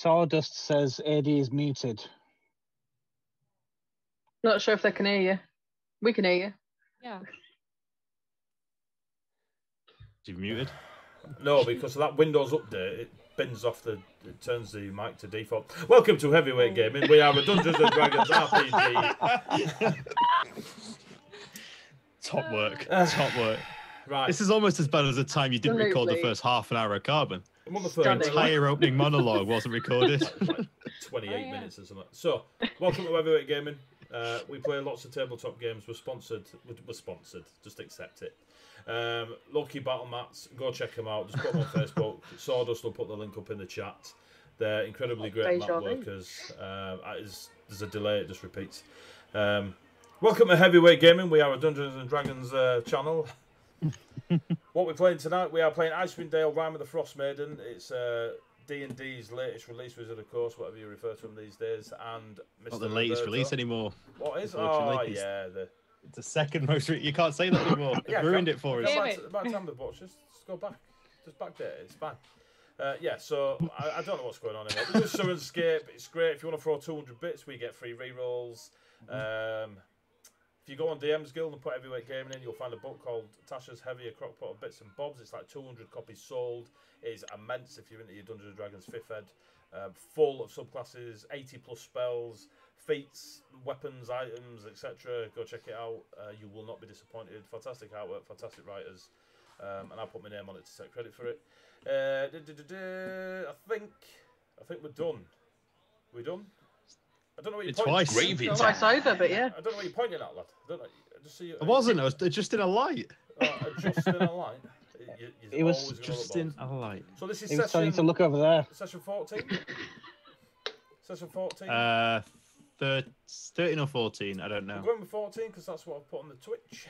Sawdust says Eddie is muted. Not sure if they can hear you. We can hear you. Yeah. You've muted. No, because of that Windows update, it bins off the, it turns the mic to default. Welcome to Heavyweight Gaming. We are a Dungeons and Dragons RPG. Top work. Uh, Top work. Right, This is almost as bad as the time you didn't record the first half an hour of Carbon. I'm on the The phone. Entire opening monologue wasn't recorded. Like 28 Oh, yeah. minutes or something. So, welcome to Heavyweight Gaming. Uh, we play lots of tabletop games. We're sponsored. We're, we're sponsored. Just accept it. Um, Loke Battle Mats. Go check them out. Just put them on Facebook. Sawdust will put the link up in the chat. They're incredibly great Deja map vu. workers. Uh, it is- there's a delay. It just repeats. Um, welcome to Heavyweight Gaming. We are a Dungeons and Dragons uh, channel. What we're playing tonight, we are playing Icewind Dale, Rime of the Frost Maiden. It's uh, D&D's latest release, Wizards of the Coast, whatever you refer to them these days, and Mr. Not the latest Roberto. release anymore. What is? Oh, unfortunately. yeah. The, It's the second most. Re- you can't say that anymore. yeah, Ruined it for us. come Damn back to- About time the books, just, just go back. Just back there, it's fine. Uh, yeah, so I, I don't know what's going on here. This is Syrinscape. It's great. If you want to throw 200 bits, we get free rerolls. Um, if you go on DM's Guild and put Heavyweight Gaming in, you'll find a book called Tasha's Heavier Crockpot of Bits and Bobs. It's like 200 copies sold. It is immense if you're into your Dungeons and Dragons 5th ed. Um, full of subclasses, 80 plus spells, feats, weapons, items, etc. Go check it out. Uh, you will not be disappointed. Fantastic artwork, fantastic writers. Um, and I'll put my name on it to take credit for it. Uh, I think I think we're done. We're done? I don't know what you're It's pointing. twice. Gravy time. Twice over, but yeah. I don't know what you're pointing at, lad. I don't know. I just see you. I wasn't. I was just in a light. Uh, just in a line. You, It was Just in a light. So this is He was telling you to look over there. session 14? Session 14? Uh, thir- 13 or 14. I don't know. I'm know. going with 14 because that's what I've put on the Twitch.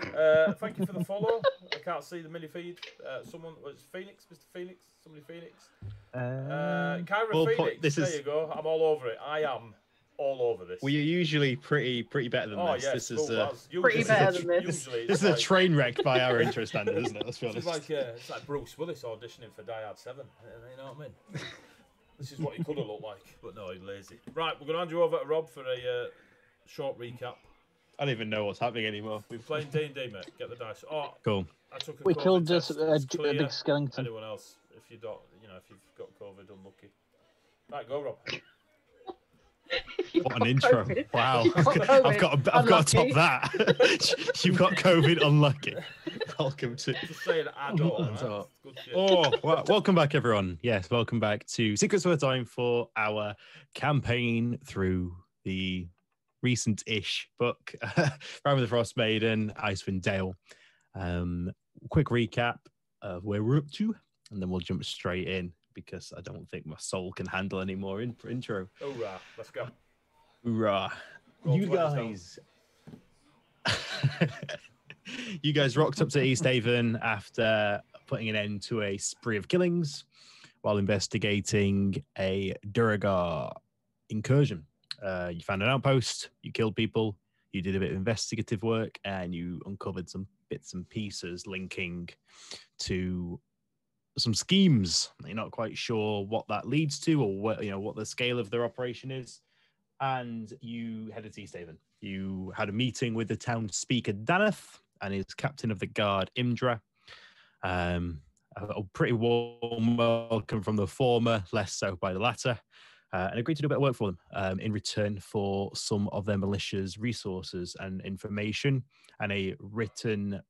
uh, thank you for the follow. I can't see the mini feed. Uh, someone was Phoenix, Mr. Phoenix, somebody Phoenix. Uh, Uh, Kyra well, po- Phoenix. this there is- you go. I'm all over it. I am all over this. Well, you're usually pretty pretty better than oh this. yes, this is cool, uh. Pretty Usually- better than this. Usually, this it's is a train wreck by our intro standards, isn't it? Let's be It's honest. like uh, it's like Bruce Willis auditioning for Die Hard Seven. uh, You know what I mean? this is what he could have looked like, but no, he's lazy. Right, we're gonna hand you over to Rob for a uh, short recap. I don't even know what's happening anymore. We're playing D and D, mate. Get the dice. Oh, Cool. I took a we killed test. this, a, a big skeleton. Anyone else? If you don't, you know, if you've got COVID, unlucky. Right, go, Rob. What an intro! COVID. Wow, You've got I've got to, I've got to top that. You've got COVID, unlucky. Welcome to. Just saying, I don't. On right? top. Good shit. Oh, well, welcome back, everyone. Yes, welcome back to Secrets of a Time for our campaign through the recent-ish book, Rime of the Frost Maiden, Icewind Dale. Um, quick recap of where we're up to, and then we'll jump straight in because I don't think my soul can handle any more in- intro. Hoorah! Let's go. Hoorah. Roll You guys. you guys rocked up to East Haven after putting an end to a spree of killings while investigating a Duergar incursion. Uh, you found an outpost, you killed people, you did a bit of investigative work, and you uncovered some bits and pieces linking to some schemes. You're not quite sure what that leads to or what you know what the scale of their operation is and you headed to East Haven. You had a meeting with the town speaker Danneth and his captain of the guard Imdra. Um, a, a pretty warm welcome from the former, less so by the latter, uh, and agreed to do a bit of work for them um, in return for some of their militia's resources and information and a written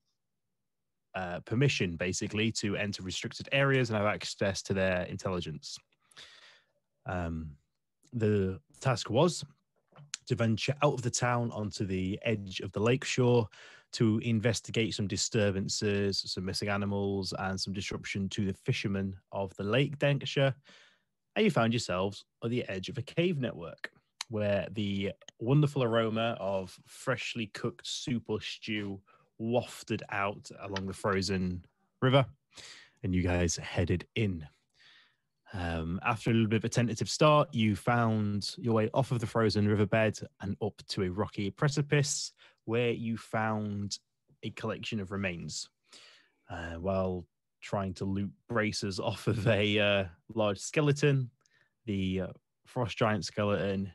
uh, permission, basically, to enter restricted areas and have access to their intelligence. Um, the task was to venture out of the town onto the edge of the lakeshore to investigate some disturbances, some missing animals, and some disruption to the fishermen of the Lac Dinneshere. And you found yourselves on the edge of a cave network where the wonderful aroma of freshly cooked soup or stew wafted out along the frozen river, and you guys headed in. Um, after a little bit of a tentative start, you found your way off of the frozen riverbed and up to a rocky precipice where you found a collection of remains. Uh, while trying to loot braces off of a uh, large skeleton, the uh, frost giant skeleton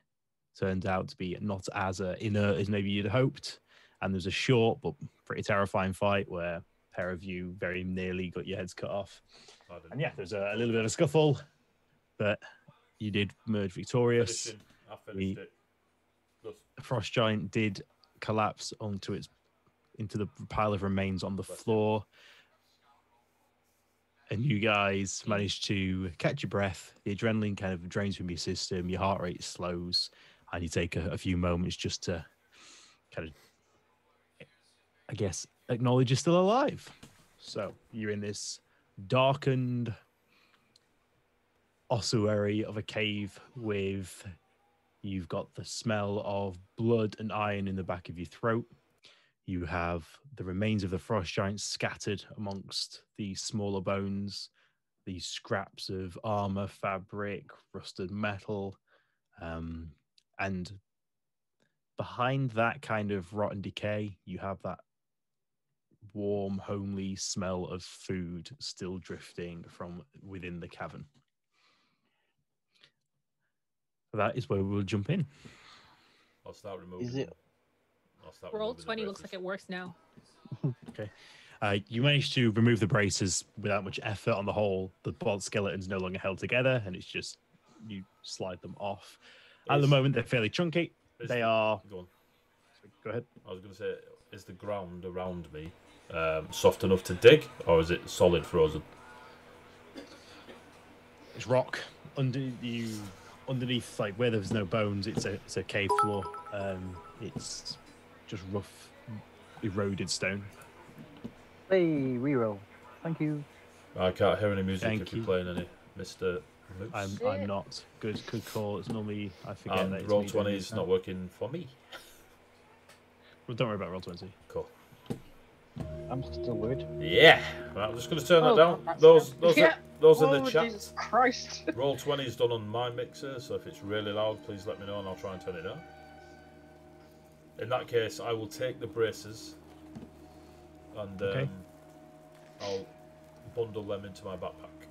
turned out to be not as uh, inert as maybe you'd hoped. And there's a short but pretty terrifying fight where a pair of you very nearly got your heads cut off. And yeah, there's a, a little bit of a scuffle, but you did merge victorious. Finishing. I finished We- it. Frost Giant did collapse onto its into the pile of remains on the floor. And you guys hmm. managed to catch your breath. The adrenaline kind of drains from your system. Your heart rate slows, and you take a, a few moments just to kind of, I guess, acknowledge you're still alive. So you're in this darkened ossuary of a cave with You've got the smell of blood and iron in the back of your throat. You have the remains of the frost giant scattered amongst the smaller bones, these scraps of armor, fabric, rusted metal. Um, and behind that kind of rotten decay, you have that warm, homely smell of food still drifting from within the cavern. That is where we'll jump in. I'll start removing. Is it- I'll start Roll removing 20 looks like it works now. Uh, you manage to remove the braces without much effort on the whole. The bod skeleton's no longer held together, and it's just you slide them off. At the moment, they're fairly chunky. is They are. Go on. Go ahead. I was going to say, is the ground around me um, soft enough to dig, or is it solid frozen? It's rock under you. Underneath, like where there's no bones, it's a it's a cave floor. Um, it's just rough, eroded stone. Hey, reroll. Thank you. I can't hear any music Thank if you. you're playing any, Mister. I'm I'm not good. Good call. It's normally I forget and that. it's roll twenty is not working for me. Well, don't worry about roll twenty. Cool. I'm still worried. Yeah. Right, I'm just going to turn Oh, that down. Those those Yeah. are, those in oh, the chat. Jesus Christ. Roll 20 is done on my mixer, so if it's really loud, please let me know and I'll try and turn it down. In that case, I will take the braces and um, Okay. I'll bundle them into my backpack.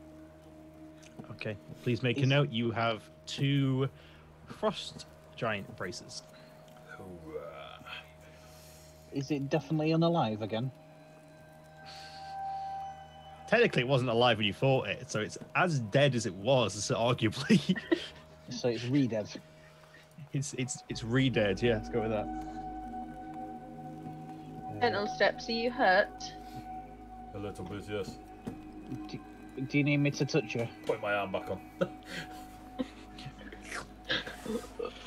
Okay. Please make a note. You have two frost giant braces. Hoorah. Is it definitely unalive again? Technically, it wasn't alive when you fought it, so it's as dead as it was. So arguably, So it's re-dead. it's it's it's re-dead. Yeah, let's go with that. Gentle steps, are you hurt? A little bit, yes. Do, do you need me to touch you? Put my arm back on.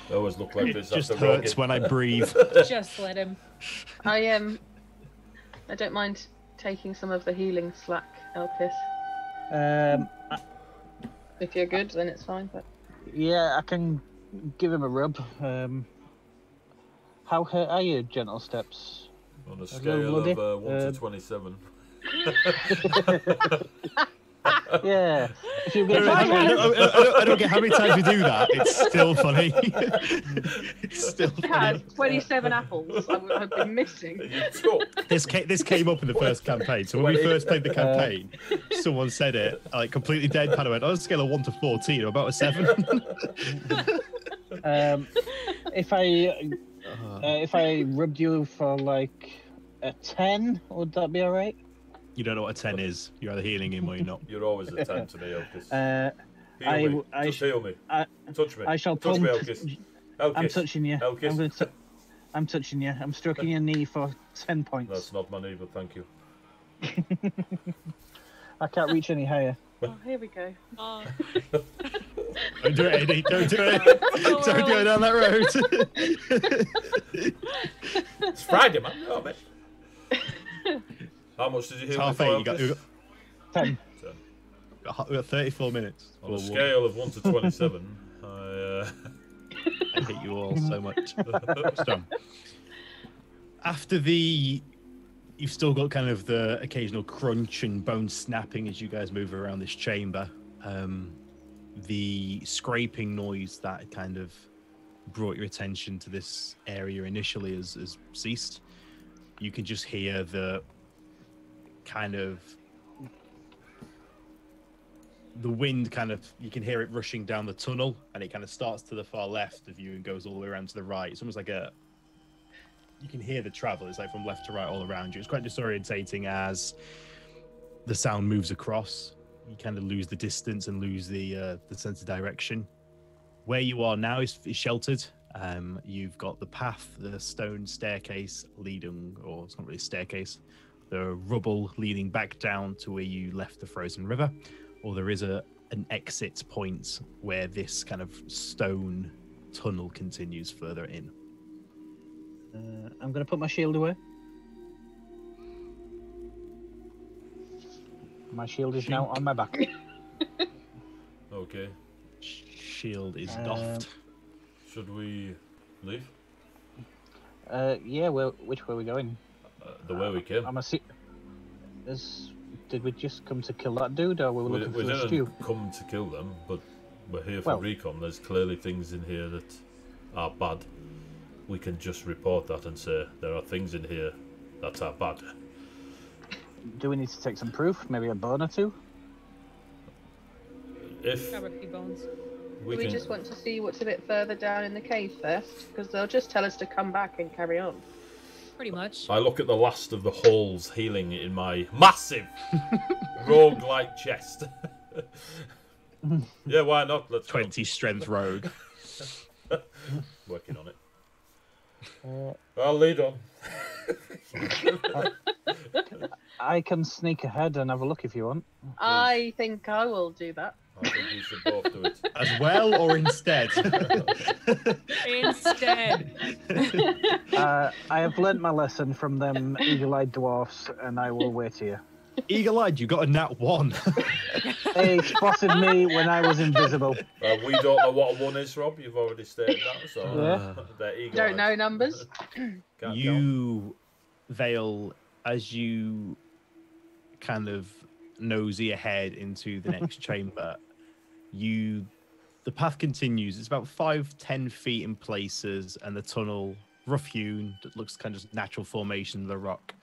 I always look like It this just after hurts when I breathe. Just let him. I um, I don't mind taking some of the healing slack, Elpis. Um, I- If you're good, then it's fine. But yeah, I can give him a rub. Um, how hurt are you, gentle steps? On a scale bloody. of uh, 1 Um, to 27. Yeah. If you I don't, I, don't, I, don't, I don't- get how many times we do that. It's still funny. it's still I funny. had 27 apples. I would have been missing. This came, this came up in the first campaign. So when we first played the campaign, someone said it like completely deadpan. I went on a scale of one to fourteen, I'm about a seven. um, if I uh, if I rubbed you for like a ten, would that be all right? You don't know what a ten is. You're either healing him or you're not. You're always a 10 to me, Elkis. Uh, Heal I me. w- I Just sh- heal me. I- Touch me. I shall Touch me, pump. Elkis. I'm touching you. Elkis. I'm, gonna t- I'm touching you. I'm stroking your knee for ten points. That's not my knee, but thank you. I can't reach any higher. Oh, here we go. Oh, Don't do it, Eddie. Don't do it. Don't go down that road. It's Friday, man. Oh, mate. How much did you it's heal me half eight. You got, Elkis? you Ten. got, we got 34 minutes. On a Or- scale of 1 to 27, I, uh... I hate you all so much. So, after the, you've still got kind of the occasional crunch and bone snapping as you guys move around this chamber. Um, the scraping noise that kind of brought your attention to this area initially has, has ceased. You can just hear the kind of the wind kind of you can hear it rushing down the tunnel and it kind of starts to the far left of you and goes all the way around to the right. It's almost like a you can hear the travel. It's like from left to right all around you. It's quite disorientating as the sound moves across. You kind of lose the distance and lose the uh, the sense of direction. Where you are now is, is sheltered. Um, you've got the path the stone staircase leading or it's not really a staircase the rubble leading back down to where you left the frozen river or there is a an exit point where this kind of stone tunnel continues further in. Uh, I'm going to put my shield away. My shield is now on my back. Okay. Shield is Um, doffed. Should we leave? Uh, yeah, well, which way are we going? Uh, the way we came. I'm a see. Is did we just come to kill that dude, or were we We, looking we for the didn't stew? come to kill them, but we're here for Well- recon. There's clearly things in here that are bad. We can just report that and say there are things in here that are bad. Do we need to take some proof? Maybe a bone or two? If Grab a few bones. we Do we can, just want to see what's a bit further down in the cave first? Because they'll just tell us to come back and carry on. Pretty much. I look at the last of the holes healing in my massive rogue-like chest. yeah, why not? Let's go. 20 strength rogue. Working on it. Uh, I'll lead on. I can sneak ahead and have a look if you want. I think I will do that. I think we should both do it. As well or instead? Instead. Uh, I have learnt my lesson from them eagle-eyed dwarfs, and I will wait here. Eagle eyed, you got a nat one. They spotted me when I was invisible. Uh, we don't know what a one is, Rob. You've already stated that, so Yeah. they're eagle Don't know numbers. Can't you, Vale, as you kind of nosy ahead into the next chamber, you the path continues. It's about five, ten feet in places, and the tunnel rough hewn that looks kind of just natural formation of the rock.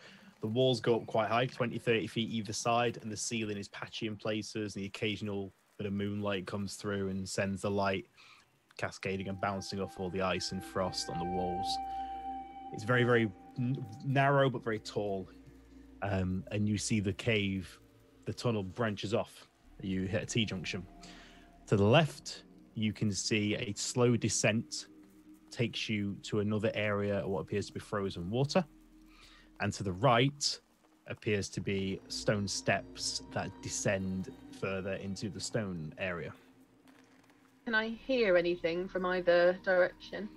The walls go up quite high, 20, 30 feet either side, and the ceiling is patchy in places, and the occasional bit of moonlight comes through and sends the light cascading and bouncing off all the ice and frost on the walls. It's very, very n- narrow but very tall. Um, and you see the cave, the tunnel branches off. You hit a T junction. To the left, you can see a slow descent takes you to another area of what appears to be frozen water. And to the right appears to be stone steps that descend further into the stone area. Can I hear anything from either direction?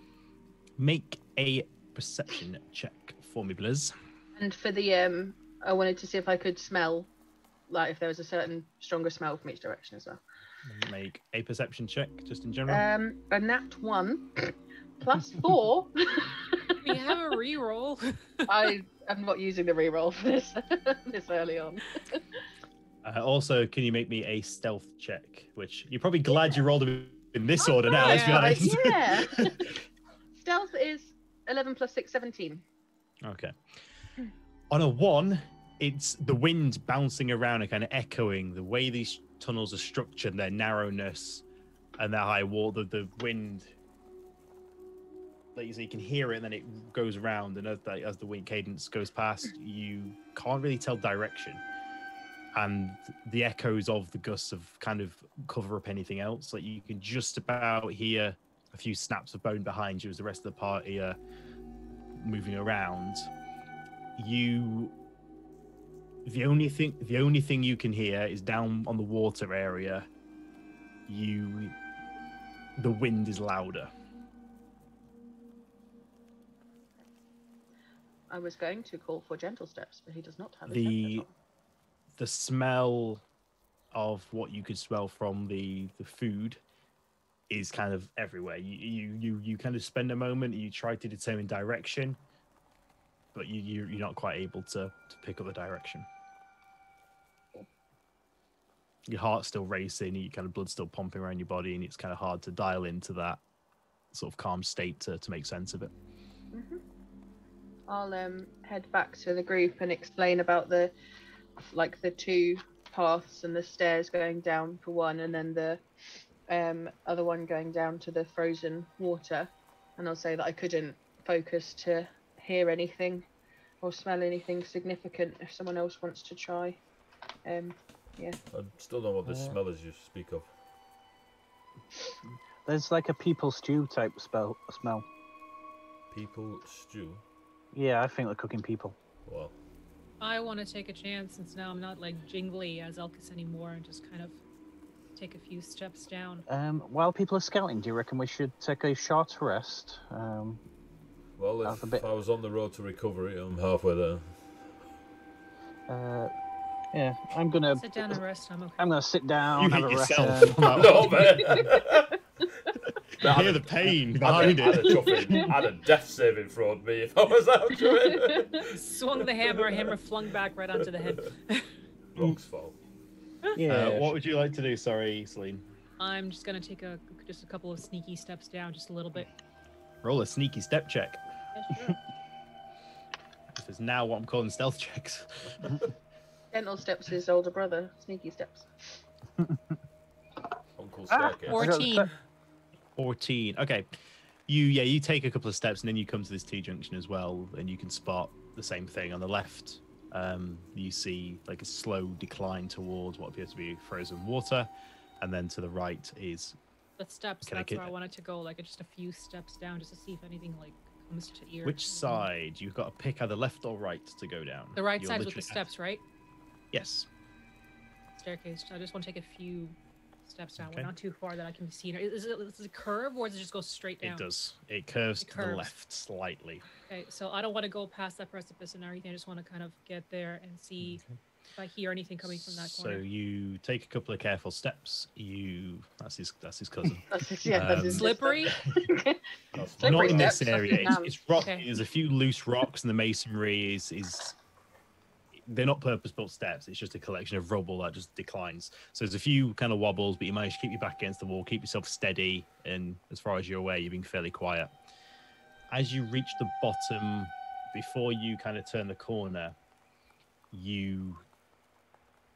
Make a perception check for me, Blizz. And for the um, I wanted to see if I could smell, like if there was a certain stronger smell from each direction as well. Make a perception check, just in general. Um, a nat one plus four. We have a reroll. I am not using the reroll for this this early on. Uh, also, can you make me a stealth check? Which you're probably glad you rolled in this order now. Let's be yeah, honest. Yeah. Stealth is 11 plus 6, 17. okay. On a one, it's the wind bouncing around and kind of echoing the way these tunnels are structured, their narrowness and their high wall. The the wind, like you say, you can hear it, and then it goes around, and as the, as the wind cadence goes past, you can't really tell direction. and the echoes of the gusts of kind of cover up anything else. Like you can just about hear a few snaps of bone behind you as the rest of the party are moving around. You, the only thing, the only thing you can hear is down on the water area. You, the wind is louder. I was going to call for gentle steps, but he does not have a The- the smell of what you could smell from the the food is kind of everywhere. You you you, you kind of spend a moment, you try to determine direction, but you, you you're not quite able to to pick up the direction. Your heart's still racing, your kind of blood's still pumping around your body, and it's kind of hard to dial into that sort of calm state to, to make sense of it. Mhm. I'll um head back to the group and explain about the like the two paths and the stairs going down for one, and then the um, other one going down to the frozen water. And I'll say that I couldn't focus to hear anything or smell anything significant if someone else wants to try. Um, I still don't know what this Uh, smell is you speak of. There's like a people stew type spell smell. People stew. Yeah, I think they're cooking people. Well, I want to take a chance since now I'm not like jingly as Elkis anymore and just kind of take a few steps down. Um, while people are scouting, do you reckon we should take a short rest? Um, well, if a bit- I was on the road to recovery, I'm halfway there. uh, yeah, I'm gonna. Sit down and rest. I'm okay. I'm gonna sit down. You have hit a rest. yourself. and- no, man. I hear the pain I'd behind have, I'd, it. have chuffing, I'd have death saving thrown me if I was out doing Swung the hammer, hammer flung back right onto the head. Rock's fault. Yeah. Uh, what would you like to do? Sorry, Celine. I'm just gonna take a just a couple of sneaky steps down, just a little bit. Roll a sneaky step check. Yeah, sure. This is now what I'm calling stealth checks. Gentle Steps' his older brother, Sneaky Steps. Uncle Ah, Staircase. 14. 14. Okay. You yeah, you take a couple of steps and then you come to this T junction as well, and you can spot the same thing on the left. Um, you see like a slow decline towards what appears to be frozen water, and then to the right is The steps, Can that's get- where I wanted to go, like just a few steps down just to see if anything like comes to which mm-hmm. side you've got to pick either left or right to go down. The right You're side with the steps, right? Yes. Staircase. I just want to take a few steps down. Okay. We're not too far that I can see. Is it, is it a curve or does it just go straight down? It does. It curves It to the left slightly. Okay, so I don't want to go past that precipice and everything. I just want to kind of get there and see if I hear anything coming from that corner. So you take a couple of careful steps. You that's his that's his cousin. That's his, yeah, Um, his Slippery? That's Slippery Not in this steps, that's area. It's, nan. it's rock. Okay. There's a few loose rocks, and the masonry is is. They're not purpose-built steps. It's just a collection of rubble that just declines. So there's a few kind of wobbles, but you manage to keep your back against the wall, keep yourself steady, and as far as you're aware, you're being fairly quiet. As you reach the bottom, before you kind of turn the corner, you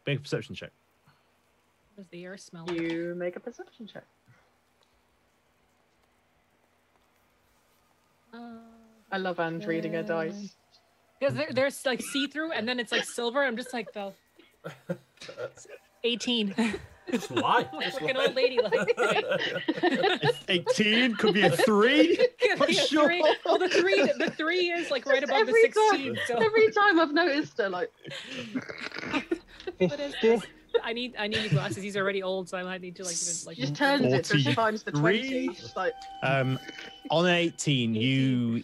make a perception check. Does the air smell like? You make a perception check. Uh, I love Ange reading her dice. Because they're, they're like see through and then it's like silver. I'm just like, the 18. Just lie. I'm like Just fucking lie. old lady. Like, 18 could be a three. Could be a Sure. three. Well, the three, the three is like right above the Every time- 16. So Every time I've noticed her, like, What is Fifty. I need, I need new glasses. He's already old, so I might need to like, even, like. just turns it so she finds the 20. She's like, Um, on 18, you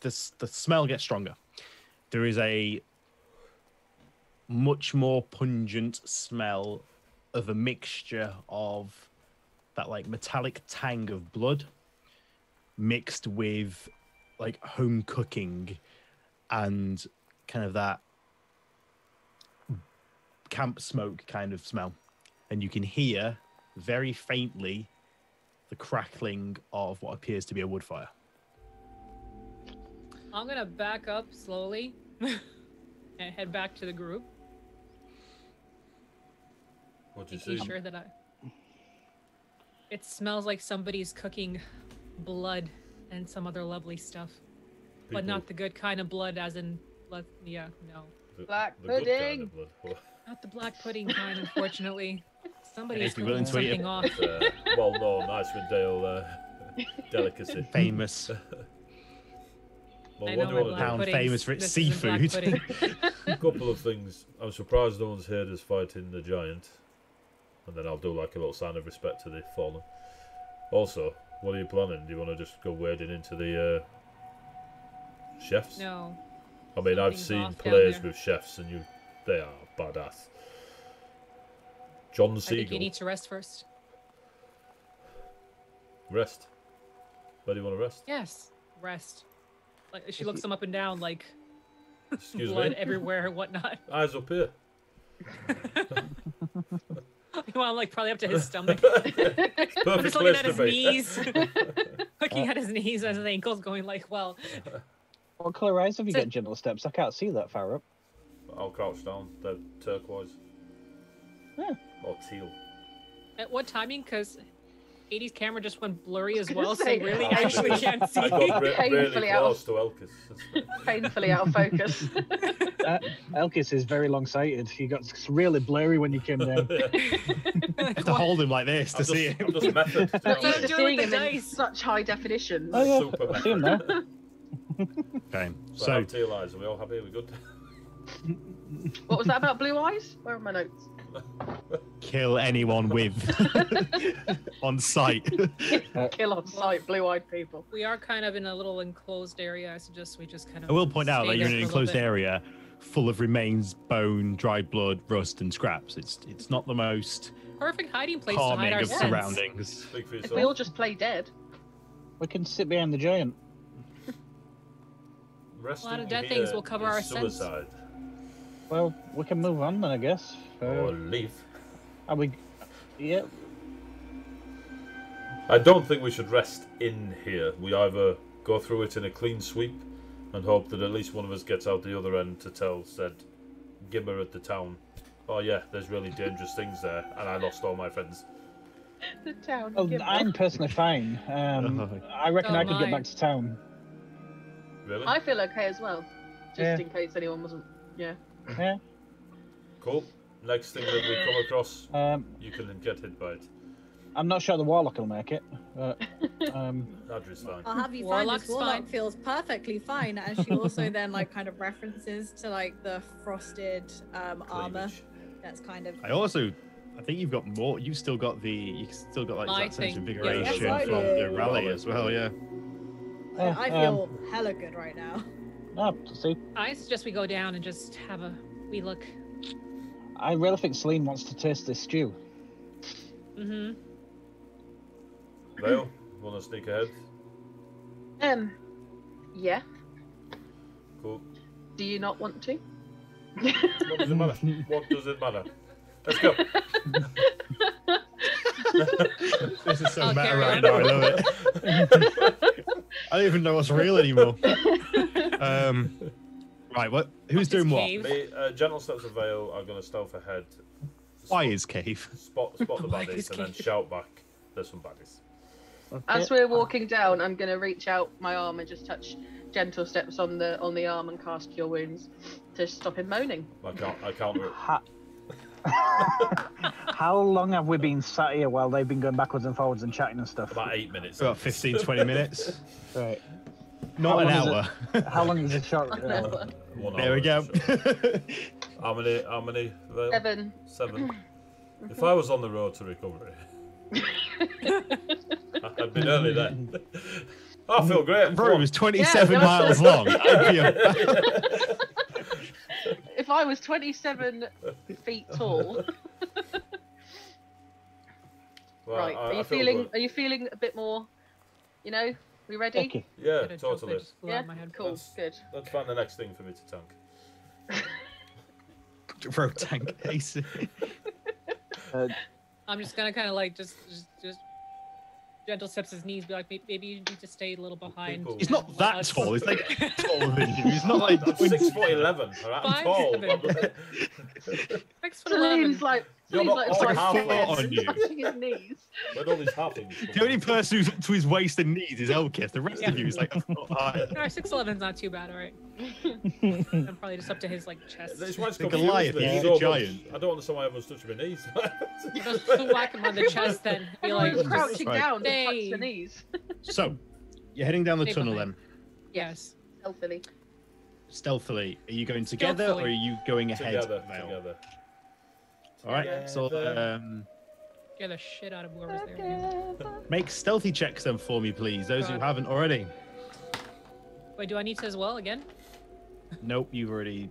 the the smell gets stronger. There is a much more pungent smell of a mixture of that like metallic tang of blood mixed with like home cooking and kind of that camp smoke kind of smell and you can hear very faintly the crackling of what appears to be a wood fire. I'm gonna back up slowly and head back to the group, What you making see? sure that I. It smells like somebody's cooking blood and some other lovely stuff, but not the good kind of blood, as in, blood. Yeah, no, the, Black the good kind pudding. of blood. not the black pudding kind. Unfortunately, somebody's If you're willing to eat something off. Uh, well-known Icewind Dale uh, delicacy. Famous. Well, I what know do my you black want to Town puddings. famous for its This seafood. A couple of things. I'm surprised no one's heard us fighting the giant. And then I'll do like a little sign of respect to the fallen. Also, what are you planning? Do you want to just go wading into the uh, chefs? no, I mean, I've seen off down players with chefs, and you, they are badass. John Siegel. I think you need to rest first. rest. Where do you want to rest? Yes, rest. Like she looks him up and down, like Excuse blood me. everywhere and whatnot. Eyes up here. well, like probably up to his stomach. Perfect I'm just looking at his be. knees, looking at his knees and his ankles, going like, "Well, What colour eyes have you So- got, gentle steps? I can't see that far up. I'll crouch down. They're turquoise. Or teal. At what timing? Because 80's camera just went blurry as gonna well, so say, you really I actually can't see. got re- really Painfully out close of- to Elkis. Painfully out of focus. Uh, Elkis is very long sighted. He got really blurry when you came down. Have to hold him like this to I'm see just, him. I'm just method. Not What used to you do with seeing the him in such high definition. Oh yeah, Super I see him now. Okay, So, so have teal eyes. Are we all happy? Are we good? What was that about blue eyes? Where are my notes? kill anyone with on sight. Kill on sight, blue-eyed people. We are kind of in a little enclosed area. I suggest we just kind of. I will point out stay that you're in an for a little enclosed bit. area full of remains, bone, dried blood, rust, and scraps. It's it's not the most Perfect hiding place to hide our of scents. surroundings. If we all just play dead, We can sit behind the giant. Resting A lot of dead things will cover our scents. suicide. Well, we can move on then, I guess. Uh, Or leave. are we? Yeah. I don't think we should rest in here. We either go through it in a clean sweep and hope that at least one of us gets out the other end to tell said Gimmer at the town, oh yeah, there's really dangerous things there, and I lost all my friends. the town. Well, give I'm personally fine. Um, Oh. I reckon Oh I could my. get back to town. Really? I feel okay as well. Just Yeah. in case anyone wasn't. Yeah. Yeah. Cool. Next thing that we come across, Um, you can get hit by it. I'm not sure the warlock will make it. But, um, Adri's fine. I'll have you find Warlock's this warlock fine. feels perfectly fine, and she also then like kind of references to like the frosted um, armor that's kind of I also, I think you've got more. You've still got the, you still got like that sense of invigoration I from the rally as well. Yeah. Yeah, I feel hella good right now. no, see, I suggest we go down and just have a wee look. I really think Celine wants to taste this stew. Mm-hmm. Vale, want to sneak ahead? Um. Yeah. Cool. Do you not want to? What does it matter? what does it matter? Let's go. This is so I'll meta right on. now. I love it. I don't even know what's real anymore. Um, right. What? Who's doing his what? cave? Me, uh, Gentle Steps of Vale are going to stealth ahead. Why is cave? Spot, spot the Why baddies and then shout back. There's some baddies. As we're walking down, I'm gonna reach out my arm and just touch gentle steps on the on the arm and cast cure wounds to stop him moaning. I can't. I counter it. Ha- How long have we been sat here while they've been going backwards and forwards and chatting and stuff? About eight minutes. About 15, 20 minutes. Right. Not How an long hour. How long is the shot? An hour. There we go. How many? How many? Vale? Seven. Seven. Mm-hmm. If I was on the road to recovery, I'd been early there. I feel great. Bro, it was 27 Yeah, miles long. I'd be a- If I was 27 feet tall, Well, right? I- Are you feel feeling? good. Are you feeling a bit more? You know, we ready? Okay. Yeah, Get a joke that totally. just flew Yeah. my head. Cool. That's- Good. Let's find the next thing for me to tank. Bro, tank ace. Uh, I'm just gonna kind of like just just just gentle steps his knees, be like, maybe you need to stay a little behind. People- He's not that us- tall. He's like taller than you. He's not like I'm 20. six foot eleven. All right, I'm tall. Six foot eleven. Celine's like, You're Celine's not like all five half foot on you. touching his knees. Where'd all these halflings The only person who's up to his waist and knees is Elkith. The rest Yeah. of you is like a foot higher. No, six eleven's not too bad, all right. I'm probably just up to his like chest. That's why it's The confused Goliath, me he's so a much. giant. I don't understand why everyone's touching my knees. Just whack him on the chest, then be like, crouching Right. down to touch the knees. So, you're heading down the Stay tunnel behind. then. yes. Stealthily. Stealthily. Are you going together or are you going ahead? together, Vale? together. All right. So, Together. um, Scare the shit out of whoever's there. make stealthy checks then for me, please. Those who haven't already. Wait, do I need to as well again? Nope, you've already.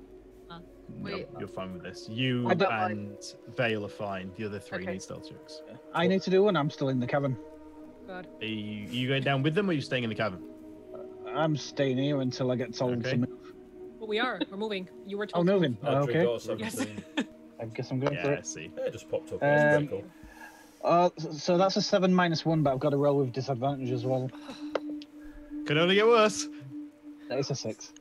Huh. No, Wait. you're fine with this. You I don't- and Vale are fine. The other three Okay. need stealth checks. I need to do one. I'm still in the cavern. God. Are you, are you going down with them or are you staying in the cavern? I'm staying here until I get told Okay. to move. But we are. We're moving. You were Oh, told. to moving. Adri okay. Yes. 17. I guess I'm going for Yeah, I it. see. Yeah, it just popped up. That's Um, pretty cool. Uh, so that's a seven minus one, but I've got to roll with disadvantage as well. Could only get worse. That is a six.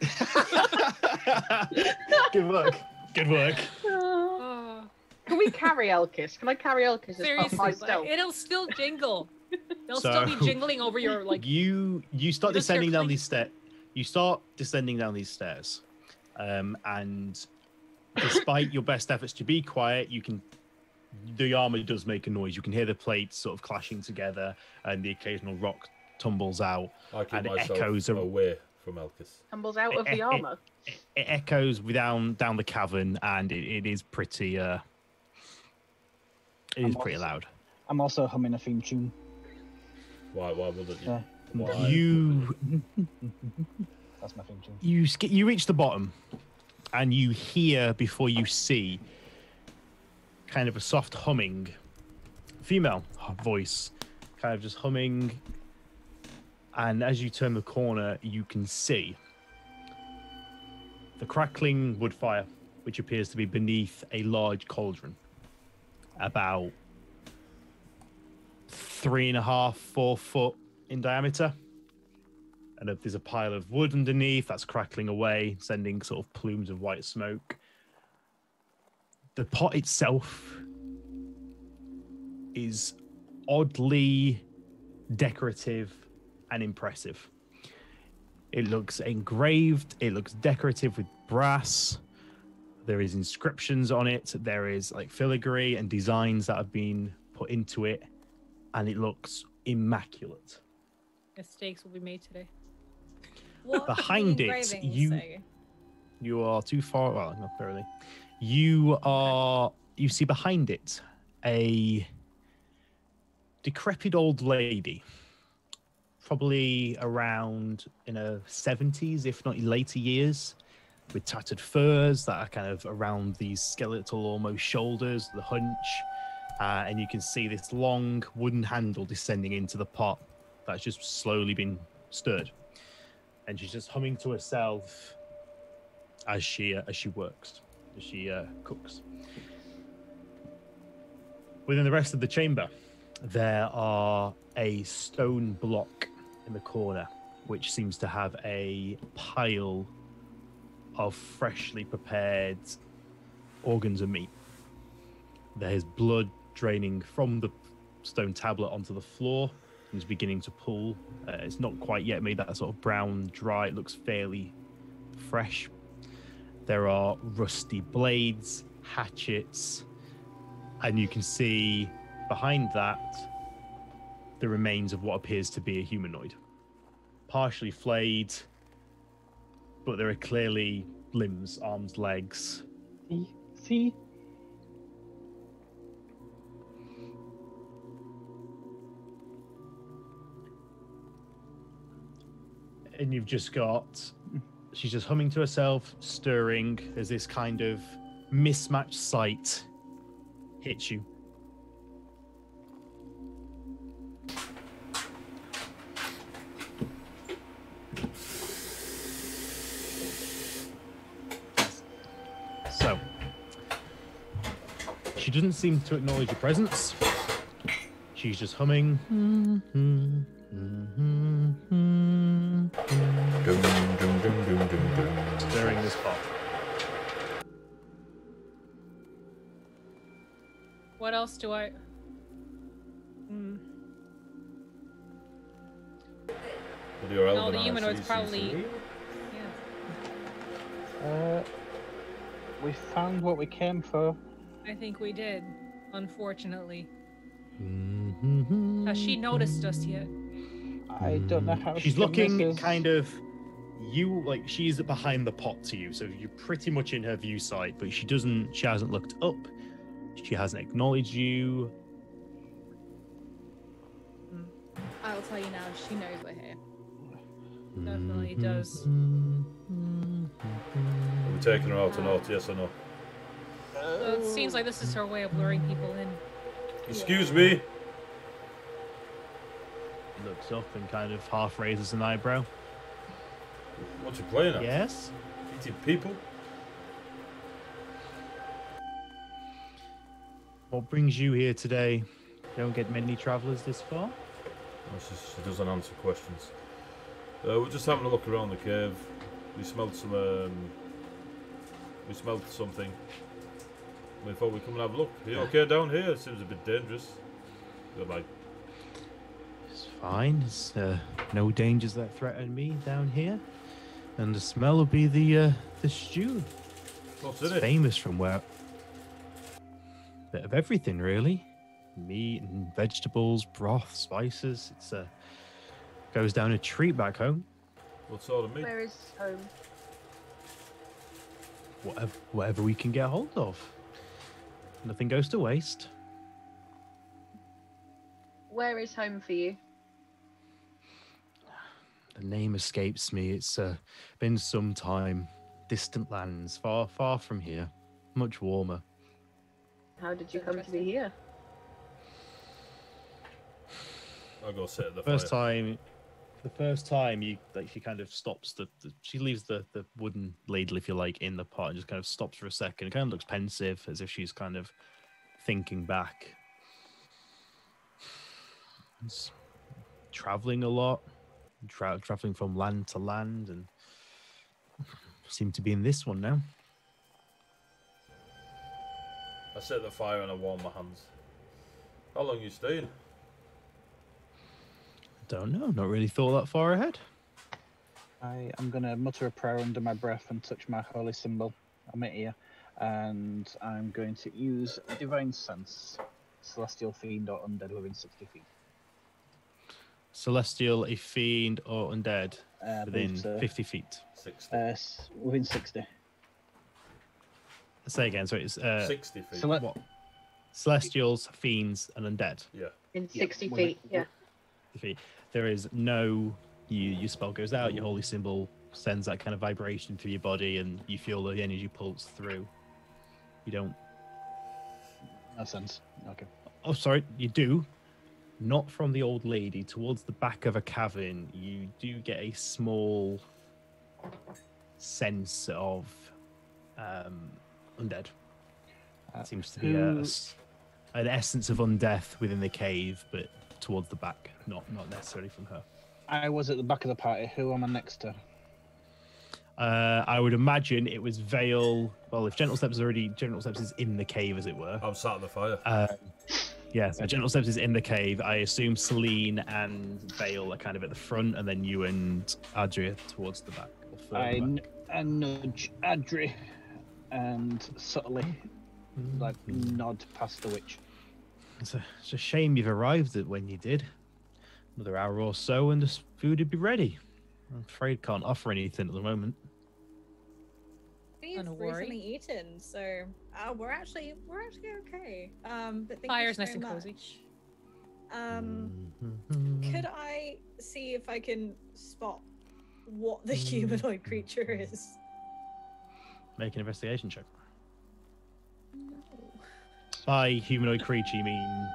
Good work. Good work. Oh. Can we carry Elkis? Can I carry Elkis as part of Seriously, my like, it'll still jingle. They'll So- still be jingling over your like. you you start You just hear descending down these stairs. You start descending down these stairs, um, and despite your best efforts to be quiet, you can. The armor does make a noise. You can hear the plates sort of clashing together, and the occasional rock tumbles out. I keep And it myself echoes a- away from Elkis. Tumbles out of eh, the armor. It, it echoes down down the cavern, and it, it is pretty. Uh, it is I'm pretty also- loud. I'm also humming a theme tune. Why? Why wouldn't you? Yeah. Why? You That's my theme tune. you sk- you reach the bottom and you hear before you see kind of a soft humming female voice kind of just humming. And as you turn the corner you can see the crackling wood fire which appears to be beneath a large cauldron. About three and a half four foot in diameter and if there's a pile of wood underneath that's crackling away, sending sort of plumes of white smoke. The pot itself is oddly decorative and impressive. It looks engraved, it looks decorative with brass. There is inscriptions on it, there is like filigree and designs that have been put into it, and it looks immaculate. Mistakes will be made today. What do the Behind it, you- say? You are too far. Well, not really. You are. You see behind it a decrepit old lady, probably around in her seventies, if not later years, with tattered furs that are kind of around these skeletal almost shoulders, the hunch, uh, and you can see this long wooden handle descending into the pot that's just slowly been stirred, and she's just humming to herself as she uh, as she works, as she uh, cooks. Within the rest of the chamber, there are a stone block in the corner, which seems to have a pile of freshly prepared organs of meat. There's blood draining from the stone tablet onto the floor is beginning to pull. Uh, it's not quite yet made that sort of brown, dry. It looks fairly fresh. There are rusty blades, hatchets, and you can see behind that the remains of what appears to be a humanoid. Partially flayed, but there are clearly limbs, arms, legs. See? See? And you've just got. She's just humming to herself, stirring as this kind of mismatched sight hits you. So, she doesn't seem to acknowledge your presence. She's just humming. Hmm. Hmm. Dum, dum, dum, dum, dum, dum. Stirring this pot. What else do I? Hmm. What are your No, the humanoid's See, see, probably- Yeah. Uh, we found what we came for. I think we did. Unfortunately, Has has she noticed us yet? I don't know how She's strong looking kind of you like she's behind the pot to you, so you're pretty much in her view sight, but she doesn't she hasn't looked up. She hasn't acknowledged you. Mm. I'll tell you now, she knows we're here. Definitely does. Are we taking her out or not? Yes or no? So it seems like this is her way of luring people in. Excuse me. He looks up and kind of half raises an eyebrow. What you playing at? Yes. Eating people? What brings you here today? Don't get many travelers this far. She, she doesn't answer questions. Uh, we're just having a look around the cave. We smelled some. Um, we smelled something. We thought we'd come and have a look. Are you okay down here? Seems a bit dangerous. You're like, It's fine. There's uh, no dangers that threaten me down here. And the smell will be the uh, the stew. what's It's in it? famous from where. Bit of everything, really. Meat and vegetables, broth, spices. It's uh, goes down a treat back home. What sort of meat? Where is home? Whatever, whatever we can get hold of. Nothing goes to waste. Where is home for you? The name escapes me. It's uh, been some time. Distant lands, far, far from here. Much warmer. How did you come to be here? I'll go sit at the First fire. time, the first time you like, she kind of stops the, the. She leaves the the wooden ladle, if you like, in the pot and just kind of stops for a second. Kind of looks pensive, as if she's kind of thinking back. It's traveling a lot, tra- traveling from land to land, and seem to be in this one now. I set the fire and I warm my hands. How long you staying? I don't know. Not really thought that far ahead. I am going to mutter a prayer under my breath and touch my holy symbol. I'm it here. And I'm going to use Divine Sense, Celestial Fiend or Undead within 60 feet. Celestial, a fiend, or undead Uh, within so. 50 feet. 60. Uh, within 60. Say again. Sorry, it's uh, 60 feet. Cele- what? Celestials, fiends, and undead. yeah. In 60 well, feet, it- yeah. Feet. There is no. You, your spell goes out. Your holy symbol sends that kind of vibration through your body, and you feel the energy pulse through. You don't. No sense. Okay. Oh, sorry. You do. Not from the old lady. Towards the back of a cavern, you do get a small sense of um, undead. Uh, seems to be a, a an essence of undeath within the cave, but towards the back, not not necessarily from her. I was at the back of the party. Who am I next to? Uh, I would imagine it was Vale. Well, if Gentle Steps is already Gentle Steps is in the cave, as it were. I'm sat at the fire. Um, yeah, so Gentle Steps is in the cave. I assume Celine and Vale are kind of at the front, and then you and Adria towards the back. Or further I, back. n- I nudge Adria and subtly mm-hmm. like nod past the witch. It's a, it's a shame you've arrived at when you did. Another hour or so, and this food would be ready. I'm afraid can't offer anything at the moment. We've Not a worry. recently eaten, so uh, we're actually we're actually okay. Um, but thank you Fire's so nice and cozy. much. Um, could I see if I can spot what the Mm. humanoid creature is? Make an investigation check. By humanoid creature, you mean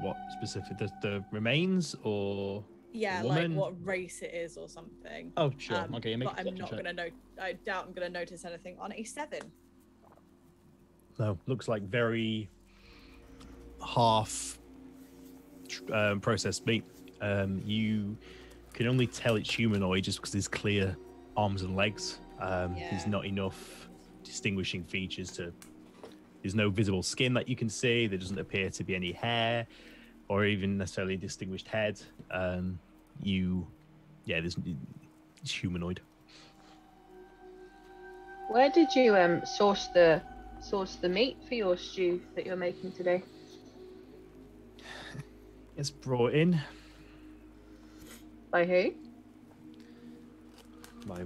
what specific? The, the remains or? Yeah, woman? like what race it is or something. Oh, sure. Um, okay, make but a I'm not check. gonna know. I doubt I'm gonna notice anything on a seven. No, looks like very half um, processed meat. Um, you can only tell it's humanoid just because there's clear arms and legs. Um, There's not enough distinguishing features to. There's no visible skin that you can see. There doesn't appear to be any hair, or even necessarily a distinguished head. Um, you, yeah, there's it's humanoid. Where did you um source the source the meat for your stew that you're making today? It's brought in By who? by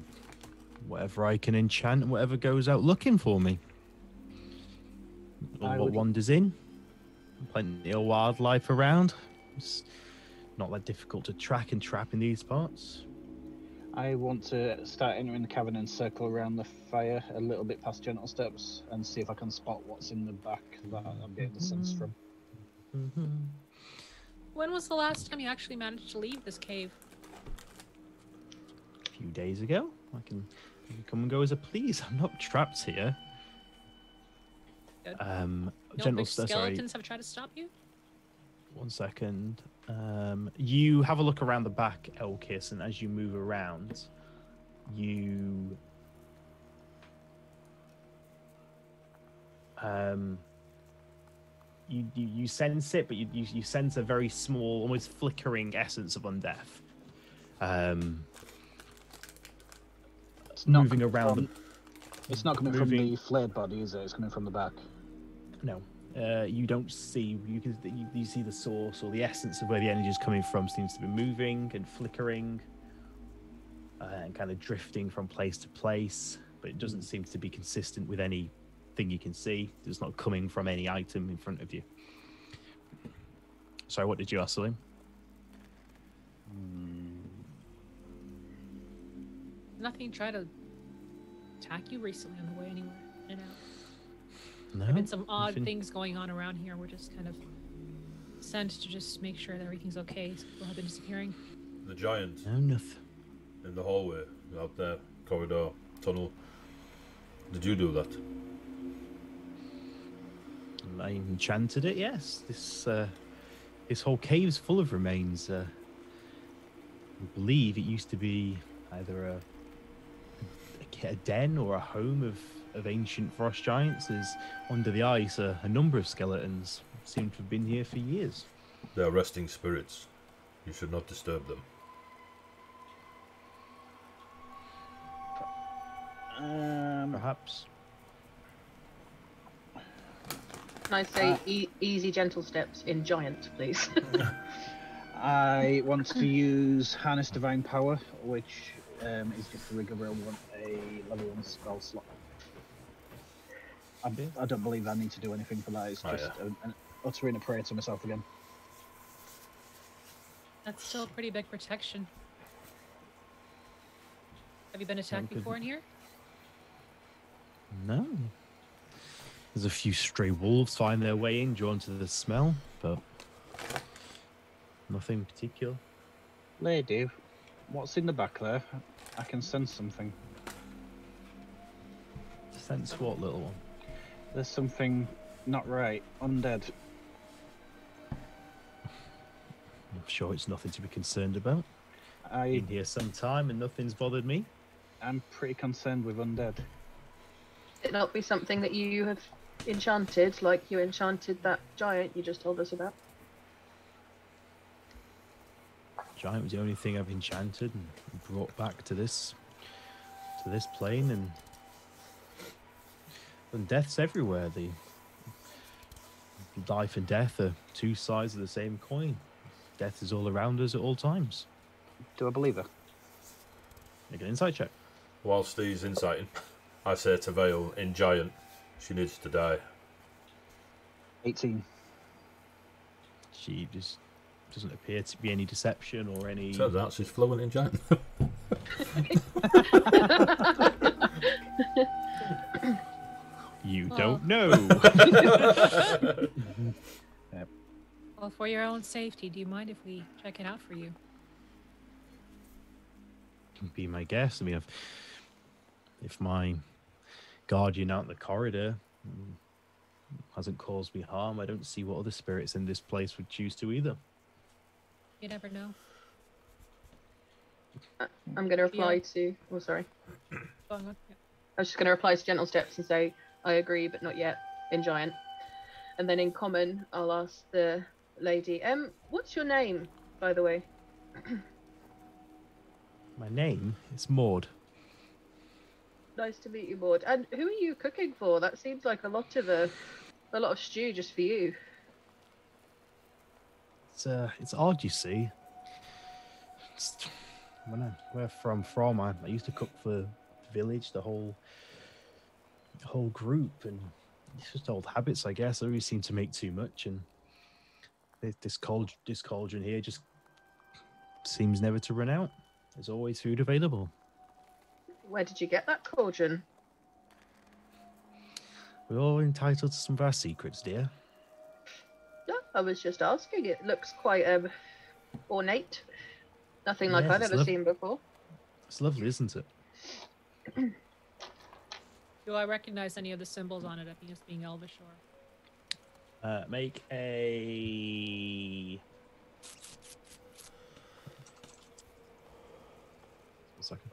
whatever I can enchant whatever goes out looking for me. Or I what would- wanders in. Plenty of wildlife around. It's not that difficult to track and trap in these parts. I want to start entering the cavern and circle around the fire a little bit past gentle steps and see if I can spot what's in the back that I'm getting the sense from. Mm-hmm. When was the last time you actually managed to leave this cave? A few days ago, I can, I can come and go as I please. I'm not trapped here. Good. Um, No gentle, big uh, sorry, skeletons have tried to stop you? One second. Um, you have a look around the back, Elkis, and as you move around, you um, you, you, you sense it, but you, you, you sense a very small, almost flickering essence of undeath. Um, It's not moving coming around. From, it's not coming from the flared body, is it? It's coming from the back. No, uh, you don't see. You can you, you see the source or the essence of where the energy is coming from seems to be moving and flickering, uh, and kind of drifting from place to place. But it doesn't seem to be consistent with anything you can see. It's not coming from any item in front of you. Sorry, what did you ask, Celine? Nothing tried to attack you recently on the way anywhere. And out. No. There've been some odd nothing. things going on around here. We're just kind of sent to just make sure that everything's okay. So people have been disappearing. The giant No, nothing. in the hallway, out there, corridor, tunnel. Did you do that? I enchanted it. Yes, this uh, this whole cave's full of remains. Uh, I believe it used to be either a, a, a den or a home of, of ancient frost giants. is under the ice a, a number of skeletons seem to have been here for years. They are resting spirits. You should not disturb them. Um, Perhaps. Can I say Uh, e- easy, gentle steps in giant, please? I want to use Harness Divine Power, which um, is just a regular one, a level one spell slot. I, I don't believe I need to do anything for that. It's Oh, just an, an uttering a prayer to myself again. That's still a pretty big protection. Have you been attacked before in here? No. There's a few stray wolves find their way in, drawn to the smell, but nothing particular. Lady, what's in the back there? I can sense something. Sense what, little one? There's something not right. Undead. I'm sure it's nothing to be concerned about. I've Been here some time and nothing's bothered me. I'm pretty concerned with undead. it not be something that you have enchanted, like you enchanted that giant you just told us about? Giant was the only thing I've enchanted and brought back to this to this plane and and death's everywhere. The life and death are two sides of the same coin. Death is all around us at all times. Do I believe her? Make an insight check. Whilst he's inciting, I say to Vale in giant, she needs to die. 18. She just doesn't appear to be any deception or any Turns out she's fluent in giant. you Oh. don't know. Well, for your own safety, do you mind if we check it out for you? can be my guess. I mean, if, if my guardian out in the corridor mm, hasn't caused me harm, I don't see what other spirits in this place would choose to either. You never know. I'm going to reply to. Oh, sorry. Go on, go on. Yeah. I was just going to reply to gentle steps and say I agree, but not yet in giant. And then in common, I'll ask the lady, um, what's your name, by the way? My name is Maud. Nice to meet you, Maud. And who are you cooking for? That seems like a lot of a, a lot of stew just for you. It's uh, it's odd, you see. It's, when I, where from from, I, I used to cook for the village, the whole, whole group, and it's just old habits, I guess. I always seem to make too much, and this cauldron, this cauldron here just seems never to run out. There's always food available. Where did you get that cauldron? We're all entitled to some of our secrets, dear. No, I was just asking. It looks quite um ornate. Nothing like Yes, I've ever seen before. It's lovely, isn't it? Do I recognize any of the symbols on it? I think it's being Elvish or. Uh, make a. One second.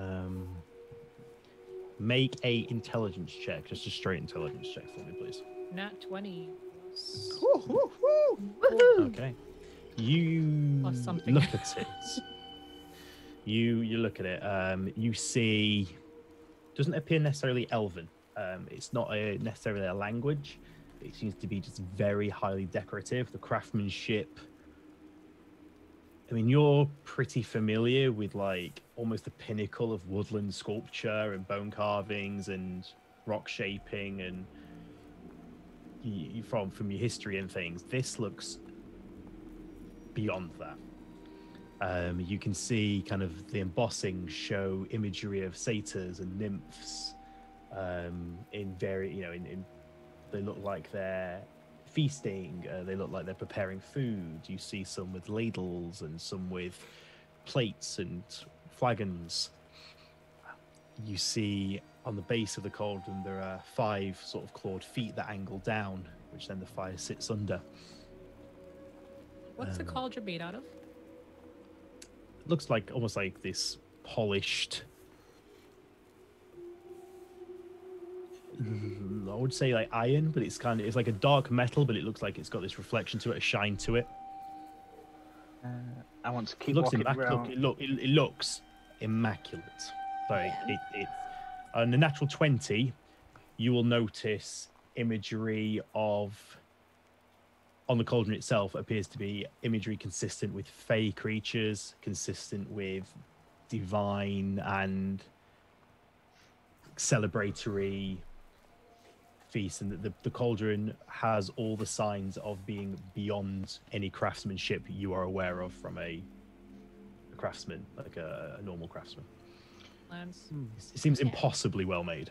Um, make a intelligence check, just a straight intelligence check for me, please. nat 20. plus- Woohoo! Okay. You Plus something. look at it. You you look at it. Um, you see, doesn't appear necessarily elven. Um, it's not a, necessarily a language. It seems to be just very highly decorative. The craftsmanship. I mean, you're pretty familiar with like almost the pinnacle of woodland sculpture and bone carvings and rock shaping and from from your history and things. This looks beyond that. Um, you can see kind of the embossing show imagery of satyrs and nymphs um, in very, you know, in, in they look like they're feasting. Uh, they look like they're preparing food. You see some with ladles and some with plates and flagons. You see on the base of the cauldron there are five sort of clawed feet that angle down, which then the fire sits under. What's the Um, cauldron made out of? Looks like almost like this polished Mm, I would say like iron, but it's kind of it's like a dark metal, but it looks like it's got this reflection to it, a shine to it. Uh, I want to keep It keep looks walking immaculate. around. It, look, it, it looks immaculate. Like Yeah. it, it, on the natural twenty, you will notice imagery of on the cauldron itself appears to be imagery consistent with fey creatures, consistent with divine and celebratory feast, and that the, the cauldron has all the signs of being beyond any craftsmanship you are aware of from a, a craftsman, like a, a normal craftsman. Lance. It seems impossibly well made.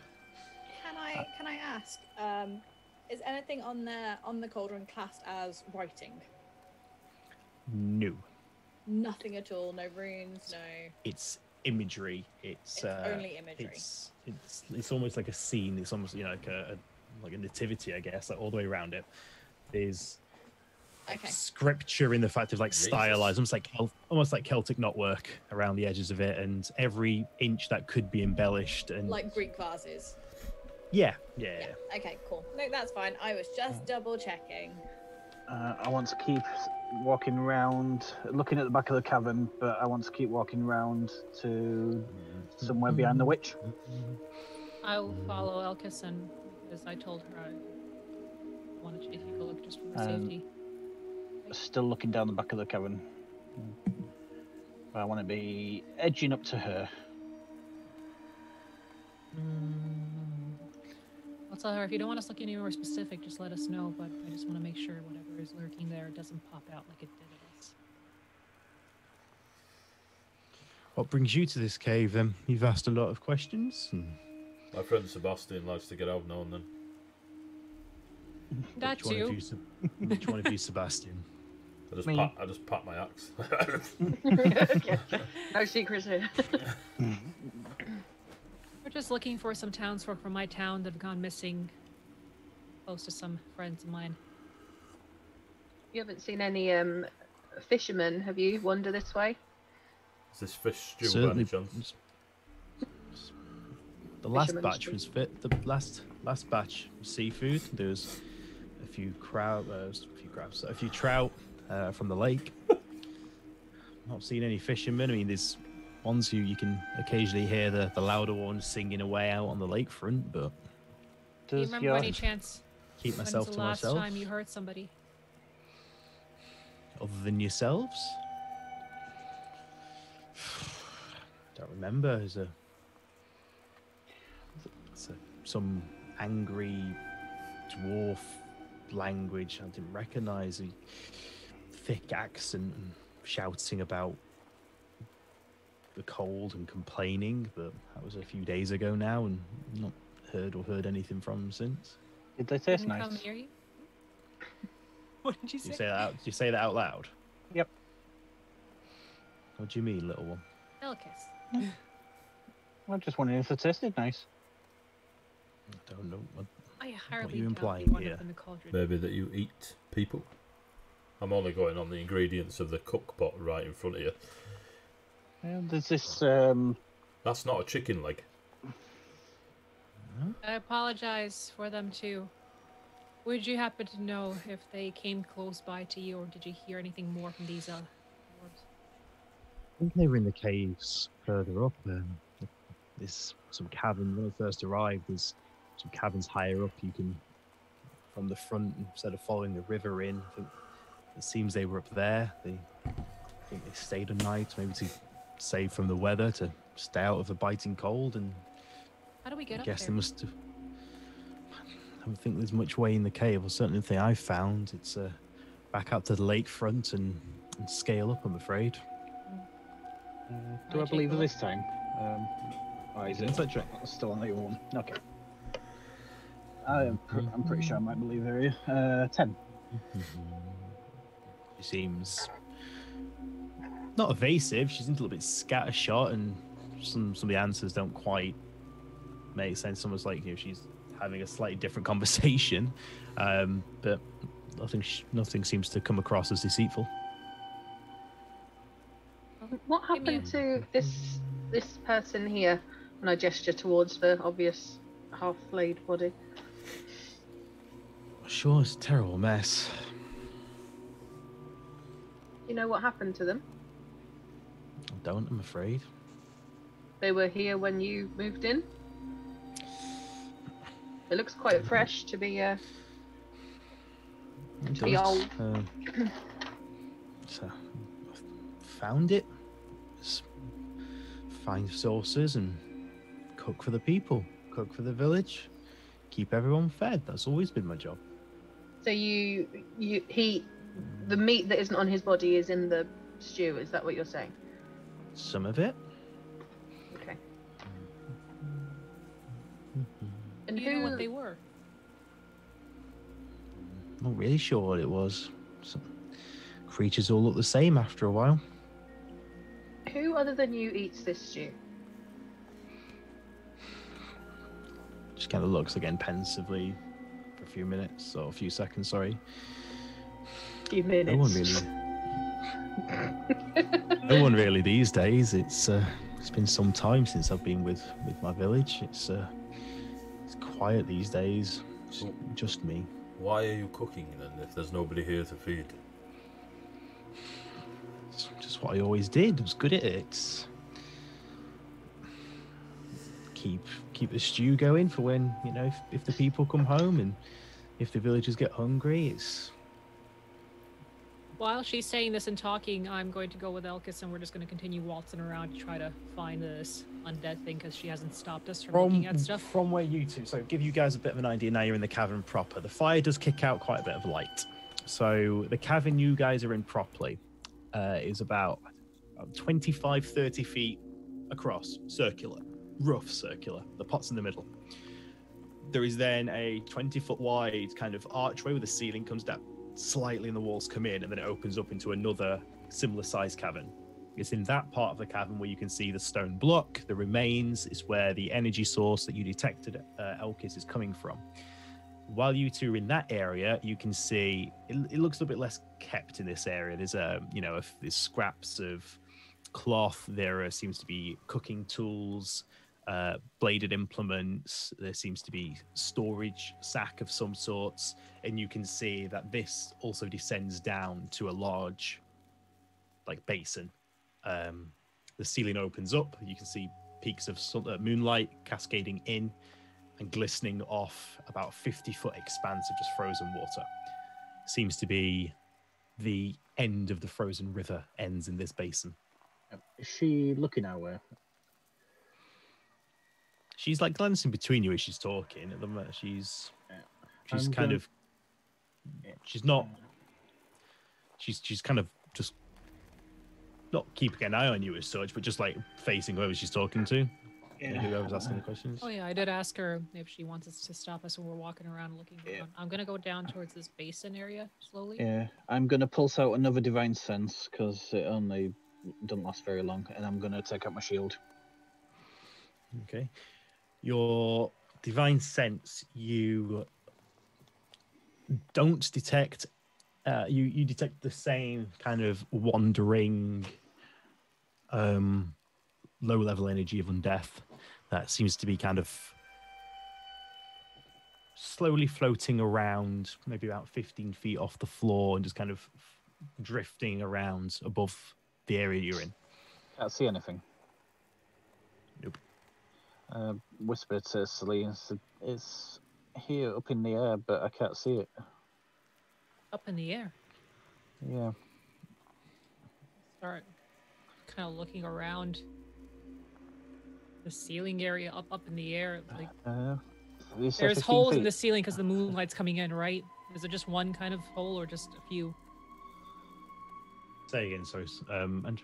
Can I can I ask? Um, is anything on there on the cauldron classed as writing? No, Nothing at all. No runes. No. it's imagery. It's, It's uh, only imagery. It's it's it's almost like a scene. It's almost you know like a, a like a nativity, I guess, like all the way around it is Okay. scripture in the fact of like Jesus. stylized, almost like Cel- almost like Celtic knotwork around the edges of it, and every inch that could be embellished. And Like Greek vases. Yeah, yeah, Yeah. Okay. Cool. No, that's fine. I was just double checking. Uh, I want to keep walking around, looking at the back of the cavern, but I want to keep walking around to somewhere behind the witch. I'll follow Elkison because I told her I wanted to take a look just for my Um, safety. Still looking down the back of the cavern. But I want to be edging up to her. I'll tell her if you don't want us looking anywhere specific, just let us know. But I just want to make sure whatever is lurking there doesn't pop out like it did at us. What brings you to this cave? Then you've asked a lot of questions. and My friend Sebastian likes to get out now and then. That which one of you, Seb- which one of you, Sebastian? I just Me. pat, I just pat my axe. No secrets here. We're just looking for some townsfolk from my town that have gone missing, close to some friends of mine. You haven't seen any um fishermen, have you? Wander this way? Is this fish stew by any chance? The last Fisherman's batch was fit. The last last batch was seafood. There was a few crab, uh, a few crabs, a few trout uh, from the lake. Not seen any fishermen. I mean, there's ones who you can occasionally hear the, the louder ones singing away out on the lakefront, but Do you remember your, any chance keep when's myself the to last myself. time you hurt somebody? Other than yourselves, don't remember. There's a, it's a some angry dwarf language I didn't recognise. A thick accent and shouting about the cold and complaining, but that was a few days ago now, and not heard or heard anything from them since. Did they taste Didn't come nice? near you? What did you Did you say? say that? Out, did you say that out loud? Yep. What do you mean, little one? Elkis. I just wondering if they tasted nice. I don't know. What- I you hardly doubt implying you here? up the. Maybe that you eat people. I'm only going on the ingredients of the cook pot right in front of you. Yeah, there's this. Um, That's not a chicken leg. I apologize for them too. Would you happen to know if they came close by to you, or did you hear anything more from these uh, dwarves? I think they were in the caves further up. Um, there's some cavern. When I first arrived, there's some caverns higher up. You can, from the front, instead of following the river in, I think it seems they were up there. They, I think they stayed a night, maybe to save from the weather, to stay out of the biting cold. And How do we get I up guess there? they must have. I don't think there's much way in the cave. Well, certainly the thing I found, it's uh, back up to the lakefront and, and scale up. I'm afraid. Uh, do I Magic believe it this time? Um, or is it Insight check. still on the one? Okay. I am pr- I'm pretty sure I might believe her. Uh, ten. She seems not evasive. She's a little bit scattershot, and some some of the answers don't quite make sense. Almost like you know she's having a slightly different conversation, um, but nothing nothing seems to come across as deceitful. What Give me a- happened to this this person here? And I gesture towards the obvious half flayed body. Sure, it's a terrible mess. You know what happened to them? I don't. I'm afraid. They were here when you moved in. It looks quite fresh to be uh, To be old. Um, so, found it. Find sources and cook for the people, cook for the village, keep everyone fed. That's always been my job. So you you he the meat that isn't on his body is in the stew. Is that what you're saying? Some of it. Okay. Mm-hmm. And you know what they were? Not really sure what it was. Some creatures all look the same after a while. who other than you eats this stew? Just kind of looks again pensively for a few minutes or a few seconds. Sorry. Few No minutes. one really. No one really these days. It's uh, it's been some time since I've been with with my village. It's uh, it's quiet these days. It's just me. Why are you cooking then if there's nobody here to feed? It's just what I always did. I was good at it. Keep keep the stew going for when you know if, if the people come home and if the villagers get hungry. It's While she's saying this and talking, I'm going to go with Elkis and we're just going to continue waltzing around to try to find this undead thing because she hasn't stopped us from, looking at stuff. from where you two. So give you guys a bit of an idea. Now you're in the cavern proper. The fire does kick out quite a bit of light. So the cavern you guys are in properly uh, is about, about 25, 30 feet across, circular, rough circular. The pot's in the middle. There is then a 20 foot wide kind of archway where the ceiling comes down slightly and the walls come in, and then it opens up into another similar sized cavern. It's in that part of the cavern where you can see the stone block, the remains, is where the energy source that you detected uh, Elkis is coming from. While you two are in that area, you can see it, it looks a bit less kept in this area. There's a you know a, there's scraps of cloth. There uh, seems to be cooking tools, uh, bladed implements. There seems to be storage sack of some sorts, and you can see that this also descends down to a large, like basin. Um, the ceiling opens up. You can see peaks of sun- uh, moonlight cascading in and glistening off about 50 foot expanse of just frozen water. Seems to be the end of the frozen river ends in this basin. Is she looking our way? She's like glancing between you as she's talking. At the moment, she's she's I'm kind gonna- of she's not she's she's kind of just not keeping an eye on you as such, but just like facing whoever she's talking to. Yeah. Whoever's asking the questions. Oh yeah, I did ask her if she wants us to stop us when we're walking around looking Yeah. around. I'm gonna go down towards this basin area slowly. Yeah, I'm gonna pulse out another divine sense because it only doesn't last very long, and I'm gonna take out my shield. Okay. Your divine sense, you don't detect. Uh, you you detect the same kind of wandering, um, low level energy of undeath that seems to be kind of slowly floating around, maybe about 15 feet off the floor, and just kind of drifting around above the area you're in. Can't see anything. Nope. Uh, whisper to Celine. s- It's here up in the air, but I can't see it. Up in the air. Yeah. Start kind of looking around the ceiling area up up in the air. Like Uh, there's 15 holes in the ceiling because the moonlight's coming in, right? Is it just one kind of hole or just a few? Say again, sorry. Um, and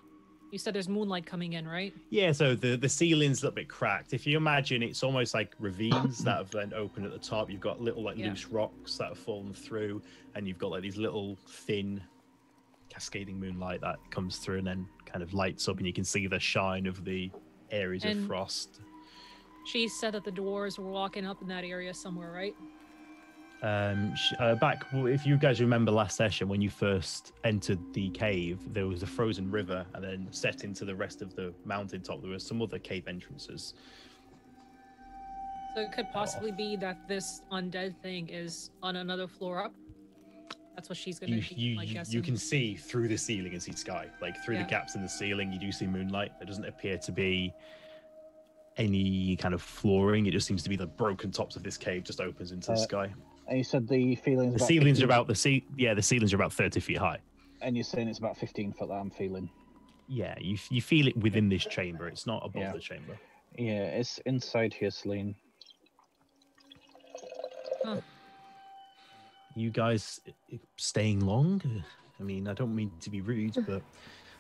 You said there's moonlight coming in, right? yeah, so the the ceiling's a little bit cracked. If you imagine, it's almost like ravines that have then opened at the top. You've got little like Yeah. loose rocks that have fallen through, and you've got like these little thin cascading moonlight that comes through and then kind of lights up, and you can see the shine of the areas of frost. She said that the dwarves were walking up in that area somewhere, right? Um, sh- uh, back if you guys remember last session when you first entered the cave, there was a frozen river, and then set into the rest of the mountaintop, there were some other cave entrances. So it could possibly be that this undead thing is on another floor up. That's what she's gonna You be, you, like, you, you can see through the ceiling and see sky, like through Yeah. the gaps in the ceiling. You do see moonlight. There doesn't appear to be any kind of flooring. It just seems to be the broken tops of this cave just opens into the Uh, sky. And you said the feelings. The about ceilings are about the sea. Yeah, the ceilings are about thirty feet high. And you're saying it's about 15 foot that I'm feeling. Yeah, you you feel it within this chamber. It's not above Yeah. the chamber. Yeah, it's inside here, Celine. you guys uh, staying long? Uh, I mean, I don't mean to be rude, but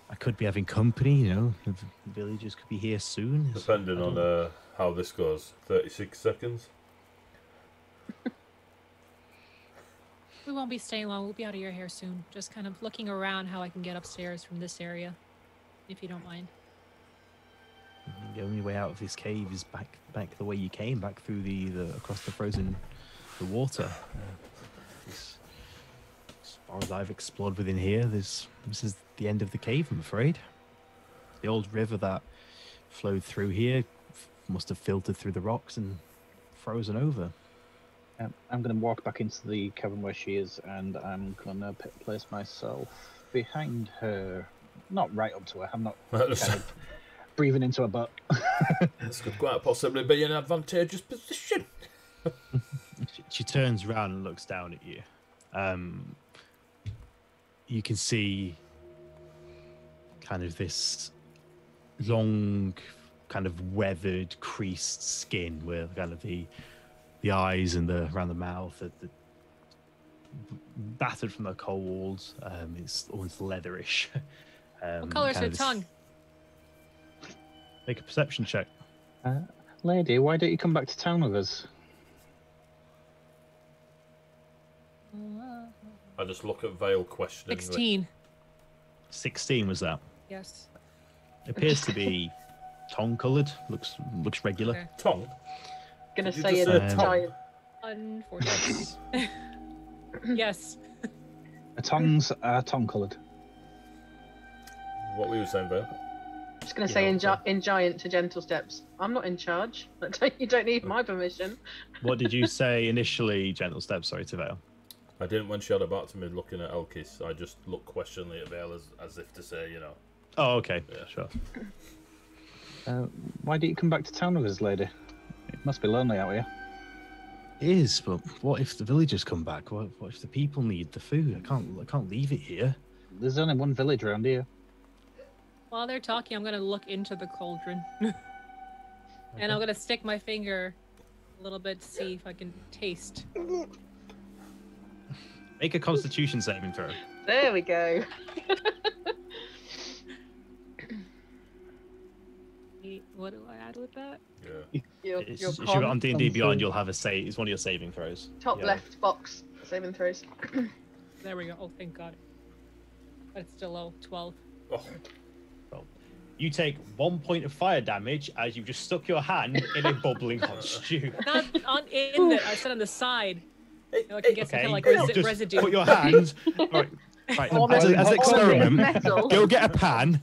I could be having company. You know, the villagers could be here soon. Depending on uh, how this goes, 36 seconds. We won't be staying long. We'll be out of your hair soon. Just kind of looking around how I can get upstairs from this area, if you don't mind. the only way out of this cave is back back the way you came, back through the, the across the frozen the water. Uh, this- as far as I've explored within here, this this is the end of the cave. I'm afraid. The old river that flowed through here f- must have filtered through the rocks and frozen over. Um, I'm going to walk back into the cavern where she is, and I'm going to p- place myself behind her. Not right up to her. I'm not kind of breathing into her butt. this could quite possibly be an advantageous position. She, she turns around and looks down at you. Um, you can see kind of this long, kind of weathered, creased skin, where kind of the the eyes and the around the mouth are the, battered from the cold. Um, it's almost leatherish. Um, What color's kind her tongue? Make a perception check. Uh, lady, why don't you come back to town with us? I just look at Vale questioningly. 16. Sixteen was that? Yes. Appears to be tongue coloured. Looks looks regular. Okay. Tongue? Gonna Did say just a say giant. Unfortunately. yes. Her tongues are tongue coloured. What were you saying, Vale? Just gonna Yeah, say in, gi- in giant to gentle steps. I'm not in charge. you don't need my permission. What did you say initially, Gentle steps? Sorry to Vale. I didn't when she had her back to me looking at Elkis. I just looked questioningly at Vale as, as if to say, you know, Oh, okay. Yeah. Sure. Uh, why didn't you come back to town with us, lady? It must be lonely out here. It is, but what if the villagers come back? What, what if the people need the food? I can't. I can't leave it here. There's only one village around here. While they're talking, I'm gonna look into the cauldron. and I'm gonna stick my finger a little bit to see if I can taste. Make a Constitution saving throw. There we go. Wait, What do I add with that? yeah. Your, It's, your if con- you're on D and D Con Beyond, you'll have a say. It's one of your saving throws. top Yeah. left box saving throws. There we go. Oh, thank God. But it's still low. 12. Oh, You take one point of fire damage as you just stuck your hand in a bubbling hot stew. Not on in the. I said on the side. Hey, So I can hey, get some Okay, kind of like resi- just residue. put your hands. All right, Right, On as, a- a, as an on a bit of experiment, go get a pan,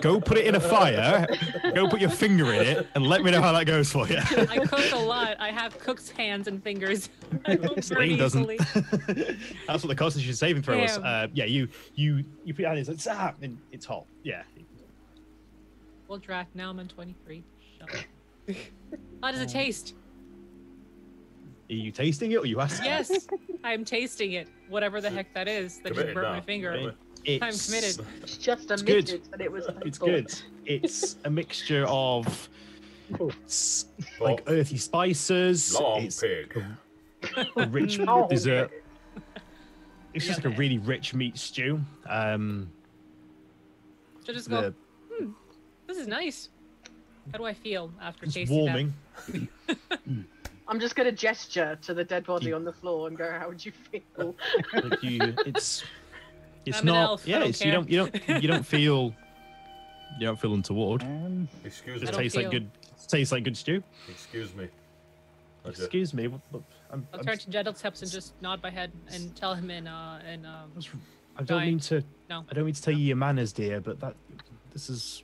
go put it in a fire, go put your finger in it, and let me know how that goes for you. I cook a lot. I have cook's hands and fingers. I will burn Celine doesn't. easily. That's what the Constitution saving throw is. Uh, yeah, you you you put your hand in, it's like, ah, and it's hot. Yeah. Well, draft. Now I'm on 23. How does it taste? Are you tasting it or you asking? Yes, I'm tasting it. Whatever the heck that is that just Committed burnt now. my finger. Really? It's, I'm committed. It's just a good. but it was. It's good. It's a mixture of like earthy spices. long It's pig. a rich Long dessert. pig. It's just like a really rich meat stew. Um, So just go. the, This is nice. How do I feel after it's tasting warming. I'm just gonna gesture to the dead body You- on the floor and go, "How would you feel?" Like you, it's it's I'm not. elf, Yeah, don't it's, you don't you don't you don't feel you don't feel untoward. Um, Excuse me. It don't tastes like good. Tastes like good stew. Excuse me. Roger. Excuse me. what- what- I'm, I'll I'm, turn to Gentle Steps and just nod my head and tell him in uh in um I don't mean to. No. I don't mean to tell you your manners, dear, but that this is.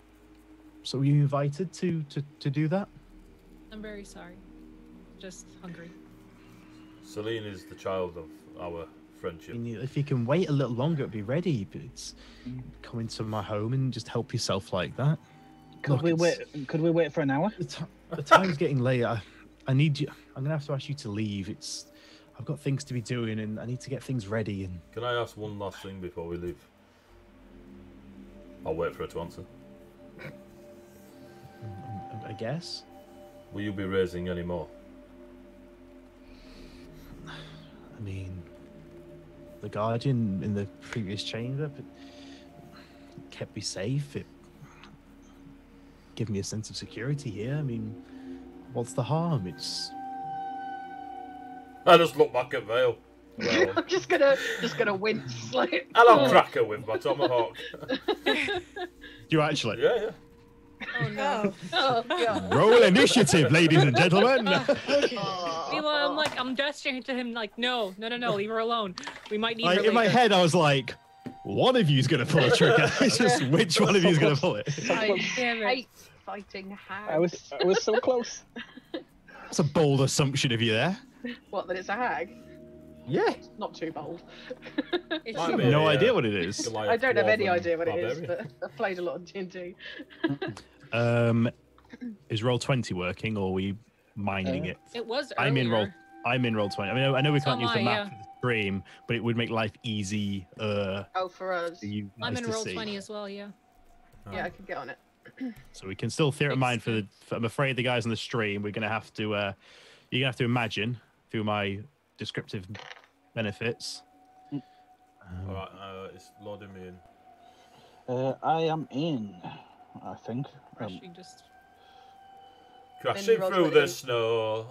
So were you invited to to to do that? I'm very sorry. Just hungry. Celine is the child of our friendship. I mean, if you can wait a little longer, it'd be ready. But it's come into my home and just help yourself like that. could Look, we wait? Could we wait for an hour? The, ti the time's getting late. I, I need you. I'm gonna have to ask you to leave. It's. I've got things to be doing, and I need to get things ready. And Can I ask one last thing before we leave? I'll wait for her to answer. I guess. Will you be raising any more? I mean, the guardian in the previous chamber but kept me safe. It gave me a sense of security here. I mean, what's the harm? It's I just look back at Vale. Well, I'm just gonna just gonna wince like. I'll oh. cracker with my tomahawk. you actually yeah, yeah. Oh no. Oh. Oh god. roll initiative, ladies and gentlemen. Oh. Meanwhile, I'm like, I'm gesturing to him, like, no, no, no, no, leave her alone. We might need like her in my later." head, I was like, one of you's gonna pull a trigger. it's just which one of you's gonna pull it. I Damn it. hate fighting hags. I was I was so close. That's a bold assumption of you there. What? That it's a hag? Yeah. Not too bold. It's Might true. No idea what it is. Goliath I don't have any idea what it is, but I've played a lot of D&D. Um, is Roll20 working, or are we minding Uh, it? It was I'm in roll. I'm in Roll20. I mean, I know we So can't am use the map yeah. for the stream, but it would make life easy uh, Oh, for us. for you I'm in roll see. 20 as well, yeah. Yeah, I could get on it. So we can still theatre Makes mind for the. For, I'm afraid the guys on the stream, we're gonna have to. Uh, you're gonna have to imagine through my descriptive benefits. Um, Alright, uh, it's loading me in. Uh, I am in. I think. Um, just. Crashing through twenty. the snow.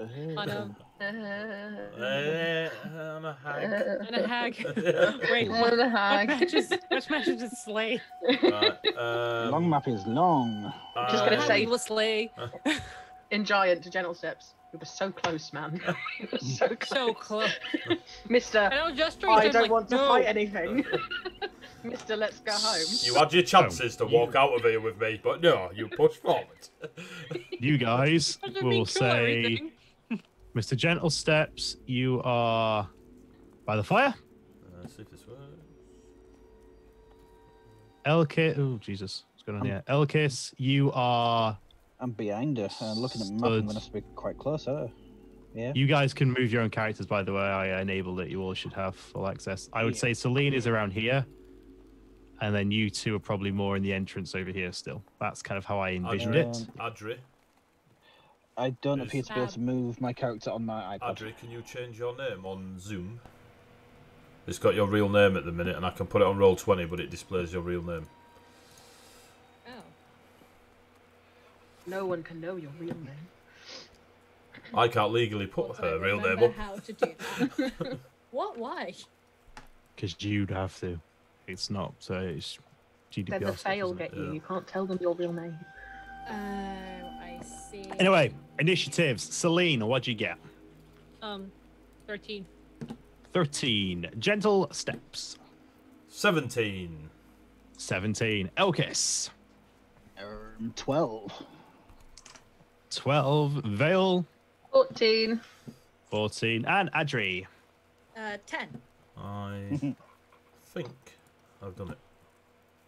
uh, On a, I'm a hag. on a hag. Wait, What what, the what matches? Which matches is slay? um, long map is long. Just uh, gonna say- we will slay. In Giant to Gentle Steps. We were so close, man. we were so close. So close. Mister, I don't just I don't like, want to no. fight anything. Mister, let's go home. You had your chances to walk out of here with me, but no, you pushed forward. you guys will say. Mr. Gentle Steps, you are by the fire. Uh, see if this works. Elkis, oh Jesus, what's going on here? Elkis, you are. I'm behind her. Uh, looking at the map, I'm Stood. going to be quite close. Huh? Yeah. You guys can move your own characters, by the way. I enabled it. You all should have full access. I would Yeah. say Celine is around here, and then you two are probably more in the entrance over here still. That's kind of how I envisioned it. Adri, I don't Is- appear to be able to move my character on my iPad. Adri, can you change your name on Zoom? It's got your real name at the minute, and I can put it on Roll20, but it displays your real name. Oh. No one can know your real name. I can't legally put Also, her real name up. how to do that. what? Why? Because you'd have to. It's not. So it's GDPR. Then the stuff, fail get you. Yeah. You can't tell them your real name. Oh, I see. Anyway, initiatives. Celine, what'd you get? Um, 13. 13. Gentle steps. 17. 17. Elkis. Um, 12. 12. Vale. 14. 14. And Adri. Uh, 10. I think I've done it.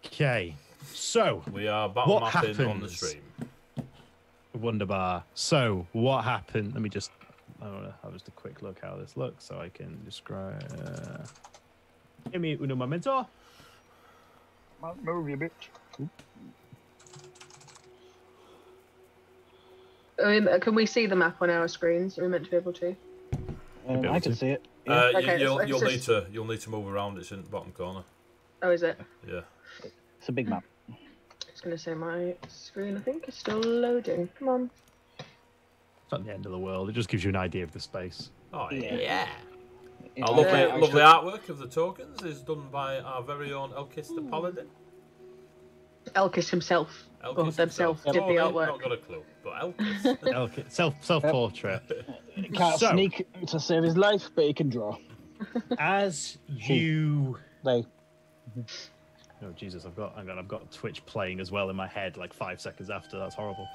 Okay. So, We are battle What mapping on the happens? stream. Wonderbar. So, what happened? Let me just I want to have just a quick look how this looks so I can describe. Uh... Give me uno momento. Move you bit. Um, can we see the map on our screens? Are we meant to be able to? Um, I can see it. Uh, you, Okay, you'll let's you'll need to you'll need to move around. It's in the bottom corner. Oh, is it? Yeah. It's a big map. I was going to say my screen, I think, is still loading. Come on. It's not the end of the world. It just gives you an idea of the space. Oh Yeah. yeah. Yeah, Our I- lovely, I lovely artwork of the tokens is done by our very own Elkis the hmm. Paladin. Elkis himself. Elkis or themselves himself. did oh, the Oh, artwork. Not got a clue, but Elkis. Elk- self self portrait. He can't So- sneak to save his life, but he can draw. As you They. Oh Jesus, I've got hang on, I've got Twitch playing as well in my head like five seconds after. That's horrible.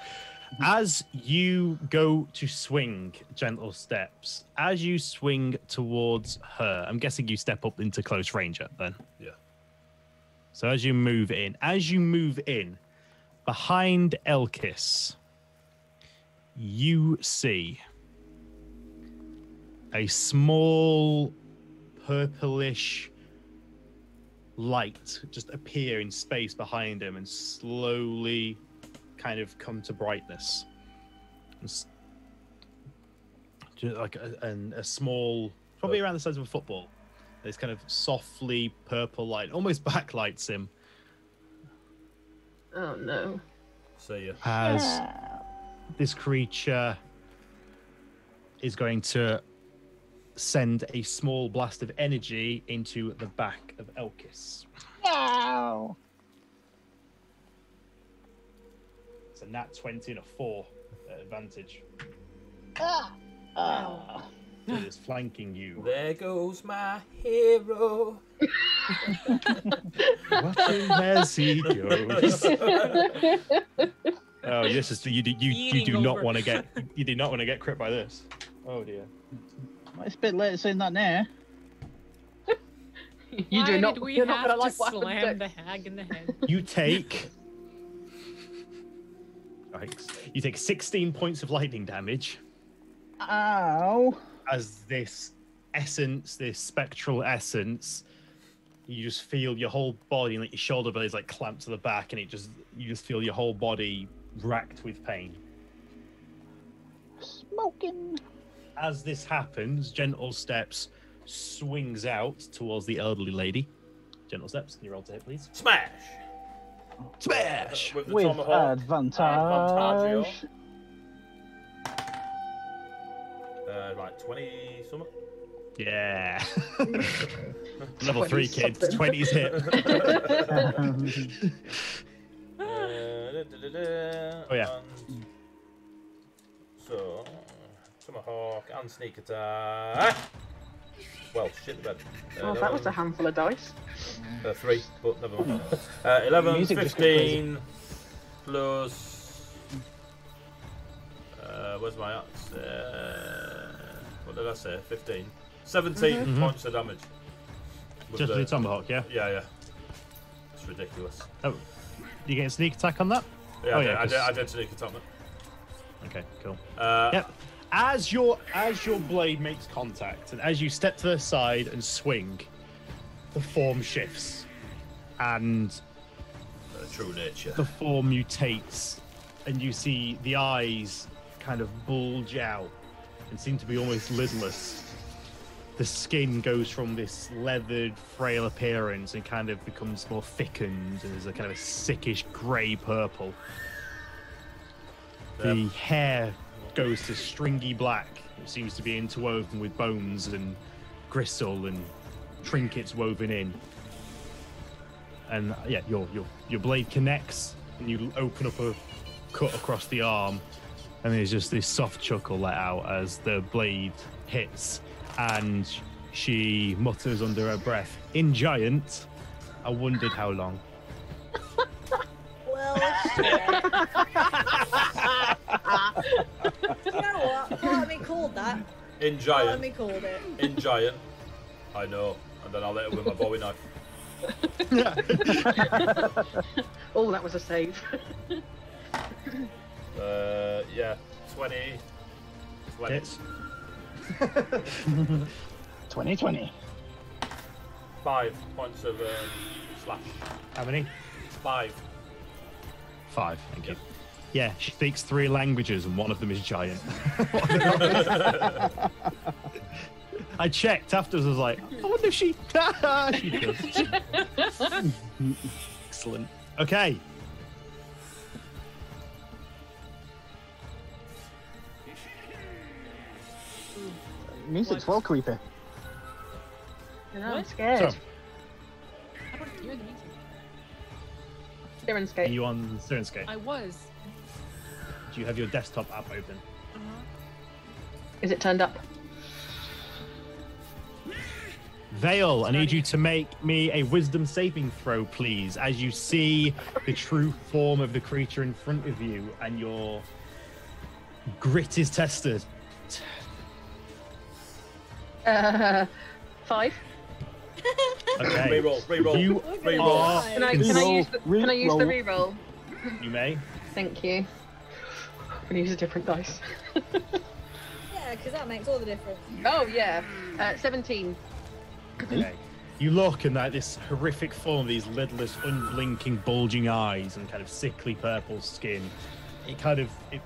Mm-hmm. As you go to swing gentle steps, as you swing towards her, I'm guessing you step up into close range then. Yeah. So as you move in, as you move in, behind Elkis, you see a small purplish light just appear in space behind him and slowly kind of come to brightness. And Like a, and a small, probably uh, around the size of a football. This kind of softly purple light almost backlights him Oh, no. See ya. as this creature is going to send a small blast of energy into the back of Elkis. Ow! It's a nat 20 and a 4 at advantage. Ah. So it is flanking you. There goes my hero. Watching as he goes. Oh, this is you. Do, you, you Eating do not want to get you do not want to get crit by this. Oh dear. Well, It's a bit late saying that now. You Why do not. Did we you're have not gonna to like what slam happened the next. hag in the head? You take. Yikes. You take 16 points of lightning damage Ow! as this essence, this spectral essence, you just feel your whole body, like your shoulder blades, like clamped to the back, and it just you just feel your whole body racked with pain. Smoking. As this happens, Gentle Steps swings out towards the elderly lady. Gentle Steps, can you roll to hit, please? Smash. Smash! With the With tomahawk. advantage. Uh, right, 20 something. Yeah. Level 3 kids, something. 20s hit. Uh, da, da, da, da, Oh, yeah. and- So, tomahawk and sneak attack. Well, shit the bed. Uh, Oh, that was a handful of dice. Uh, three, but never mind. Uh, 11, Music just got 15, plus. Uh, where's my axe? Uh, what did I say? 15. 17 Mhm. points of damage. With Just the- the tomahawk, yeah? Yeah, yeah. It's ridiculous. Oh, you getting sneak attack on that? Yeah, Oh, I, yeah, did, I, did, 'cause- I did sneak attack. man. Okay, cool. Uh, Yep. As your as your blade makes contact, and as you step to the side and swing, the form shifts, and uh, true nature. the form mutates, and you see the eyes kind of bulge out and seem to be almost lidless. The skin goes from this leathered, frail appearance and kind of becomes more thickened, and there's a kind of a sickish grey purple. The Yep. hair goes to stringy black. It seems to be interwoven with bones and gristle and trinkets woven in. And uh, yeah, your your your blade connects, and you open up a cut across the arm, and there's just this soft chuckle let out as the blade hits, and She mutters under her breath, "In giant." I wondered how long. Well, shit. you know what? Part of me called that. In Part of giant. me called it. In giant. I know. And then I'll let it with my Bowie knife. Oh, that was a save. Uh, yeah. 20. 20. Hits. 2020. Five points of um, slash. How many? Five. Five. Thank you. Yeah, she speaks three languages, and one of them is giant. I checked afterwards. I was like, I wonder if she. she does. Excellent. Okay. Music's well creepy. You know, I'm scared. So, I don't hear the music. are Syrinscape. you on Syrinscape? I was. Do you have your desktop app open? Is it turned up? Vale, I need you to make me a wisdom saving throw, please, as you see the true form of the creature in front of you and your grit is tested. Uh, five. Okay. Reroll, reroll. You Look are. Can I, can I Reroll, use the, can I use the reroll. reroll? You may. Thank you. I'm gonna use a different dice. Yeah, because that makes all the difference. oh yeah, uh, 17. Okay. You look and like this horrific form, these lidless, unblinking, bulging eyes, and kind of sickly purple skin. It kind of, it,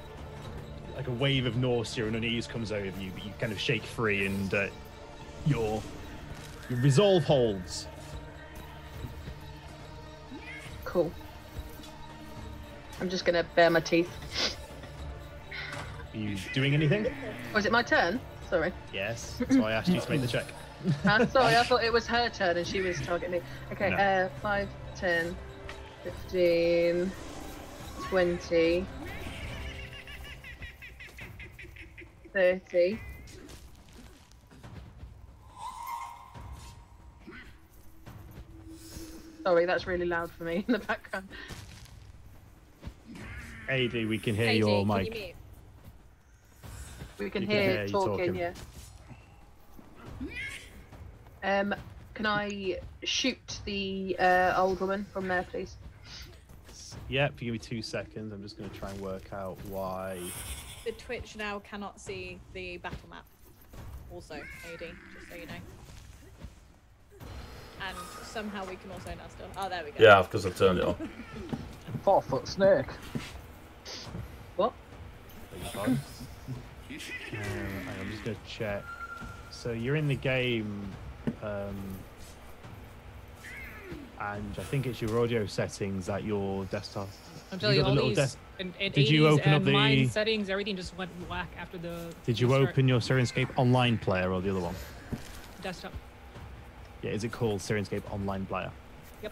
like a wave of nausea and unease comes over you, but you kind of shake free, and uh, your your resolve holds. Cool. I'm just gonna bare my teeth. Are you doing anything? Was it my turn? Sorry. Yes. That's why I asked you to make the check. Uh, sorry, I thought it was her turn and she was targeting me. Okay, No. uh, 5, 10, 15, 20, 30. Sorry, that's really loud for me in the background. AD, we can hear AD, your can mic. You mute? We can can hear hear talking, talking. yeah. Um, can I shoot the uh, old woman from there, please? Yep, give me two seconds, I'm just going to try and work out why. The Twitch now cannot see the battle map. Also, AD, just so you know. And somehow we can also now still. Oh, there we go. Yeah, because I've turned it on. Four foot snake. What? I'm just to check. So you're in the game, um, and I think it's your audio settings at your desktop. I'm telling you, the all little these desk- and, and Did you open up the- settings, everything just went whack after the. Did you start- open your Syrinscape Online player or the other one? desktop? Yeah, is it called Syrinscape Online Player? Yep.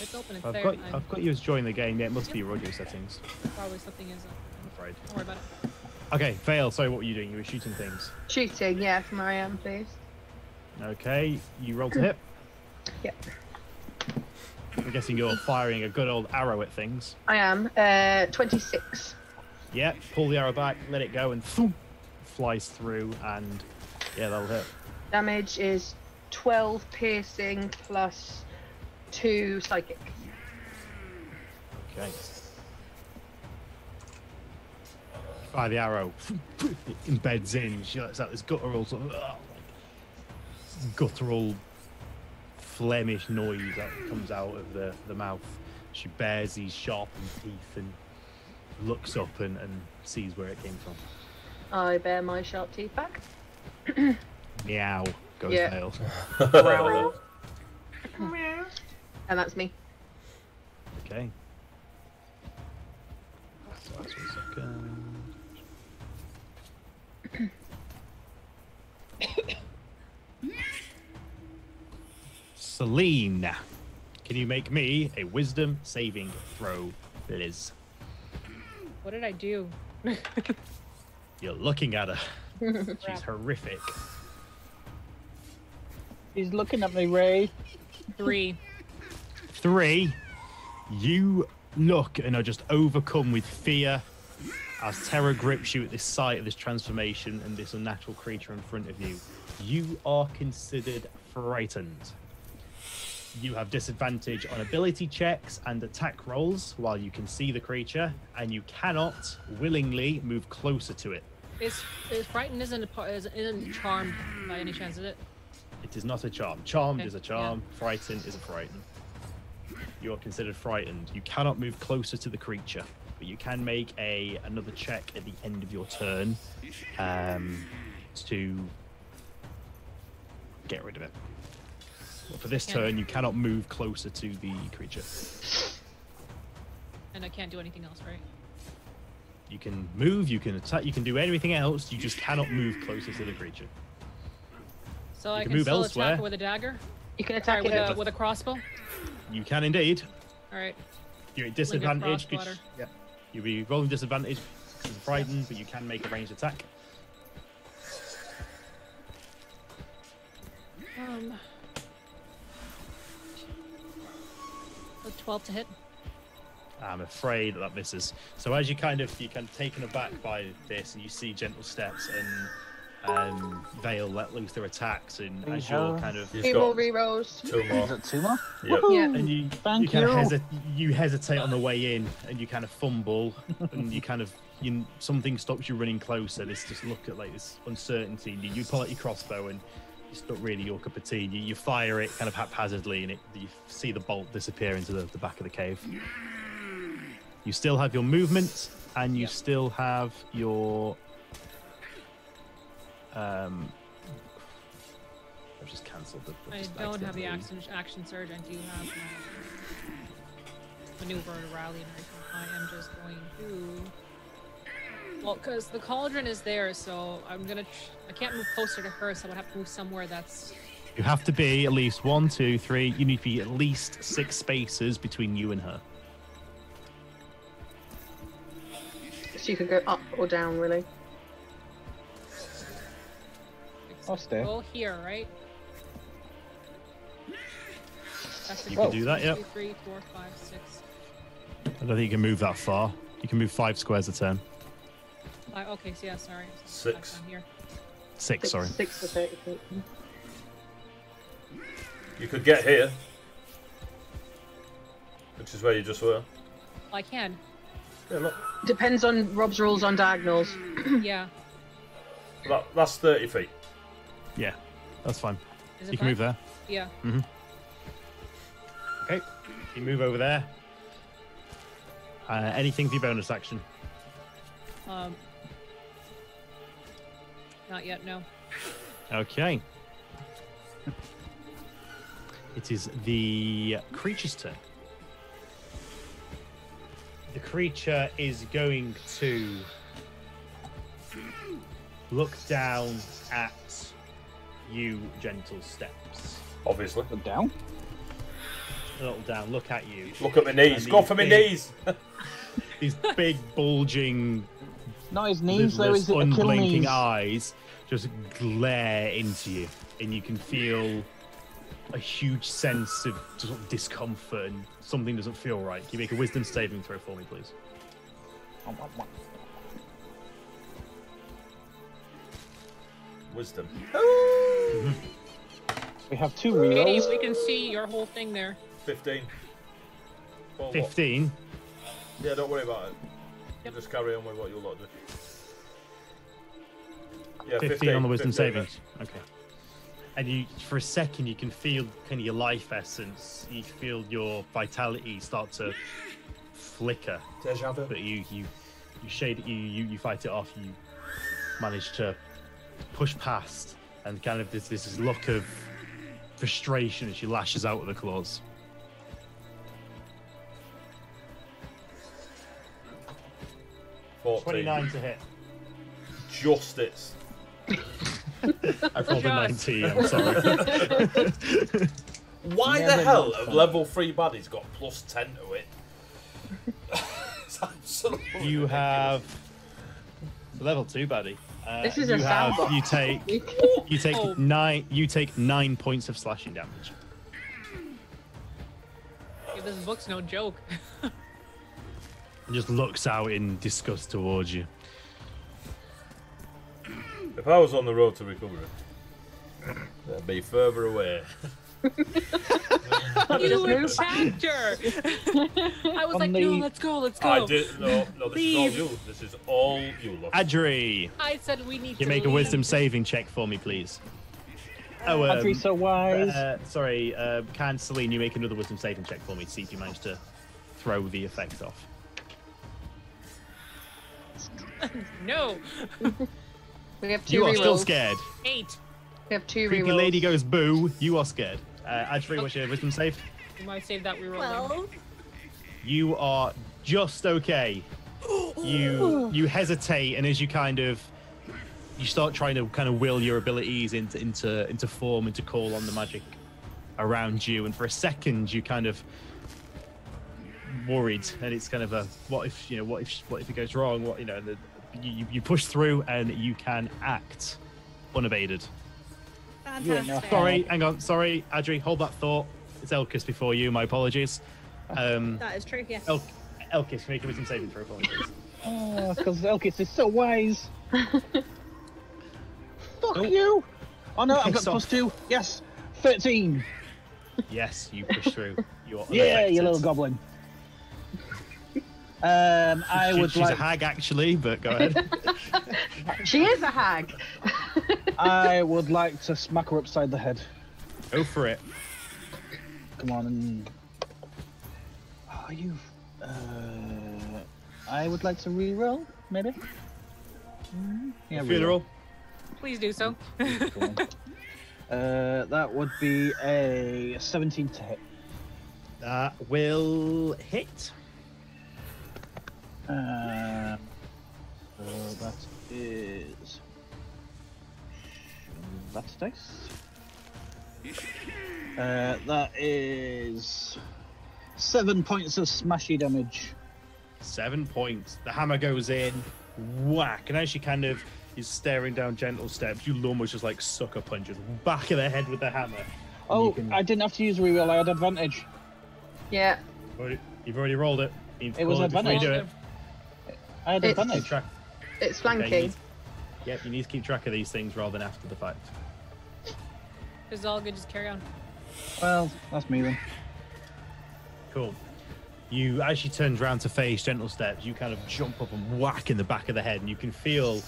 It's open. It's I've there. got I've got you as join the game. Yeah, it must be your audio settings. probably something is. Uh, I'm afraid. don't worry about it. Okay, fail. Sorry, what were you doing? You were shooting things. Shooting, yeah, from where I am, please. Okay, you roll to hit. Yep. I'm guessing you're firing a good old arrow at things. I am. Uh, 26. Yeah, pull the arrow back, let it go, and thump, flies through, and yeah, that'll hit. Damage is 12 piercing plus 2 psychic. Okay. Fire the arrow, it embeds in. She lets out this guttural sort of "Ugh," like, guttural Flemish noise that comes out of the, the mouth. She bears these sharpened teeth and looks up and, and sees where it came from. I bear my sharp teeth back. Meow goes Yeah. Vale. Growl. and that's me. Okay. So that's um, one second. Celine, can you make me a wisdom saving throw, Liz? What did I do? You're looking at her. She's horrific. He's looking at me, Ray. Three. Three, you look and are just overcome with fear as terror grips you at this sight of this transformation and this unnatural creature in front of you. You are considered frightened. You have disadvantage on ability checks and attack rolls while you can see the creature, and you cannot willingly move closer to it. it. Is is frightened isn't a isn't, charmed by any chance, is it? It is not a charm. Charmed Okay, is a yeah. charm. Frightened is a frighten. You are considered frightened. You cannot move closer to the creature, but you can make a another check at the end of your turn um, to get rid of it. But for this turn, you cannot move closer to the creature. And I can't do anything else, right? You can move, you can attack, you can do anything else. You just cannot move closer to the creature. So You I can can move still elsewhere. attack with a dagger. You can Sorry, attack with a with a crossbow. You can indeed. All right. You're at disadvantage. Yeah. You'll be rolling disadvantage because it's frightened, but you can make a ranged attack. Um. so Twelve to hit. I'm afraid that, that misses. So as you kind of you're kind of taken aback by this, and you see gentle steps and um, Vale let loose their attacks, and as you're kind of He's Two more got rerolls. two Is more. it two more? Yep. Yeah. and you Thank you kind you. of hesi- you hesitate on the way in, and you kind of fumble, and you kind of you something stops you running closer. This just look at like this uncertainty. and You, you pull out your crossbow and. It's not really your cup of tea. You, you fire it kind of haphazardly, and it, you see the bolt disappear into the, the back of the cave. You still have your movement, and you Yep. still have your. Um, I've just cancelled the. I've just don't have the action action surge. I do have my maneuver to rally and everything. I am just going to. Well, because the cauldron is there, so I'm gonna. Tr- I can't move closer to her, so I would have to move somewhere that's. You have to be at least one, two, three. You need to be at least six spaces between you and her. So you could go up or down, really. I'll stay. Go here, right? That's the You can do that, One, yep. two, three, four, five, six. I don't think you can move that far. You can move five squares a turn. Five. Okay, so yeah, sorry. Six. Down here. Six, Six, sorry. Six for 30 feet. You could get here, which is where you just were. I can. Yeah, look. Depends on Rob's rules on diagonals. yeah. That, that's 30 feet. Yeah, that's fine. Is it You can move there. Yeah. Okay. You move over there. Uh, anything for your bonus action? Um. Not yet. No. Okay. It is the creature's turn. The creature is going to look down at you, gentle steps. Obviously. Look down. A little down, look at you. Look at my knees. And Go these for my big- knees. These big, bulging, Not his knees, though, lipless, is it unblinking Achilles? eyes just glare into you, and you can feel a huge sense of sort of discomfort and something doesn't feel right. Can you make a wisdom saving throw for me, please? Wisdom. We have two Katie, rerolls. we can see your whole thing there. 15. Well, 15. Yeah, don't worry about it. Yep. just carry on with what you lot do. Yeah, 15, on the wisdom 15, savings. Okay. And you, for a second, you can feel kind of your life essence. You feel your vitality start to flicker. Deja vu. but you you you shade it, you you, you fight it off. You manage to push past, and kind of there's this look of frustration as she lashes out with the claws. Fourteen. Twenty-nine to hit. Just it's. I rolled a nineteen. I'm sorry. Why Yeah, the hell not have fun. level 3 baddies got plus 10 to it? it's absolutely you ridiculous. have level two, buddy. Uh, This is you a have, sandbox. You take you take Oh. nine you take nine points of slashing damage. Yeah, this book's no joke. Just looks out in disgust towards you. If I was on the road to recovery, that'd be further away. you move. attacked her. I was On like, the- no, let's go, let's go. I did no, no. This Leave. is all you. This is all you. Love. Adri, I said we need you to make a wisdom saving check for me, please. Oh, um, Adri, so wise. uh, sorry, uh, can Celine, you make another wisdom saving check for me to see if you manage to throw the effect off. No, We have two You are still scared. eight. We have two Creepy rerolls. lady goes boo. You are scared. Uh, Adri, what's your wisdom save? You might save that reroll. Well, You are just okay. You you hesitate, and as you kind of you start trying to kind of will your abilities into into into form and to call on the magic around you, and for a second you kind of worried, and it's kind of a what if you know what if what if it goes wrong? What you know, the, you you push through and you can act unabated. Fantastic. Sorry, hang on, sorry, Adri, hold that thought. It's Elkis before you. My apologies. Um, That is true, yes. El- Elkis, make a wisdom saving throw for me, please. Oh, because Elkis is so wise. Fuck Oh. you! Oh no, I've got Piss plus two. Yes, thirteen. Yes, you push through. You're Yeah, unaffected. you little goblin. Um, I She- would she's like. a hag, actually, but go ahead. She is a hag. I would like to smack her upside the head. go for it. Come on and. Are you? Uh, I would like to re-roll, maybe. Mm, Yeah, re-roll. Funeral. Please do so. Uh, that would be a 17 to hit. That will hit. Uh, so that is. That's nice. Uh, that is seven points of smashy damage. Seven points. The hammer goes in, whack, and as she kind of is staring down gentle steps, you almost just like sucker punches back of the head with the hammer. Oh, can- I didn't have to use reroll. I had advantage. Yeah. You've already, you've already rolled it. You need It was call before you advantage. do it. I had It's- advantage. track. It's okay, you flanking. need- Yep, you need to keep track of these things rather than after the fact. It's all good. Just carry on. Well, that's me then. Cool. You, as she turns around to face gentle steps, you kind of jump up and whack in the back of the head, and you can feel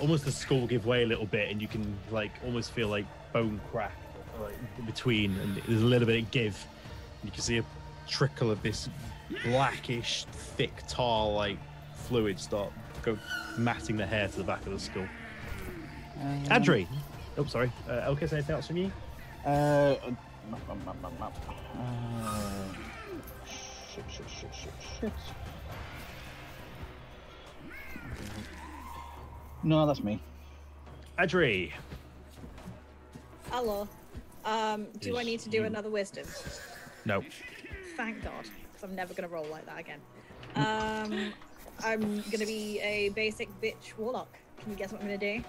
almost the skull give way a little bit, and you can like almost feel like bone crack like, between, and there's a little bit of give. And you can see a trickle of this blackish, thick tar like fluid start go matting the hair to the back of the skull. Um, Adri, oh sorry, uh, Elkis, anything else from you? Uh, map, map, map, map, map. Uh, shit, shit, shit, shit, shit. No, that's me. Adri, Hello. Um, do I need to do you- another wisdom? no. Thank God, because I'm never gonna roll like that again. Um, I'm gonna be a basic bitch warlock. Can you guess what I'm gonna do?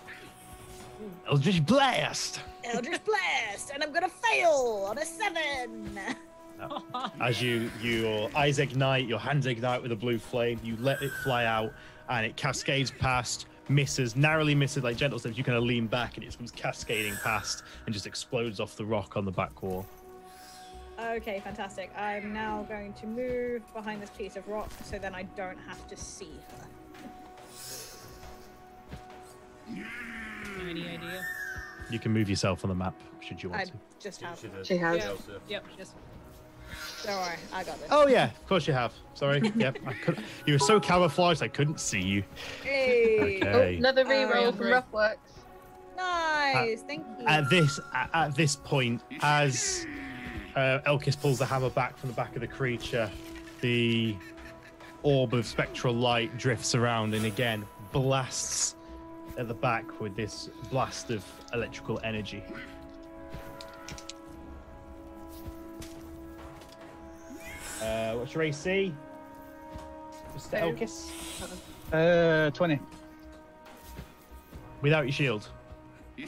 Eldritch Blast! Eldritch Blast, and I'm gonna fail on a seven. As you your eyes ignite, your hands ignite with a blue flame, you let it fly out, and it cascades past, misses, narrowly misses like gentle steps. You kind of lean back, and it comes cascading past and just explodes off the rock on the back wall. Okay, fantastic. I'm now going to move behind this piece of rock so then I don't have to see her. Any idea? You can move yourself on the map should you want I to. just have. She did. She has. Yeah. Chelsea. Yep. Just Don't worry, I got this. Oh yeah, of course you have. Sorry. yep. I could, you were so camouflaged I couldn't see you. Hey. Oh, Okay. another Uh, reroll from great. Ruffworx. Nice, thank you. At this at, at this point, as uh, Elkis pulls the hammer back from the back of the creature, the orb of spectral light drifts around and again blasts at the back with this blast of electrical energy. Uh, what's your AC? Mr. So- Elkis? Uh, 20. without your shield.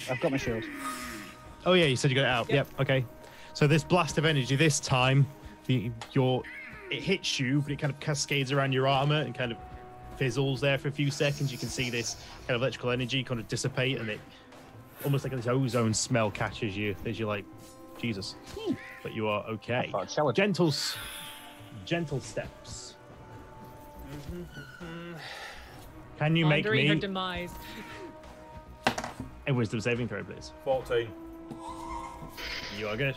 I've got my shield. Oh yeah, you said you got it out. Yep. Yep. Okay. So this blast of energy this time, the, your it hits you, but it kind of cascades around your armor and kind of fizzles there for a few seconds. You can see this kind of electrical energy kind of dissipate, and it almost like this ozone smell catches you as you're like, Jesus. But you are okay. thought Gentle, s- gentle steps. Can you make Pondering her me demise. a wisdom saving throw, please? 14. You are good.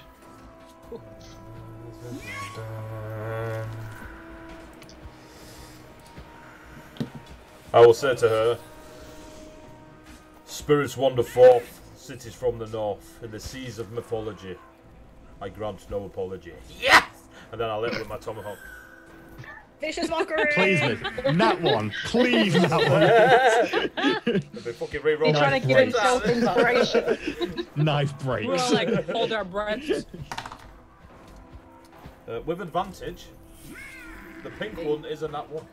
I will say to her, Spirits wander forth, cities from the north, in the seas of mythology. I grant no apology. Yes! And then I'll hit with my tomahawk. Vicious mockery. Please, miss. That one. Please, that I've been fucking re He's trying to give Nice. himself inspiration. Knife breaks. We're all like hold our breaths. Uh, with advantage, the pink one is a nat one,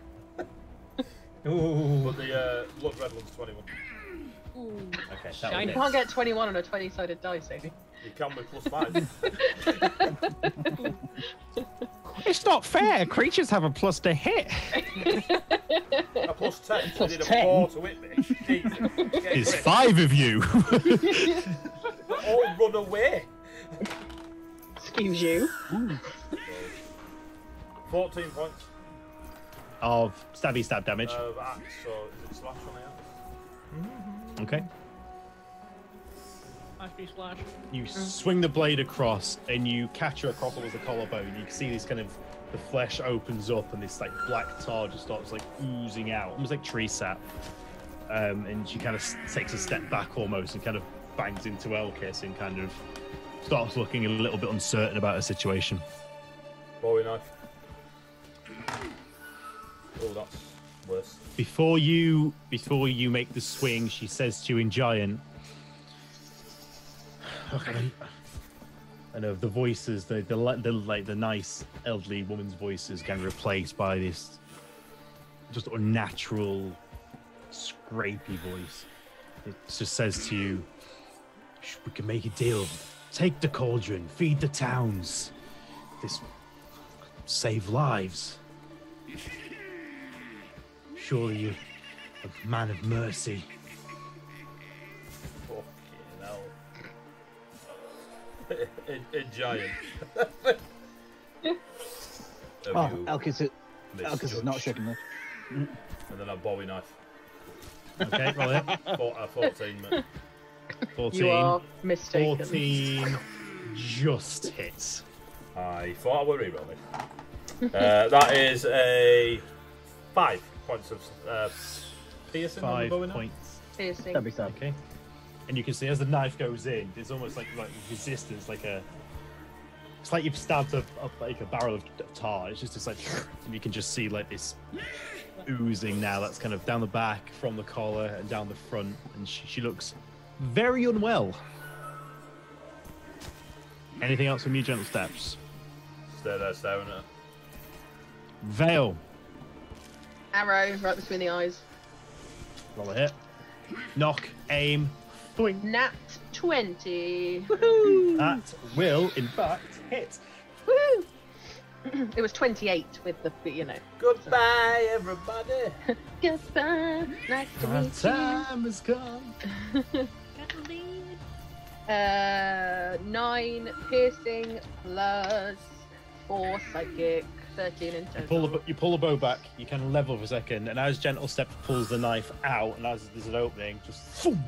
Ooh. but the uh, blood red one's 21. Ooh. Okay, Shiny. that You can't get 21 on a 20 sided dice, Amy. You can with plus 5. It's not fair. Creatures have a plus to hit. a plus 10. Plus you need a 4 to hit me. It's grip. five of you. All run away. Excuse you. 14 points of stabby stab damage. of axe, so slash on the axe? Okay. Slash be slash. You swing the blade across and you catch her across almost the collarbone. You can see this kind of the flesh opens up and this like black tar just starts like oozing out, almost like tree sap. Um, and she kind of takes a step back almost and kind of bangs into Elkis and kind of starts looking a little bit uncertain about her situation. Bowie knife. Oh, that's worse. Before you before you make the swing, she says to you in giant. Okay. And of the voices, the, the the like the nice elderly woman's voices getting replaced by this just unnatural, scrapey voice. It just says to you, "We can make a deal. Take the cauldron, feed the towns. This save lives." Surely you're a man of mercy. Fucking hell. a, a giant. Have Oh, you Elkis, is- Elkis is not shaking this. And then a Bowie knife. Okay, roll it. Four, uh, 14, mate. 14. You are mistaken. 14 just hits. I thought I were rerolling. uh, that is a five points of uh, piercing on the Five Bowie knife. points. Piercing. Stabby stab. Okay. And you can see as the knife goes in, there's almost like like resistance, like a. It's like you've stabbed a, a like a barrel of tar. It's just it's like, and you can just see like this oozing now. That's kind of down the back, from the collar, and down the front, and she, she looks very unwell. Anything else from you, gentle steps? Stay there staring at her. Vale. Arrow right between the eyes. Roll a hit. Knock. Aim. Boing. Nat 20. That will, in fact, hit. Woo! it was 28 with the, you know. Goodbye, everybody. Goodbye. Nice to Our meet you. time has come. Uh, nine piercing plus four psychic, thirteen in You pull, total. the, you pull the bow back, you kind of level for a second, and as Gentle Step pulls the knife out, and as there's an opening, just boom,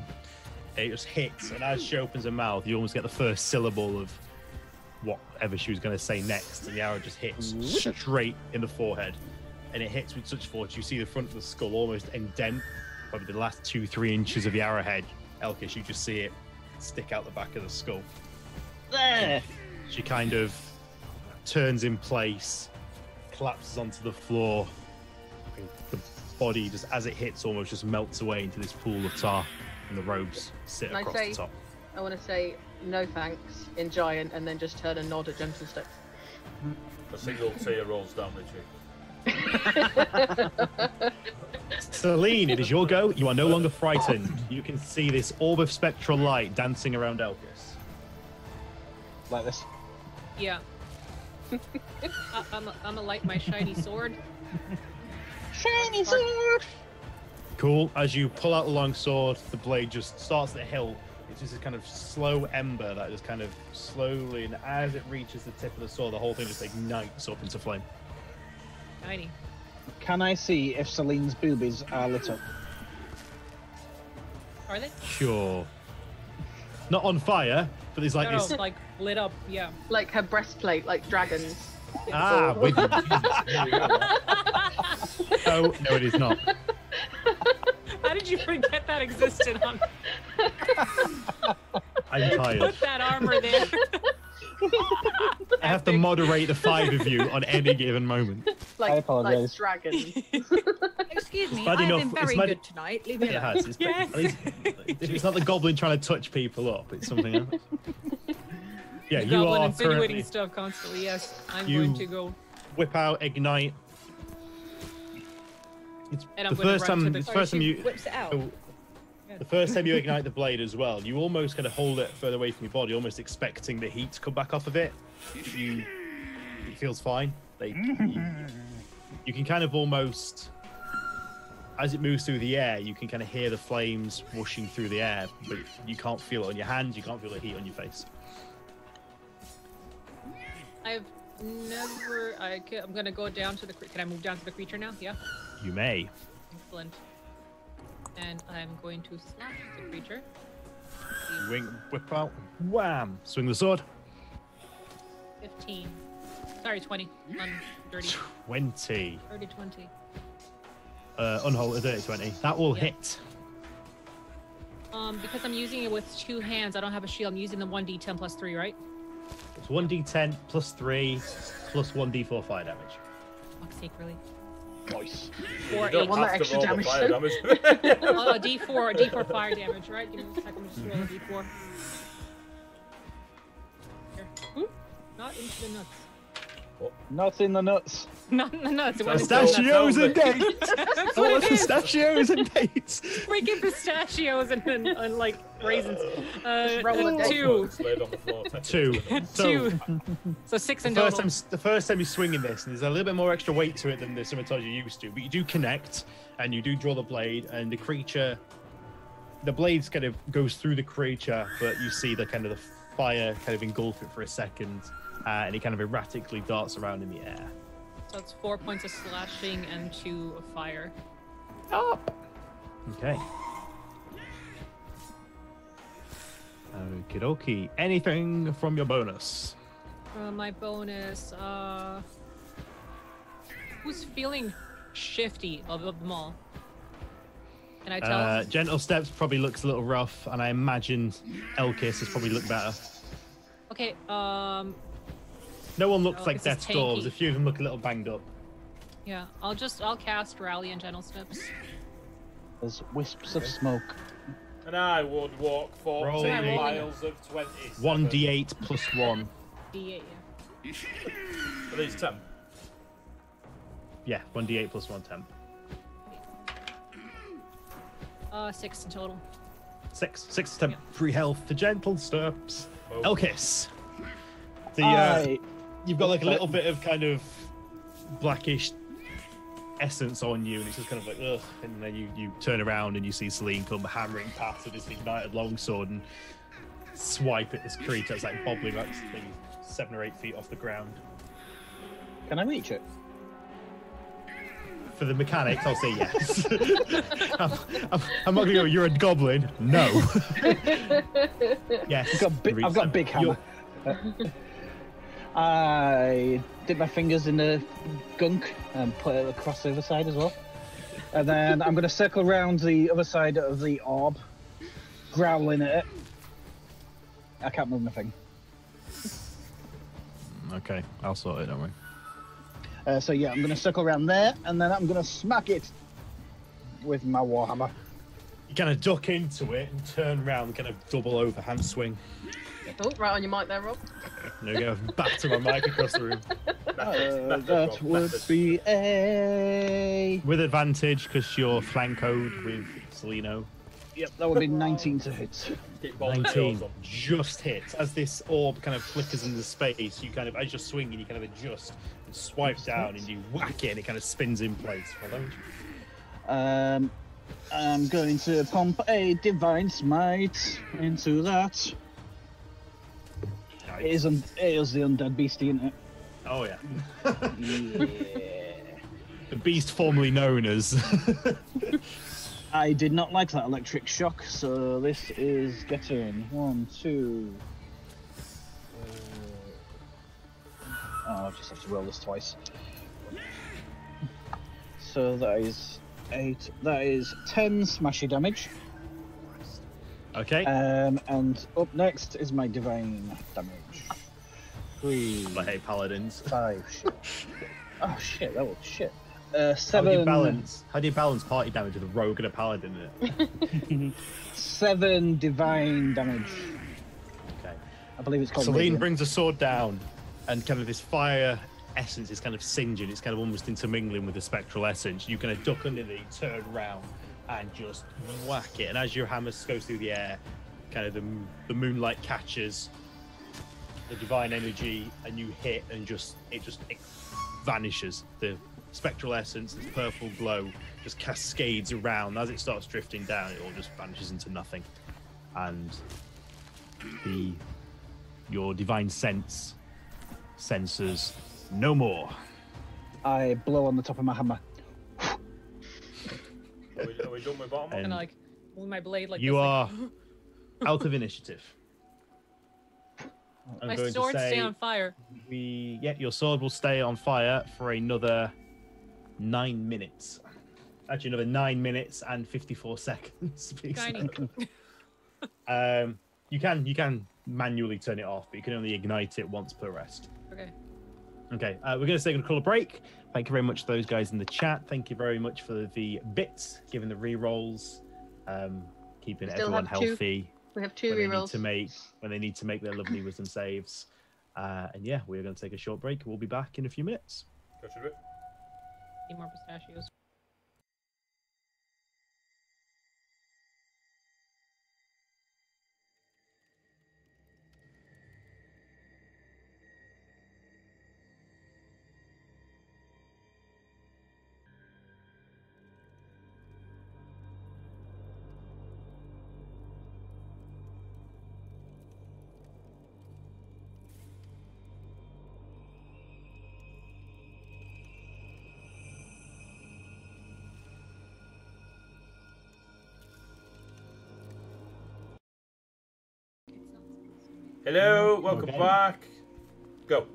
it just hits. And as she opens her mouth, you almost get the first syllable of whatever she was going to say next, and the arrow just hits straight in the forehead. And it hits with such force, you see the front of the skull almost indent, probably the last two, three inches of the arrowhead. Elkish, you just see it stick out the back of the skull. There. She kind of turns in place, collapses onto the floor. The body, just as it hits, almost just melts away into this pool of tar, and the robes sit Can across say- the top. I want to say no thanks in giant and then just turn and nod at gentle steps. A single tear rolls down the cheek. Celine, it is your go. You are no longer frightened. You can see this orb of spectral light dancing around Elkis. Like this. Yeah. I, I'm gonna light my shiny sword. Shiny sword! Cool. As you pull out the long sword, the blade just starts to hilt. It's just a kind of slow ember that just kind of slowly, and as it reaches the tip of the sword, the whole thing just ignites up into flame. Shiny. Can I see if Celine's boobies are lit up? Are they? Sure. Not on fire, but there's like no, this. no, like lit up. Yeah. Like her breastplate, like dragons. Ah, with you. Oh, no, it is not. How did you forget that existed on? I'm tired. Put that armor there. I have to moderate the five of you on any given moment. Like, I like apologise. dragons. Excuse me, I have enough- been it's very bad- good tonight. Leave me It alone. has. It's, Yes. at least, it's not the goblin trying to touch people up. It's something else. Yeah, The you goblin are insinuating currently stuff constantly. Yes, I'm You- going to go. whip out ignite. It's And the I'm gonna first time. the- the Sorry, first time you. whips it out. oh, The first time you ignite the blade as well, you almost kind of hold it further away from your body, almost expecting the heat to come back off of it. You, it feels fine. Like you, you can kind of almost, as it moves through the air, you can kind of hear the flames whooshing through the air, but you can't feel it on your hands. You can't feel the heat on your face. I've never. I ca- I'm gonna go down to the. cre- Can I move down to the creature now? Yeah. You may. Excellent. And I'm going to slash the creature. Wing, whip out, wham! Swing the sword. 15. Sorry, 20. On dirty. 20. Dirty 20. Uh, unhold a dirty 20. That will Yeah. hit. Um, because I'm using it with two hands, I don't have a shield. I'm using the 1d10 plus 3, right? It's 1d10 plus 3 plus 1d4 fire damage. Fuck's sake, really. Nice. Four, You don't eight. want that extra damage, fire damage. Oh, a d4, a d4 fire damage, right? Give me a second, just roll a d4. Not into the nuts. Not in the nuts. Not in the nuts. It went into the Pistachios and dates! nuts. That's what it is. pistachios and dates! Freaking pistachios and, and, and like raisins. Uh, roll a dice. two. It's laid on the floor, take it. Two. So, Two. So six the in first, total. time, the first time you're swinging this, and there's a little bit more extra weight to it than the scimitar you're used to, but you do connect and you do draw the blade, and the creature, the blade kind of goes through the creature, but you see the kind of the fire kind of engulf it for a second, uh, and he kind of erratically darts around in the air. So it's four points of slashing and two of fire. Up. Okay. Okie dokie. Anything from your bonus? Uh, my bonus. Uh, who's feeling shifty of, of them all? Can I tell? Uh, gentle steps probably looks a little rough, and I imagine Elkis has probably looked better. okay. Um. No one looks Oh, like this is death's dwarves. tanky. A few of them look a little banged up. Yeah. I'll just. I'll cast rally and gentle steps. There's wisps of smoke. And I would walk 14 Roll me. miles of 20. One d8 plus one. D8. Yeah. Are these 10? Yeah, one d8 plus one temp. Uh, six in total. Six. Six temp. Yeah. Free health. The gentle steps. Oh. Elkis. The uh, I, you've got like a little bit of kind of blackish essence on you, and it's just kind of like ugh. And then you you turn around and you see Celine come hammering past with this ignited longsword and swipe at this creature that's like bobbling like maybe seven or eight feet off the ground. can I reach it? For the mechanics, I'll say yes. I'm, I'm, I'm not gonna go. You're a goblin. No. yes. I've got, bi- I've got a big You're- hammer. I dip my fingers in the gunk and put it across the other side as well. And then I'm going to circle around the other side of the orb, growling at it. I can't move nothing. Okay, I'll sort it. Don't worry. Uh, so yeah, I'm going to circle around there, and then I'm going to smack it with my warhammer. You kind of duck into it and turn around, kind of double over hand swing. Oh, right on your mic there, Rob. There you go, back to my mic across the room. Uh, Method, that would be a. With advantage, because you're flancoed with Celino. Yep, that would be 19 to hit. Keep balling the 19 just hits. As this orb kind of flickers into space, you kind of, as you're swinging, you kind of adjust and swipe down and you whack it and it kind of spins in place. Follow? Um, I'm going to pump a divine smite into that. It is, un- it is the undead beastie, isn't it? Oh, yeah. Yeah. The beast formerly known as. I did not like that electric shock, so this is getting one, two. Uh, oh, I'll just have to roll this twice. So that is eight. That is ten smashy damage. Okay. Um, and up next is my divine damage. Three, but hey, paladins. five. Shit. Oh shit! That was shit. Uh, How do you seven. balance? How do you balance party damage with a rogue and a paladin in it? Seven divine damage. Okay. I believe it's called. Celine radiant. brings a sword down, and kind of this fire essence is kind of singeing. It's kind of almost intermingling with the spectral essence. You kind of duck under it, turn round, and just whack it. And as your hammer goes through the air, kind of the, the moonlight catches the divine energy, and you hit, and just it just it vanishes. The spectral essence, this purple glow, just cascades around. As it starts drifting down, it all just vanishes into nothing, and the your divine sense senses no more. I blow on the top of my hammer. Are we, are we done with bottom? And- Kind of like with my blade like you this, are like, out of initiative. I'm my going sword to say stay on fire. we yeah, your sword will stay on fire for another nine minutes. Actually, another nine minutes and fifty-four seconds. to be Tiny. exact. um, you can you can manually turn it off, but you can only ignite it once per rest. Okay. Okay, uh, we're going to take a call a break. Thank you very much to those guys in the chat. Thank you very much for the bits, giving the re rolls, um, keeping everyone have two healthy We have two when they need rerolls. to make when they need to make their lovely wisdom saves. Uh, and yeah, we're going to take a short break. We'll be back in a few minutes. Go to it. Need more pistachios. Hello, welcome Okay. back. Go.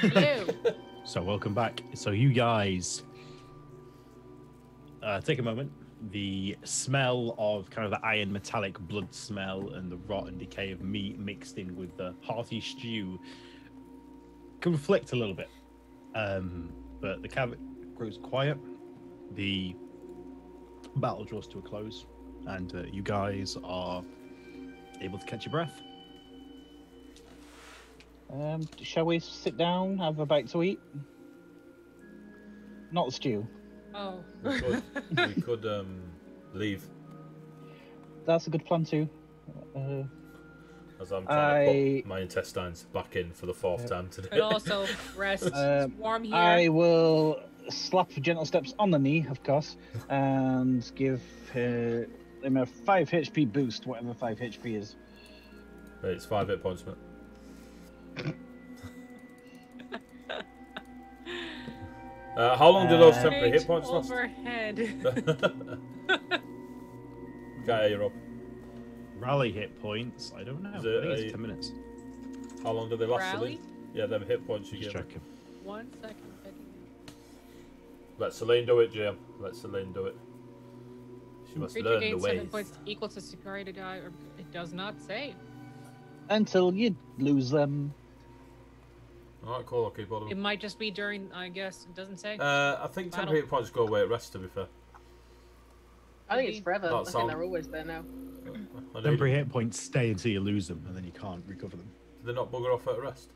Hello. So welcome back. So you guys, uh, take a moment. The smell of kind of the iron metallic blood smell and the rot and decay of meat mixed in with the hearty stew conflict a little bit. Um, but the cavern grows quiet. The battle draws to a close, and uh, you guys are able to catch your breath. Um, shall we sit down, have a bite to eat? Not the stew. Oh. We could, we could um, leave That's a good plan too. Uh, as I'm trying to I- put my intestines back in for the fourth time today. But also rest. Um, it's warm here. I will slap gentle steps on the knee, of course, and give uh, him a five HP boost, whatever five HP is. Right, it's five hit points, mate. Uh, how long do those Uh, temporary hit Right points last? overhead. Can't hear you, Rob. Rally hit points. I don't know. I think it it's ten minutes. How long do they last? Rally? Yeah, them hit points you Just give. me. checking. One second. Let Celine do it, Jim. Let Celine do it. She must Creature learn the gains ways. seven points equal to superiority die. Or it does not say. Until you lose them. Alright, cool. I'll keep all of It might just be during. I guess it doesn't say. Uh, I think Battle. temporary hit points go away at rest, to be fair. I think it's forever. That I think they're always there now. I know Temporary hit points stay until you lose them, and then you can't recover them. Do They're not bugger off at rest.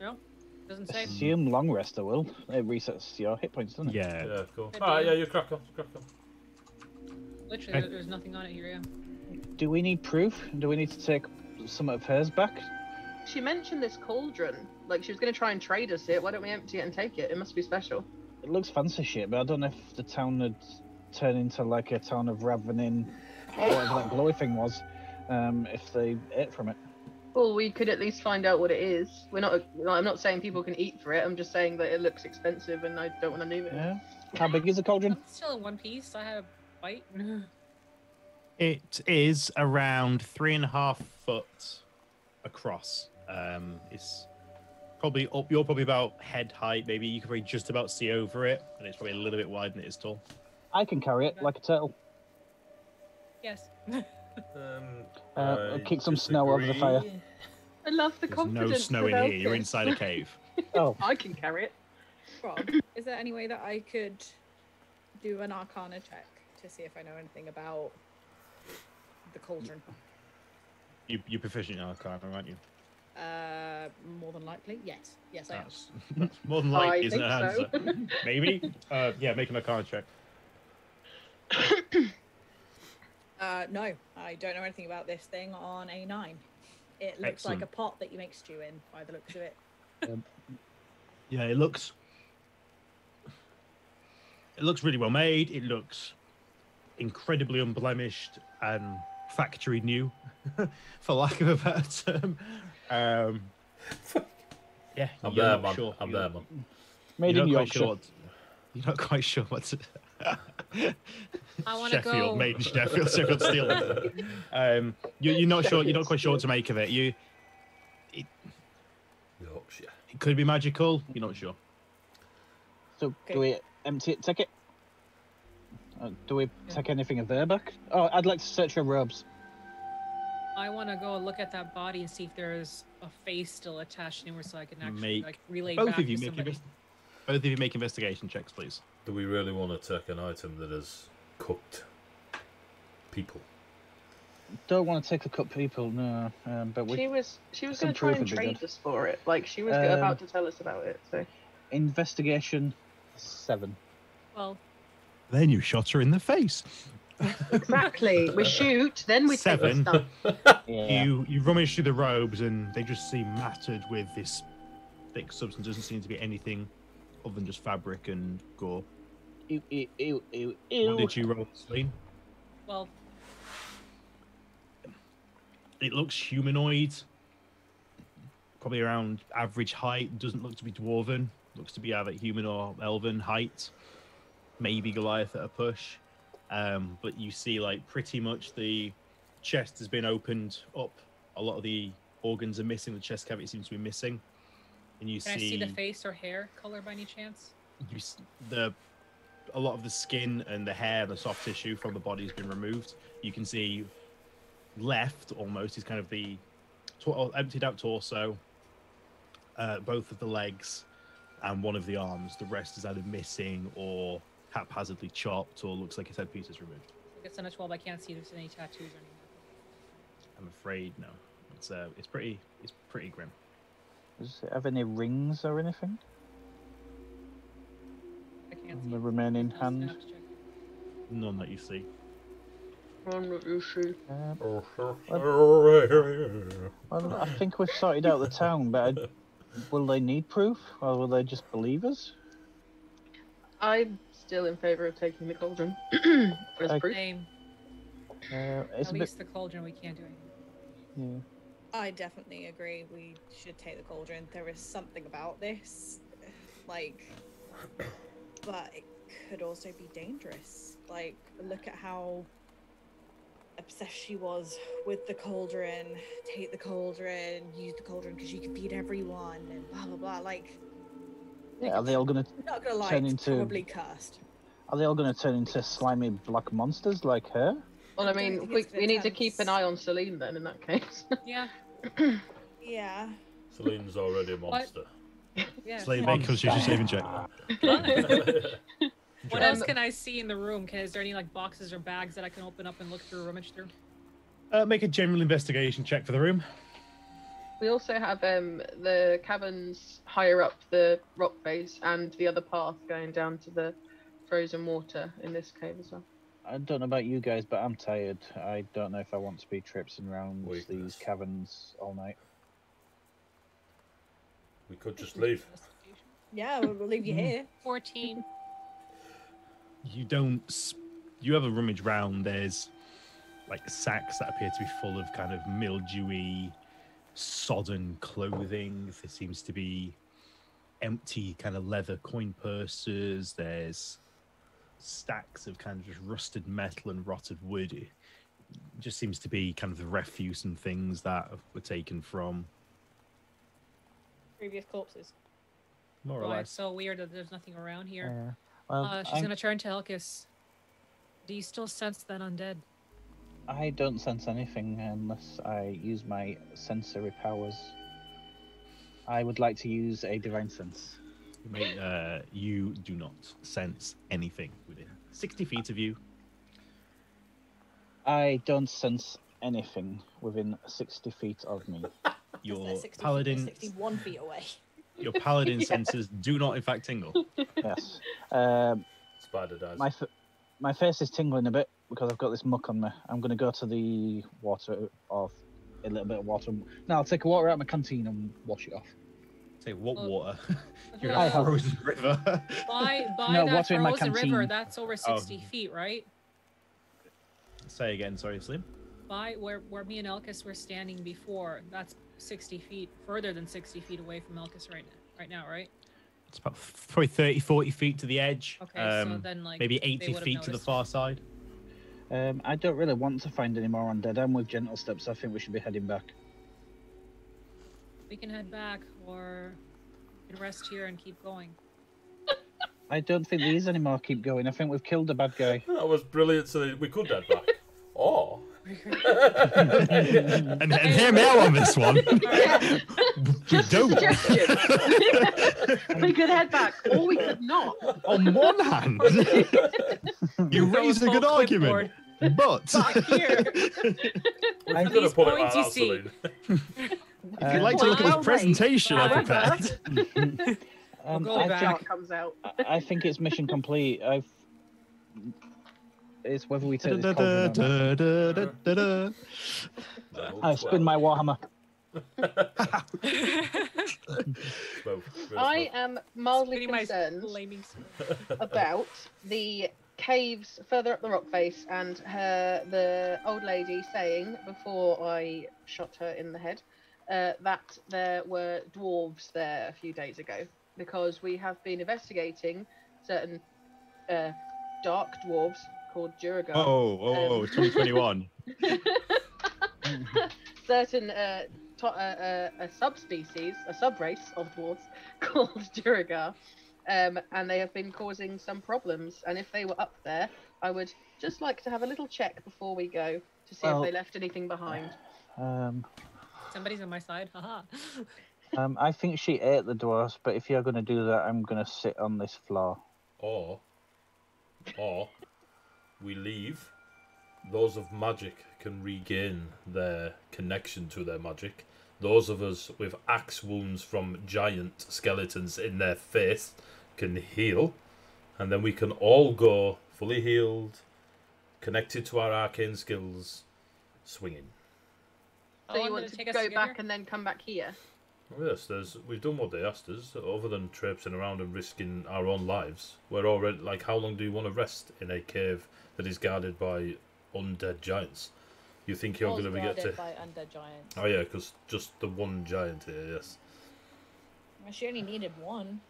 No, doesn't say. Assume long rest, I will. It resets your hit points, doesn't it? Yeah. Yeah, cool. Could Alright, yeah, you crack on, crack on. Literally, Okay. there- there's nothing on it here. Yeah. Do we need proof? Do we need to take some of hers back? She mentioned this cauldron. Like she was going to try and trade us it. Why don't we empty it and take it? It must be special. It looks fancy shit, but I don't know if the town had turned into like a town of ravening, whatever that glowy thing was. Um, if they ate from it. Well, we could at least find out what it is. We're not. I'm not saying people can eat for it. I'm just saying that it looks expensive, and I don't want to leave it. Yeah. How big is the cauldron? I'm still in one piece. I had a bite. It is around three and a half foot across. Um, it's probably up. You're probably about head height. Maybe you can probably just about see over it, and it's probably a little bit wide and it is tall. I can carry it like a turtle. yes. Um, Uh, I kick some snow over the fire. I love the There's confidence. no snow in of here. You're inside a cave. Oh, I can carry it. Rob, is there any way that I could do an Arcana check to see if I know anything about the cauldron? You, you're proficient in Arcana, aren't you? Uh, more than likely, yes. Yes, I am. That's, that's more than I likely isn't think an so. answer. Maybe. Uh, yeah, make an Arcana check. Uh, no, I don't know anything about this thing on A nine. It looks Excellent. like a pot that you make stew in, by the looks of it. Yeah, it looks. It looks really well made. It looks incredibly unblemished and factory new, for lack of a better term. Um, yeah, I'm there, man. Sure. I'm there, man. made you're in not quite Yorkshire. sure. what- You're not quite sure what to. I want to Sheffield, go. made in Sheffield, Sheffield Steel. Um, you, you're not sure. You're not quite sure what to make of it. You, Yorkshire. it could be magical. You're not sure. So Okay. do we empty it, take it? Uh, do we take anything of there back? Oh, I'd like to search her robes. I want to go look at that body and see if there's a face still attached anywhere, so I can actually Make- like relay Both back of you to make somebody. invest- both of you make investigation checks, please. Do we really want to take an item that has cooked people? Don't want to take the cooked people, no. Um, but we She was. She was going to try and trade good. us for it. Like she was Um, about to tell us about it. So investigation seven. Well, Then you shot her in the face. Exactly, we shoot, then we Seven. take the stuff. Yeah. You you rummage through the robes and they just seem mattered with this thick substance. Doesn't seem to be anything other than just fabric and gore. Ew, ew, ew, ew, What did you roll, Celine? well, It looks humanoid, probably around average height. Doesn't look to be dwarven. Looks to be either human or elven height. Maybe Goliath at a push. Um, but you see, like, pretty much the chest has been opened up. A lot of the organs are missing. The chest cavity seems to be missing. And you can I see, see the face or hair color by any chance? you the a lot of the skin and the hair, the soft tissue from the body has been removed. You can see left almost is kind of the tor- emptied out torso, uh, both of the legs, and one of the arms. The rest is either missing or haphazardly chopped, or looks like his headpiece is removed. It's on a 12. I can't see if there's any tattoos or anything. I'm afraid no. It's uh, it's pretty it's pretty grim. Does it have any rings or anything? I can't On see. the it. remaining No, hand? synapse check. None that you see. I'm not too sure. Uh, well, I think we've sorted out the town, but I, will they need proof, or will they just believe us? I'm still in favour of taking the cauldron as Okay. proof. Same. Uh, it's At a bit. least the cauldron, we can't do anything. Yeah. I definitely agree. We should take the cauldron. There is something about this, like, but it could also be dangerous. Like, look at how obsessed she was with the cauldron. Take the cauldron, use the cauldron because you can feed everyone, and blah blah blah. Like, Yeah, are they all gonna not gonna lie, Turn it's into- probably cursed. are they all gonna turn into slimy black monsters like her? Well, I I mean, think we, we need to keep an eye on Celine then. In that case, Yeah. Yeah. Celine's already a monster. Yeah. Slave yeah. make constitution saving check. What else can I see in the room? Can, is there any like boxes or bags that I can open up and look through, rummage through? Uh, make a general investigation check for the room. We also have um, the caverns higher up the rock face and the other path going down to the frozen water in this cave as well. I don't know about you guys, but I'm tired. I don't know if I want to be tripsing around Weakness. these caverns all night. We could just leave. Yeah, we'll, we'll leave you here. 14. You don't. You have a rummage round. There's like sacks that appear to be full of kind of mildewy, sodden clothing. There seems to be empty kind of leather coin purses. There's stacks of kind of just rusted metal and rotted wood. It just seems to be kind of the refuse and things that were taken from Previous corpses. more or Why less. it's so weird that there's nothing around here. Uh, well, Uh, she's I'm- gonna turn to Elkis. Do you still sense that undead? I don't sense anything unless I use my sensory powers. I would like to use a divine sense. Mate, uh, you do not sense anything within 60 feet of you. I don't sense anything within 60 feet of me. Your They're 60 feet- paladin, 61 feet away. your paladin Yeah. senses do not in fact tingle. yes. Um, Spider does. my, f- my face is tingling a bit because I've got this muck on me. I'm going to go to the water off a little bit of water. Now I'll take a water out of my canteen and wash it off. Say what Well, water? You're I in a have- frozen river. By by No, that water in my frozen river, canteen. that's over Oh. 60 feet, right? Say again, sorry, Slim. By where where me and Elkis were standing before, that's 60 feet further than 60 feet away from Elkis right now, right now, right? It's about probably 30, 40 feet to the edge. Okay, so um, then like maybe 80 feet to the far side. Um, I don't really want to find any more undead. I'm with gentle steps. I think we should be heading back. We can head back, or we can rest here and keep going. I don't think there is any more. Keep going. I think we've killed the bad guy. That was brilliant. So we could head back. Or and, and hear me out on this one. Just a don't. suggestion. we could head back, or we could not. on one hand, you raise a good Full argument, but Back here. we're going to These put it points like you that, see. Celine. if you'd like to look at Well, this presentation I well, prepared, Um, go I think comes out. I- I think it's mission complete. I've. It's whether we take this cauldron or not. I spin my warhammer. 12. Real I am mildly Spinning my concerned flaming sword. spell. about the caves further up the rock face and her the old lady saying before I shot her in the head uh, that there were dwarves there a few days ago because we have been investigating certain uh, dark dwarves called Duergar. Oh, oh, oh, 2021. certain uh, to- uh, uh, a subspecies, a subrace of dwarves called Duergar, um, and they have been causing some problems. And if they were up there, I would just like to have a little check before we go to see Well- if they left anything behind. Um, Somebody's on my side. Haha. um, I think she ate the dwarfs, but if you're going to do that, I'm going to sit on this floor. Or, or we leave. Those of magic can regain their connection to their magic. Those of us with axe wounds from giant skeletons in their face can heal, and then we can all go fully healed, connected to our arcane skills, swinging. So you want to take go to back and then come back here? Yes, there's we've done what they asked us. Other than traipsing around and risking our own lives, we're already like, how long do you want to rest in a cave that is guarded by undead giants? You think you're going to be get to? guarded by undead giants. Oh yeah, because just the one giant here. Yes. Well, She only needed one.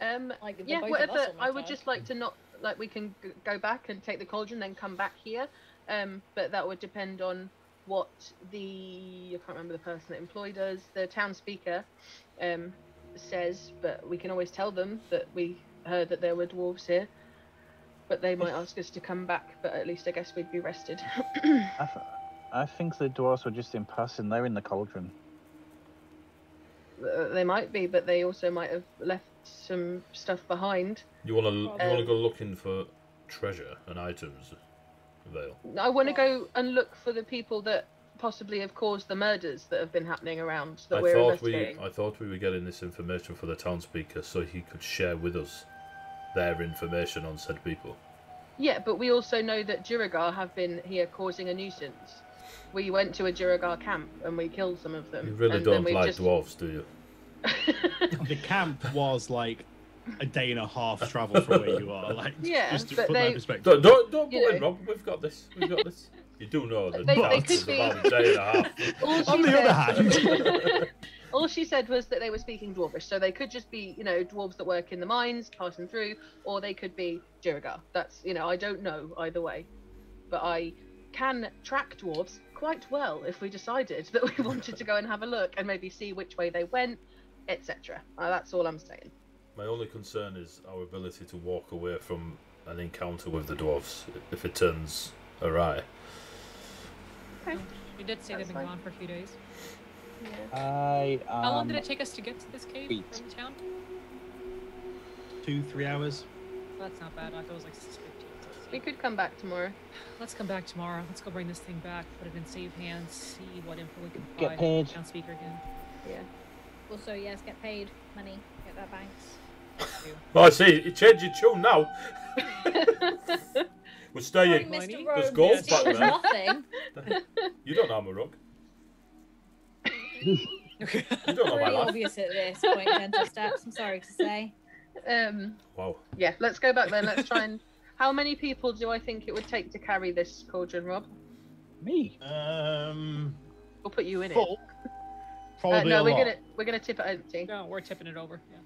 Um, Like yeah, whatever. I would just like to not like we can g- go back and take the cauldron, then come back here. Um, but that would depend on what the I can't remember the person that employed us, the town speaker, um, says. But we can always tell them that we heard that there were dwarves here. But they might ask us to come back. But at least I guess we'd be rested. I, th- I think the dwarves were just in passing. They're in the cauldron. Uh, they might be, but they also might have left some stuff behind. You want to you want to Um, go looking for treasure and items, Vale. I want to go and look for the people that possibly have caused the murders that have been happening around that I we're thought we. I thought we were getting this information for the town speaker so he could share with us their information on said people. Yeah, but we also know that Duergar have been here causing a nuisance. We went to a Duergar camp and we killed some of them. You really and don't like just... dwarves, do you? The camp was like a day and a half travel from where you are. Like, Yeah, just to but put that perspective. Don't don't, don't You put in, know. Rob. We've got this. We've got this. You do know that They- they could be- about a day and a half. On the other hand, all she said was that they were speaking Dwarvish, so they could just be, you know, dwarves that work in the mines, passing through, or they could be Duergar. That's, you know, I don't know either way, but I can track dwarves quite well if we decided that we wanted to go and have a look and maybe see which way they went, etc. Uh, that's all I'm saying. My only concern is our ability to walk away from an encounter with the dwarves if it turns awry. You did say they've been fine. gone for a few days. I um, How long did it take us to get to this cave wait. from town? Two, three hours. Well, that's not bad. I thought it was like 6:15. We could come back tomorrow. Let's come back tomorrow. Let's go bring this thing back, put it in safe hands, see what info we can Get find. paid. Town speaker again. Yeah. Also, yes, get paid money, get that banks. Oh, I see. You changed your tune now. We're staying. Money? Mr. There's Rome, gold back there. nothing. You don't know I'm a rug. You don't know my Pretty life. obvious at this point, gentle steps. I'm sorry to say. Um, Wow. yeah, let's go back then. Let's try and. How many people do I think it would take to carry this cauldron, Rob? me. Um, We'll put you in it. full. Uh, no, a we're lot. gonna we're gonna tip it empty. no, we're tipping it over. Yeah.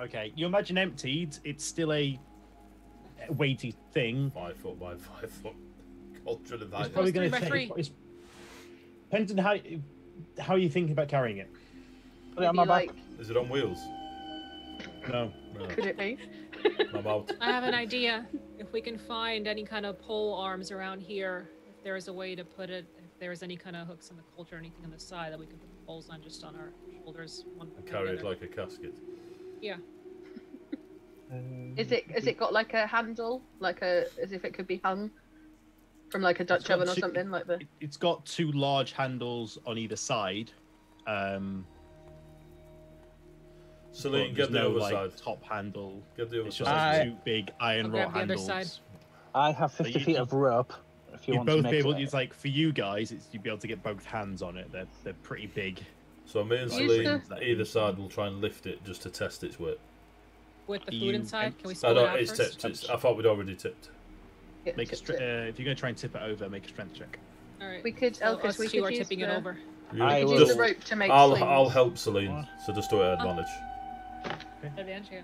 Okay, you imagine emptied. It's still a weighty thing. Five foot by five foot. Cauldron of It's probably going to by take. three. It's, depends on how how you think about carrying it. Put it on Maybe my back. Is it on wheels? No. No. could it be? I'm out. I have an idea. If we can find any kind of pole arms around here, if there is a way to put it, if there is any kind of hooks in the culture or anything on the side that we can put the poles on just on our shoulders, one And way or carry it like a casket. Yeah. Is it has it got like a handle, like a as if it could be hung from like a Dutch got oven or something like the? It, it's got two large handles on either side. Um, Celine, but get there's the no other like side. top handle. Get the other It's just like I- two big iron rod grab the other handles. side. I have 50 you- feet you- of rope. If you You'd want both to be able. it. It's like for you guys, it's you'd be able to get both hands on it. They're they're pretty big. So me and Use Celine, either side, will try and lift it just to test its weight. With the food You- inside, can we I split it know out it's first? tipped. It's, I thought we'd already tipped. Yeah, Make a tip- str- uh, if you're gonna try and tip it over, make a strength check. All right. We could, So Elkis, we could are use tipping it over. You- I We could will- use just- the rope to make I'll slings. I'll help Celine. So just do it at advantage. Advantage, yeah.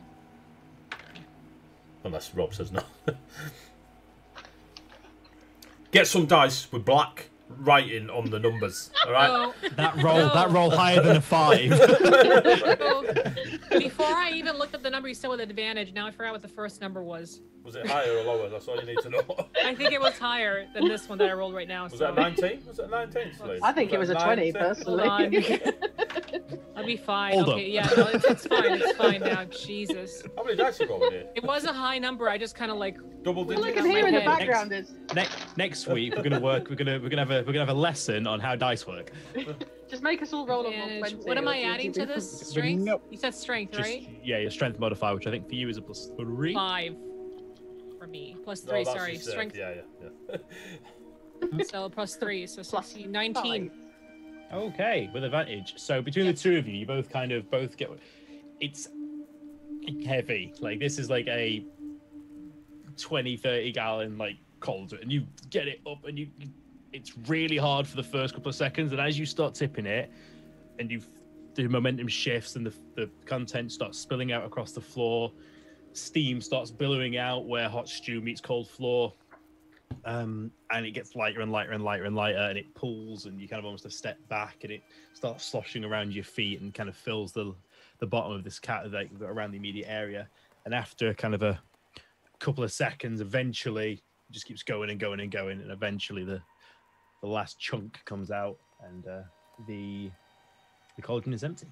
Unless Rob says no. Get some dice with black writing on the numbers. All right. Oh, That roll, No. that roll higher than a five. before I even looked up the number you said with advantage, now I forgot what the first number was. Was it higher or lower? That's all you need to know. I think it was higher than this one that I rolled right now. Was so that 19? Was it 19, Celine? I think it was a 20 19? personally. Hold on. I'll be fine. Hold okay, up. yeah, no, it's, it's fine. It's fine now. Jesus. How many dice are over here? It was a high number. I just kind of like. Double All I digits? can my hear in the head. background is Ne- next week we're gonna work. We're gonna we're gonna have a we're gonna have a lesson on how dice work. just make us all roll on advantage. 120. What am I adding to easy. this? Strength? Nope. You said strength, Just right? yeah, your strength modifier, which I think for you is a plus three. Five for me. Plus No, three, sorry. uh, Strength. Yeah, yeah, yeah. So plus three. So Plus 16, 19. Five. Okay, with advantage. So between the two of you, you both kind of both get. It's heavy. Like this is like a 20, 30 gallon like cauldron, and you get it up, and you. It's really hard for the first couple of seconds, and as you start tipping it, and you, the momentum shifts, and the the content starts spilling out across the floor. Steam starts billowing out where hot stew meets cold floor um, and it gets lighter and lighter and lighter and lighter, and it pulls, and you kind of almost a step back, and it starts sloshing around your feet, and kind of fills the the bottom of this cat like around the immediate area. And after kind of a couple of seconds, eventually, it just keeps going and going and going, and eventually the the last chunk comes out, and uh, the the cauldron is empty.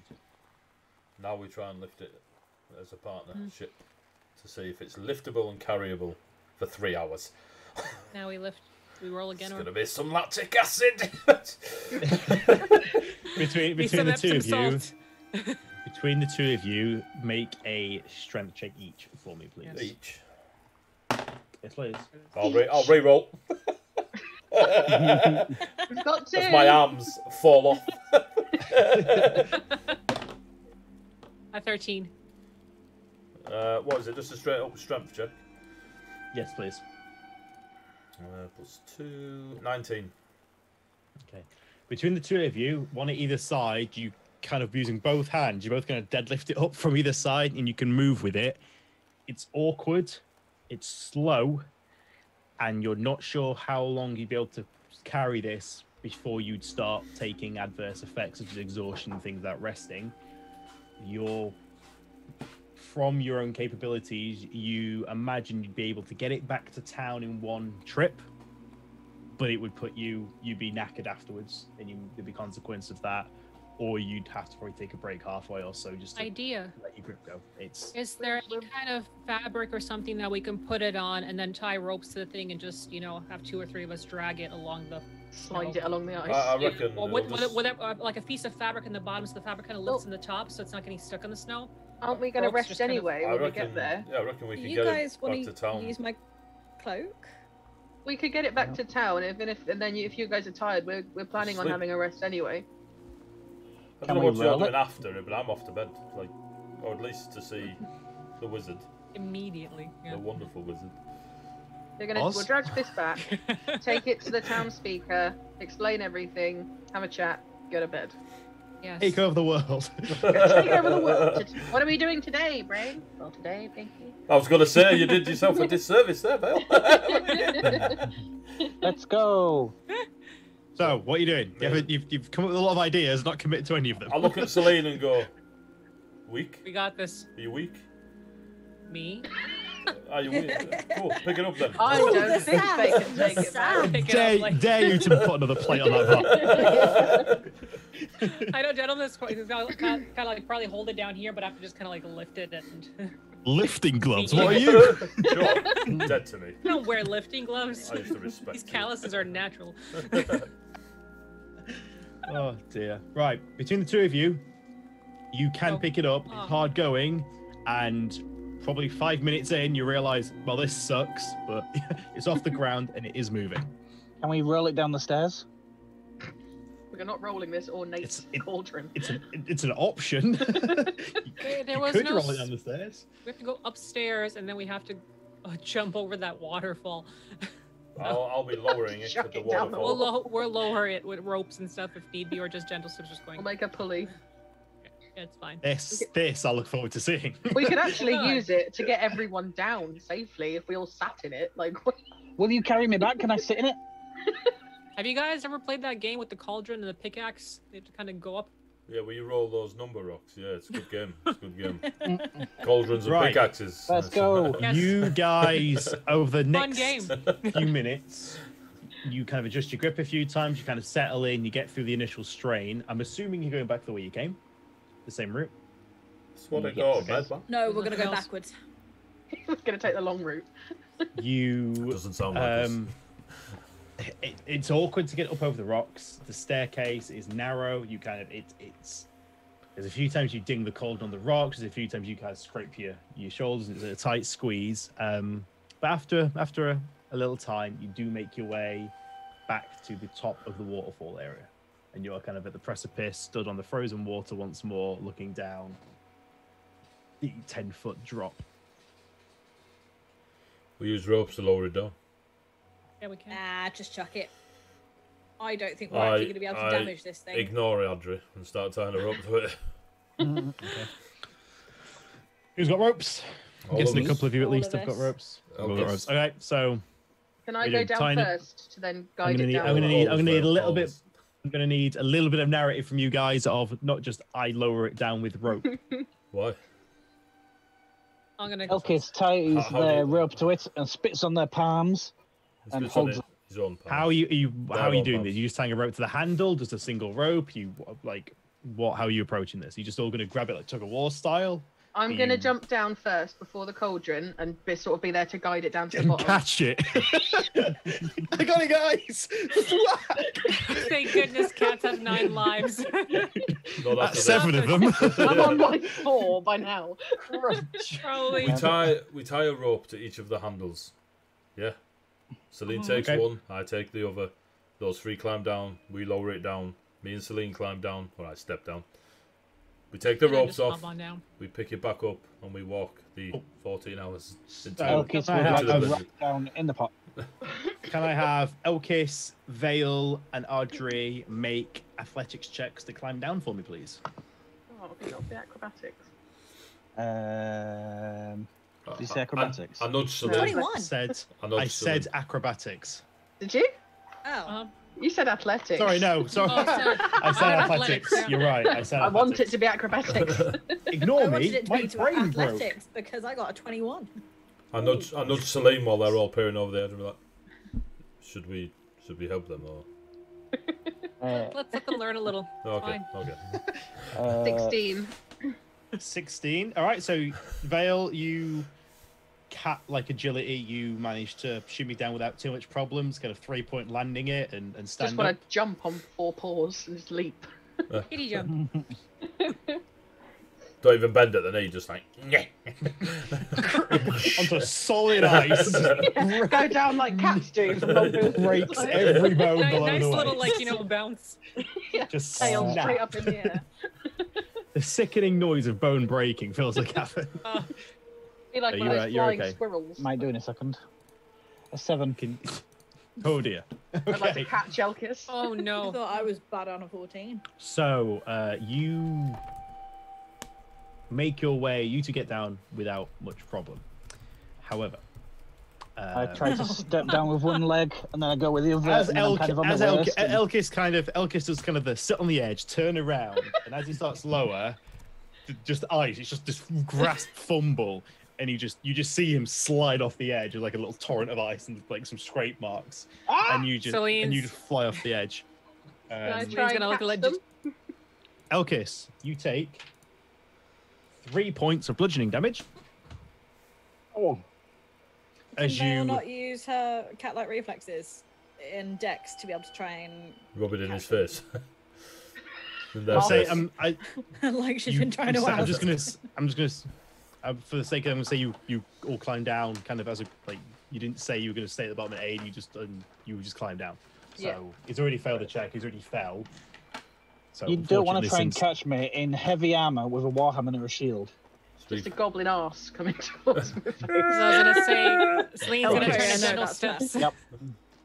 Now we try and lift it as a partnership to see if it's liftable and carryable for three hours. Now we lift. We roll again. It's Or going to be some lactic acid. Between we between the two of Epsom you, between the two of you, make a strength check each for me, please. Yes. Each. Yes, please. I'll, re- I'll re-roll We've got two. as my arms fall off. A thirteen. Uh, what is it? Just a straight up strength check. Yes, please. Uh, plus two. 19. Okay. Between the two of you, one at either side, you kind of using both hands, you're both going to deadlift it up from either side and you can move with it. It's awkward, it's slow, and you're not sure how long you'd be able to carry this before you'd start taking adverse effects such as exhaustion and things like resting. You're from your own capabilities, you imagine you'd be able to get it back to town in one trip, but it would put you you'd be knackered afterwards, and you, there'd be consequence of that, or you'd have to probably take a break halfway or so just to Idea. let your grip go. It's Is there any kind of fabric or something that we can put it on and then tie ropes to the thing and just, you know, have two or three of us drag it along the Slide it along the ice. I, I reckon. Or it'll with, with, just- with, uh, like a piece of fabric in the bottom so the fabric kind of lifts in the top so it's not getting stuck in the snow? Aren't we going to rest just kind of- anyway I when we get there? Yeah, I reckon we Do can you get guys it want back to town. use my cloak? We could get it back to town, if, and if and then you, if you guys are tired, we're we're planning on having a rest anyway. I Can don't know we what you're doing after it, but I'm off to bed. Like, or at least to see the wizard, Immediately. Yeah. the wonderful wizard. They're gonna Oz? we'll drag this back, take it to the town speaker, explain everything, have a chat, go to bed. Yes. take over the world. Take over the world. What are we doing today, Brain? Well, today, Pinky. I was going to say you did yourself a disservice there, Vale. Let's go. so, what are you doing? You haven't, you've, you've come up with a lot of ideas, not committed to any of them. I look at Celine and go, "Weak? We got this. Are you weak? Me. Are you weak? Cool, pick it up then." I Oh, don't the think sound, they can the take it back. Pick it dare, up like dare you to put another plate on that pot. I know gentlemen's kind of, kind of like probably hold it down here, but I have to just kind of like lift it and Lifting gloves. What are you? sure. Dead to me. I don't wear lifting gloves. I used to respect These calluses are natural. Oh dear. Right, between the two of you, you can Oh. pick it up. It's Oh. hard going, and probably five minutes in, you realize, well, this sucks, but it's off the ground and it is moving. Can we roll it down the stairs? We're not rolling this ornate It's- it- cauldron. It's an it's an option. There, there you was could no. roll it down the stairs. We have to go upstairs and then we have to uh, jump over that waterfall. I'll, I'll be lowering it to the it down the We'll, waterfall. lo- we'll lower it with ropes and stuff if need be, or just gentle steps just going. We'll make a pulley. Yeah, it's fine. This this I look forward to seeing. We could actually God. use it to get everyone down safely if we all sat in it. Like, Will you carry me back? Can I sit in it? Have you guys ever played that game with the cauldron and the pickaxe? They have to kind of go up. Yeah, well, you roll those number rocks. Yeah, it's a good game. It's a good game. Cauldrons and Right. pickaxes. Let's go. Yes. You guys over the Fun next game. few minutes, you kind of adjust your grip a few times. You kind of settle in. You get through the initial strain. I'm assuming you're going back the way you came, the same route. That's what Yes. got, man. No, we're gonna go backwards. we're gonna take the long route. You Doesn't sound like um, it, it's awkward to get up over the rocks. The staircase is narrow. You kind of it, it's there's a few times you ding the cauldron on the rocks. There's a few times you kind of scrape your your shoulders. It's a tight squeeze. Um, but after after a, a little time, you do make your way back to the top of the waterfall area, and you're kind of at the precipice, stood on the frozen water once more, looking down the ten foot drop. We use ropes to lower it down. Yeah, we can. Nah, just chuck it. I don't think we're I- actually gonna be able to I damage this thing. Ignore it, Audrey and start tying her up to it. Who's got ropes? I'm guessing a couple of you at All least have got ropes. All I've got ropes. Okay, so Can I go down Tying it- first to then I'm guide gonna it need. down? I'm gonna need. I'm gonna need a little bit. Always. I'm gonna need a little bit of narrative from you guys of not just I lower it down with rope. what? I'm gonna. Elkis ties How- how their you- rope to it and spits on their palms. It's And bits on holds- it- his own How are you? Are you how are you Their doing own this? You just tying a rope to the handle, just a single rope. You like what? How are you approaching this? Are you just all going to grab it like tug of war style I'm gonna jump down first before the cauldron and be, sort of be there to guide it down to the and bottom. catch it? I got it, guys. Thank goodness cats have nine lives. No, That's that's seven of them. I'm on like four by now. Probably. We tie we tie a rope to each of the handles. Yeah. Celine Oh, takes okay. one, I take the other. Those three climb down, we lower it down. Me and Celine climb down, or I step down. We take the And then ropes off, hop on down. we pick it back up, and we walk the Oh. 14 hours into So- Elkis I have like to a- rock down in the pot. Can I have Elkis, Vale, and Audrey make athletics checks to climb down for me, please? Oh, have you got the acrobatics? Um, Uh, Did you say I- acrobatics? I, I nudge Celine. 21. I said, I, nudge I said acrobatics. Did you? Oh. Um, You said athletics. Sorry, no, sorry. Oh, sorry. I said athletics. athletics. You're right. I said. I want it to be acrobatics. Ignore me. My brain broke. because I got a 21. I nudge, I nudge Celine while they're all peering over there. And be like, should we, should we help them or? Uh, Let's let them learn a little. No, okay, Fine. okay. uh, 16. 16. All right, so Vale, you cat like agility, you managed to shoot me down without too much problems, kind of three point landing it and, and stand Just stand want to jump on four paws and just leap. Kitty jump. Don't even bend at the knee, just like, yeah. onto solid ice. Go down like cats do from Long Bill. breaks every bone Nice, below nice the little, like, you know, bounce. Just Tail snap. straight up in the air. The sickening noise of bone breaking feels like happened. Oh, uh, Be like Are one you, of uh, you're flying okay? squirrels. might do in a second. A seven. Can... Oh dear. I'd like to Okay. catch Elkis. oh I no. thought I was bad on a 14. So uh, you make your way, you to get down without much problem. However, I um, try to step down with one leg and then I go with the other. as, and then I'm Elk, kind of on as the Elk, worst and- Elkis kind of Elkis does kind of the sit on the edge, turn around, and as he starts lower, th- just eyes. It's just this grasp fumble, and you just you just see him slide off the edge with like a little torrent of ice and like some scrape marks, Ah! and you just and you just fly off the edge. Can I Um, try and gonna look catch like them? just- Elkis, you take three points of bludgeoning damage Oh, as Can Vale you not use her cat-like reflexes in Dex to be able to try and Rub it in his face. In I'll say face. um, I, like she's you- been trying I'm, to sa- I'm just gonna I'm just gonna s- uh, for the sake of I'm gonna say you you all climb down kind of as a like you didn't say you were gonna stay at the bottom at eight you just um, you just climb down so Yeah. he's already failed the check he's already fell so you don't want to try and catch me in heavy armor with a warhammer and a shield. Just a goblin ass coming towards me. So I was gonna say, Celine's Oh, gonna turn try I to know steps. Yep.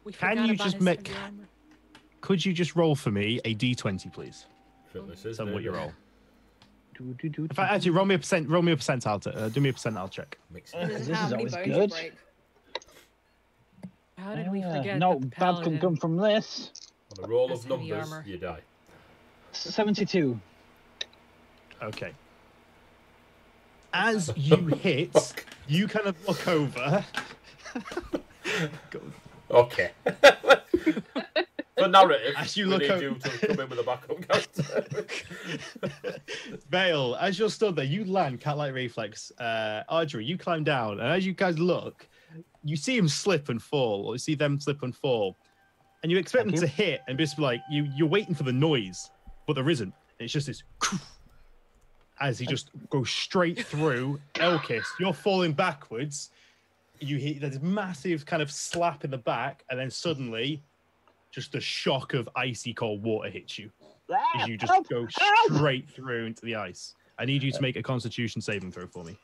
We Can you just make- could you just roll for me a d20 please Fitness is tell me what you roll Do, do, do, in fact actually roll me a percent roll me a percentile to, uh, do me a percentile check Uh. This is this how is many always good. break. How did we forget? no the bad can come from this. On a roll That's of numbers, you die. Seventy-two. okay as you hit you kind of look over Okay. For narrative, As you we look need out- you to come in with a backup character. Vale, as you're stood there, you land cat-like reflex. Uh, Audrey, you climb down, and as you guys look, you see him slip and fall, or you see them slip and fall, and you expect Thank them you. to hit, and just be like you, you're waiting for the noise, but there isn't. It's just this. As he just goes straight through Elkis, you're falling backwards. You hear this massive kind of slap in the back, and then suddenly, just the shock of icy cold water hits you as you just go straight through into the ice. I need you to make a Constitution saving throw for me.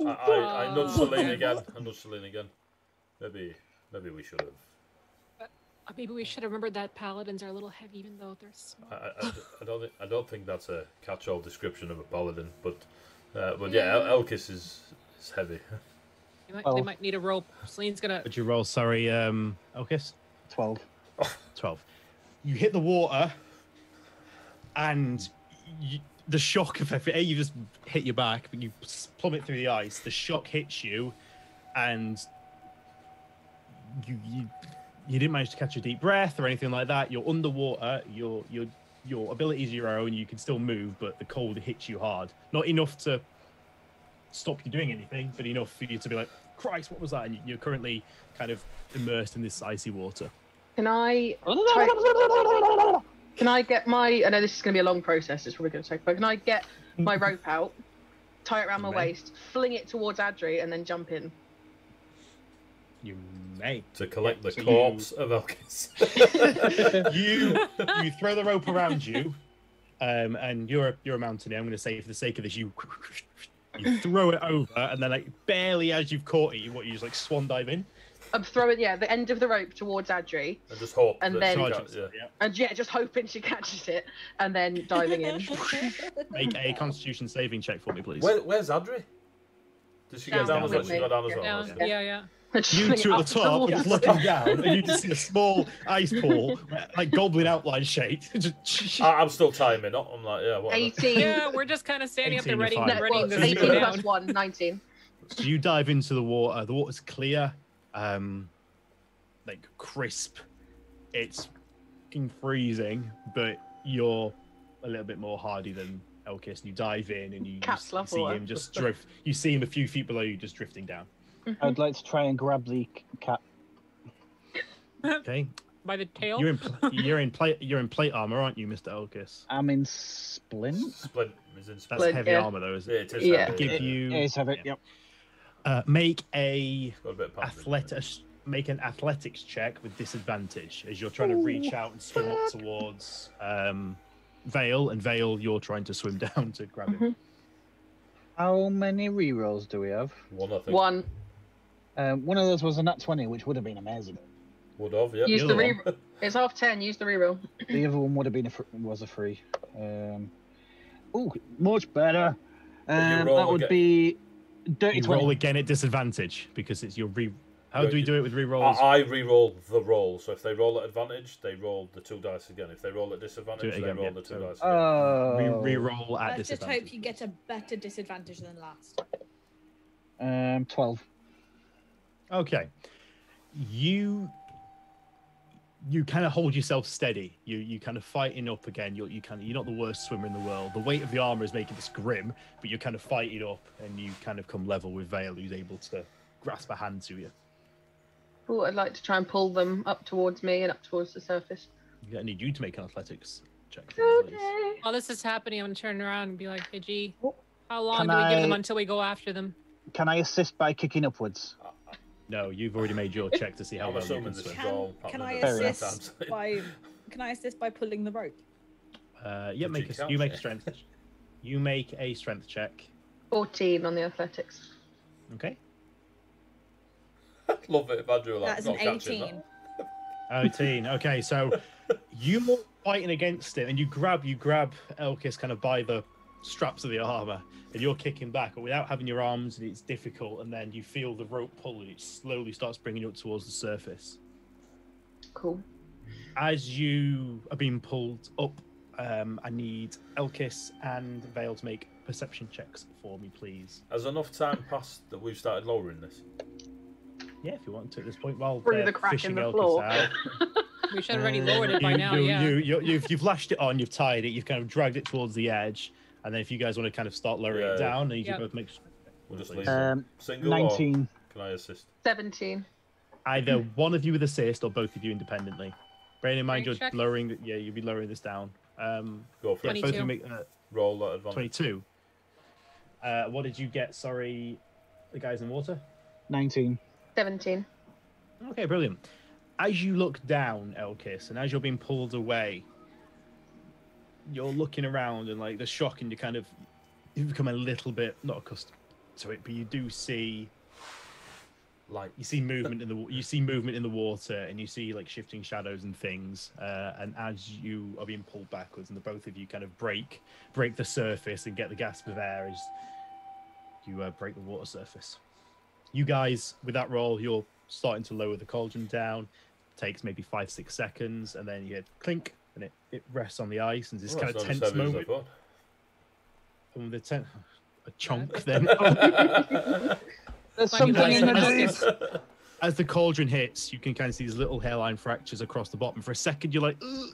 I, I, I nudge. Celine again. I nudge Celine again. Maybe, maybe we should have. Uh, Maybe we should have remembered that paladins are a little heavy, even though they're small. I, I, I don't think I don't think that's a catch-all description of a paladin, but uh, but yeah, El- Elkis is is heavy. They might, Well- they might need a rope. Celine's gonna. Would you roll? Sorry, um, Elkis. Twelve. Twelve. You hit the water, and you, the shock of you just hit your back, but you plummet through the ice. The shock hits you, and you you you didn't manage to catch a deep breath or anything like that. You're underwater. You're you're your abilities are your own. You can still move, but the cold hits you hard. Not enough to stop you doing anything, but enough for you to be like, "Christ, what was that?" And you're currently kind of immersed in this icy water. Can I try, can I get my? I know this is going to be a long process. It's probably going to take, but can I get my rope out, tie it around my may. waist, fling it towards Audrey, and then jump in? You may. to collect the So you- corpse of Elkis. you you throw the rope around you, um, and you're a, you're a mountaineer. I'm going to say for the sake of this, you you throw it over, and then like barely as you've caught it, you what you just like swan dive in. I'm throwing yeah the end of the rope towards Adri, and just hope. And then- she Charge can't- it, yeah. yeah. and yeah, just hoping she catches it, and then diving in. Make a Constitution saving check for me, please. Where, where's Adri? Did she get Down down as well? She got down as well. Down, okay. yeah, yeah. You fling two at the top are just looking down, and you just see a small ice pool, like goblin outline shaped. Just- I, I'm still tying me. I'm like, yeah, whatever. 18. Yeah, we're just kind of standing up there ready, No, ready well, to So you 18 go go down. 1, 19. So you dive into the water. The water's clear, um, like crisp. It's fucking freezing, but you're a little bit more hardy than Elkis. And you dive in, and you, you Cats s- love see water. him just drift. You see him a few feet below you, just drifting down. I'd like to try and grab the c- cat. Okay, By the tail. you're in pl- you're in plate you're in plate armor, aren't you, Mister Elkis? I'm in splint. Splint is in That's splint. Splint, heavy yeah. armor, though, is Yeah, it? it is. Yeah. heavy, Give yeah. you It is heavy. yeah. Yep. Uh, make a a bit of padding. athletics make an athletics check with disadvantage as you're trying to reach out and swim up towards um, Vale, and Vale, you're trying to swim down to grab him. How many rerolls do we have? One, I think. One. Um, one of those was a nat 20, which would have been amazing. Would have, yeah. Use The the other re- It's half 10. Use the reroll. The other one would have been a fr- was a free. Um, oh, much better. Um, that would again. be dirty You 20. roll again at disadvantage because it's your re. How do we do it with I, rerolls? I re-roll the roll, so if they roll at advantage, they roll the two dice again. If they roll at disadvantage, again, they roll yeah, the two so- dice again. Oh. Re- re-roll at Let's just hope you get a better disadvantage than last. Um, 12. Okay. You you kind of hold yourself steady. You you kind of fighting up again. You're you kind of you're not the worst swimmer in the world. The weight of the armor is making this grim, but you're kind of fighting up, and you kind of come level with Vale, who's able to grasp a hand to you. Oh, I'd like to try and pull them up towards me and up towards the surface. I need you to make an athletics check. For please. Okay. While this is happening, I'm gonna turn around and be like, "Hey, G, Oh. how long Can do we give them until we go after them?" Can I assist by kicking upwards? No, you've already made your check to see how I'm well you assuming can swim. Can, can I happening Fair enough. assist by can I assist by pulling the rope? Uh, yeah, Did make you a, you make a strength. You make a strength check. 14 on the athletics. Okay. Love it if I were like, That's an not 18. that. 18. Okay, so you're fighting against it, and you grab you grab Elkis kind of by the straps of the armor, and you're kicking back, but without having your arms, and it's difficult. And then you feel the rope pull, and it slowly starts bringing you up towards the surface. Cool. As you are being pulled up, um, I need Elkis and Vale to make perception checks for me, please. Has enough time passed that we've started lowering this? Yeah, if you want to at this point, while Through they're the crack in fishing the Elkis floor. out. We should have already lowered it by you, now. You, yeah. you, you, you've, you've lashed it on, you've tied it, you've kind of dragged it towards the edge, and then if you guys want to kind of start lowering Yeah, it down, then you Yeah. can both make We'll just leave Um. Single 19. can I assist? 17. either one of you with assist or both of you independently. Bearing in mind you're check? lowering, the, yeah, you'll be lowering this down. Um, Go for yeah, it. both of you make uh, Roll at advantage. 22. Uh, what did you get? Sorry, the guys in water. 19. 17. Okay, brilliant. As you look down, Elkis, and as you're being pulled away, you're looking around and like the shock, and you kind of you become a little bit not accustomed to it, but you do see Like, you see movement in the you see movement in the water, and you see like shifting shadows and things. Uh, and as you are being pulled backwards, and the both of you kind of break break the surface and get the gasp of air as you uh, break the water surface. You guys, with that roll, you're starting to lower the cauldron down. Takes maybe five six seconds, and then you hear clink, and it, it rests on the ice, and this well, kind of tense as heavy as I moment. thought. And the ten- a chunk then. There's Funny something in the voice. dice. as the cauldron hits, you can kind of see these little hairline fractures across the bottom. For a second, you're like, Ugh,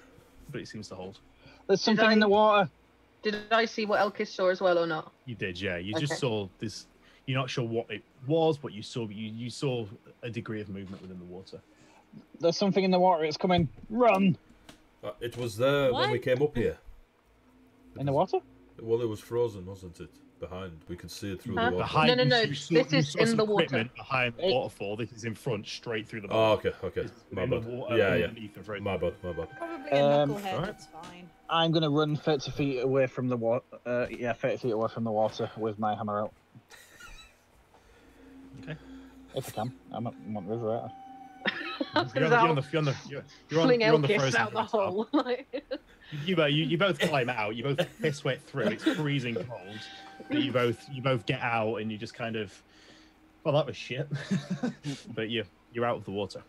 but it seems to hold. There's something in the water. Did I see what Elkis saw as well or not? You did, yeah. You just saw this. You're not sure what it was, but you saw you you saw a degree of movement within the water. There's something in the water. It's coming. Run Uh, It was there when we came up here. in the water. Well, it was frozen, wasn't it? Behind, we could see it through Huh? the water. Behind, No, no, no, you saw- this is in some the water. behind the waterfall. This is in front, straight through the. Oh, okay, okay. It's My bad. water Yeah, yeah. underneath My bad, my bad. Probably Um, a knucklehead. Alright. It's fine. I'm gonna run 30 feet away from the water. Uh, yeah, 30 feet away from the water with my hammer out. Okay. If I can. I'm at I'm river. Out. I was You're on, say, you're on the you're on the you're, you're on, you're on the frozen out the hole. You, both you, you both climb out. You both piss sweat through. It's freezing cold. But you both you both get out and you just kind of. Well, that was shit. but you you're out of the water.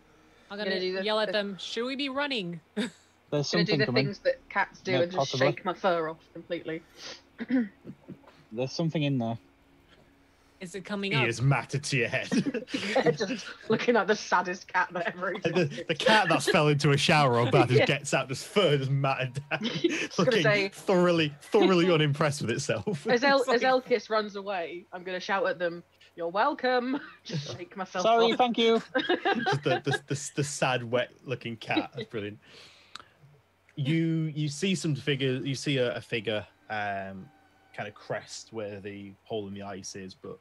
I'm Gonna gonna, do the- yell at the- them. Should we be running? There's something I'm gonna do the coming. things that cats do No, and just possibly. shake my fur off completely. There's something in there. Is it coming He up? is matted to your head. just looking at the saddest cat that ever the, existed. the cat that's fell into a shower or bath just Yeah. gets out, just fur just matted down, looking say- thoroughly, thoroughly unimpressed with itself. As, El- It's as Elkis runs away, I'm gonna shout at them, "You're welcome." Just shake myself Sorry, off. thank you. just the, the, the, the sad, wet-looking cat. That's brilliant. You you see some figure. You see a, a figure, um, kind of crest where the hole in the ice is, but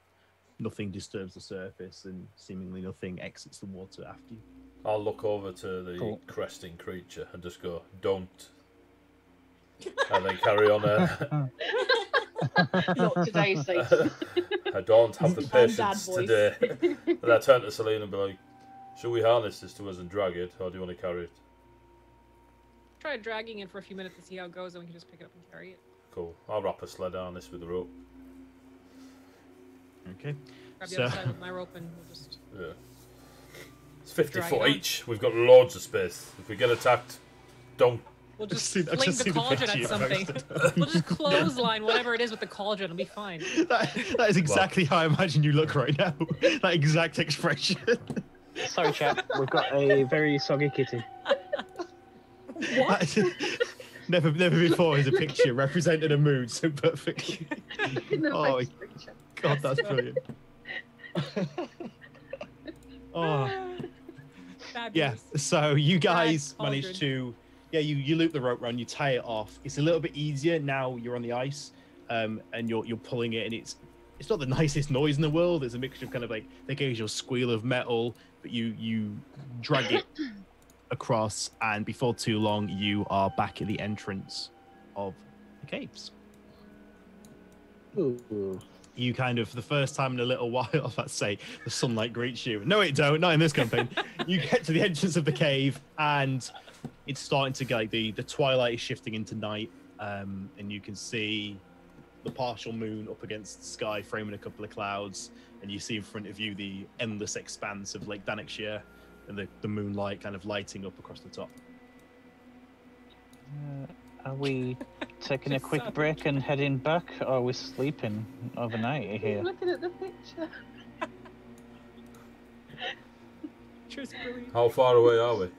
nothing disturbs the surface, and seemingly nothing exits the water after you. I'll look over to the Cool. cresting creature and just go, "Don't," and then carry on. Uh, Not today, Satan. I don't have the It's patience today. and I turn to Celine and be like, "Should we harness this to us and drag it, or do you want to carry it?" Try dragging it for a few minutes to see how it goes, and we can just pick it up and carry it. Cool. I'll wrap a sled harness with the rope. Okay. Grab the So- other side with my rope, and we'll just. Yeah. It's 50 Drag foot it each. We've got loads of space. If we get attacked, don't. We'll I've just seen- I've fling just the seen the cauldron at something. we'll just clothesline whatever it is with the cauldron. It'll be fine. That, that is exactly how I imagine you look right now. that exact expression. Sorry, chap. We've got a very soggy kitty. What? never, never before has a picture represented a mood so perfectly. Oh, picture. God, that's brilliant. oh, yeah. So you guys Drag managed cauldron. to, yeah, you you loop the rope around, you tie it off. It's a little bit easier now. You're on the ice, um, and you're you're pulling it, and it's it's not the nicest noise in the world. It's a mixture of kind of like the occasional squeal of metal, but you you drag it across, and before too long, you are back at the entrance of the caves. Ooh. You kind of for the first time in a little while I was about to say the sunlight greets you. No, it don't, not in this campaign. you get to the entrance of the cave and it's starting to get like the, the twilight is shifting into night, um, and you can see the partial moon up against the sky framing a couple of clouds, and you see in front of you the endless expanse of Lake Dinneshere and the, the moonlight kind of lighting up across the top. Uh, are we taking a quick sobbing. break and heading back, or are we sleeping overnight here? Looking at the picture. Just. How far away are we?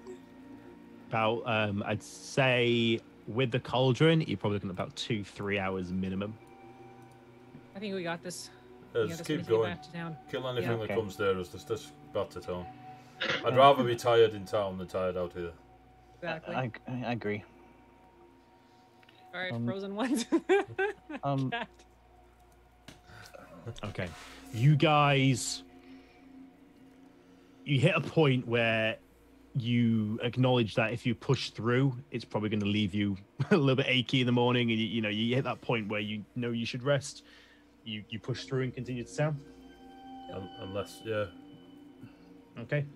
About um, I'd say with the cauldron, you're probably looking at about two, three hours minimum. I think we got this. Yeah, We got just this keep going. town. Kill anything Yeah, that comes near us. Just, just back to town. I'd rather be tired in town than tired out here. Exactly. I, I agree. All right, um, frozen ones. um, Okay. You guys you hit a point where you acknowledge that if you push through, it's probably going to leave you a little bit achy in the morning and you, you know, you hit that point where you know you should rest. You you push through and continue to town. Un- unless, yeah. Okay.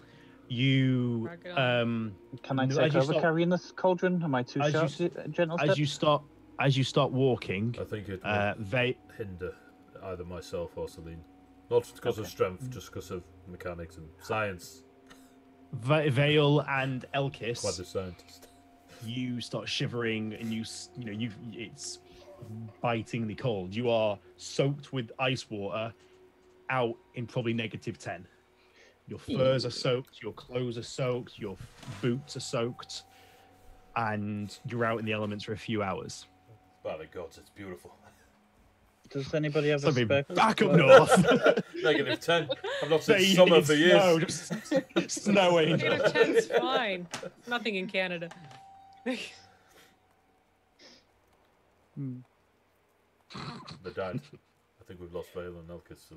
You Drag it on. um Can I No, take as you over stop- carrying this cauldron? Am I too As you short? s- to- gentle as step? you start as you start walking, I think it would uh they hinder either myself or Celine. Not because of strength, just because of mechanics and science. Va- Vale and Quite Elkis a scientist. you start shivering and you s- you know you it's bitingly cold you are soaked with ice water out in probably negative 10 your furs are soaked your clothes are soaked your boots are soaked and you're out in the elements for a few hours. By the gods, it's beautiful. Does anybody have a Something spare? back up north. Negative 10. I've not seen summer it's for years. snow, just snowing. Negative 10's fine. Nothing in Canada. Hmm. They died. I think we've lost Vale and Elkis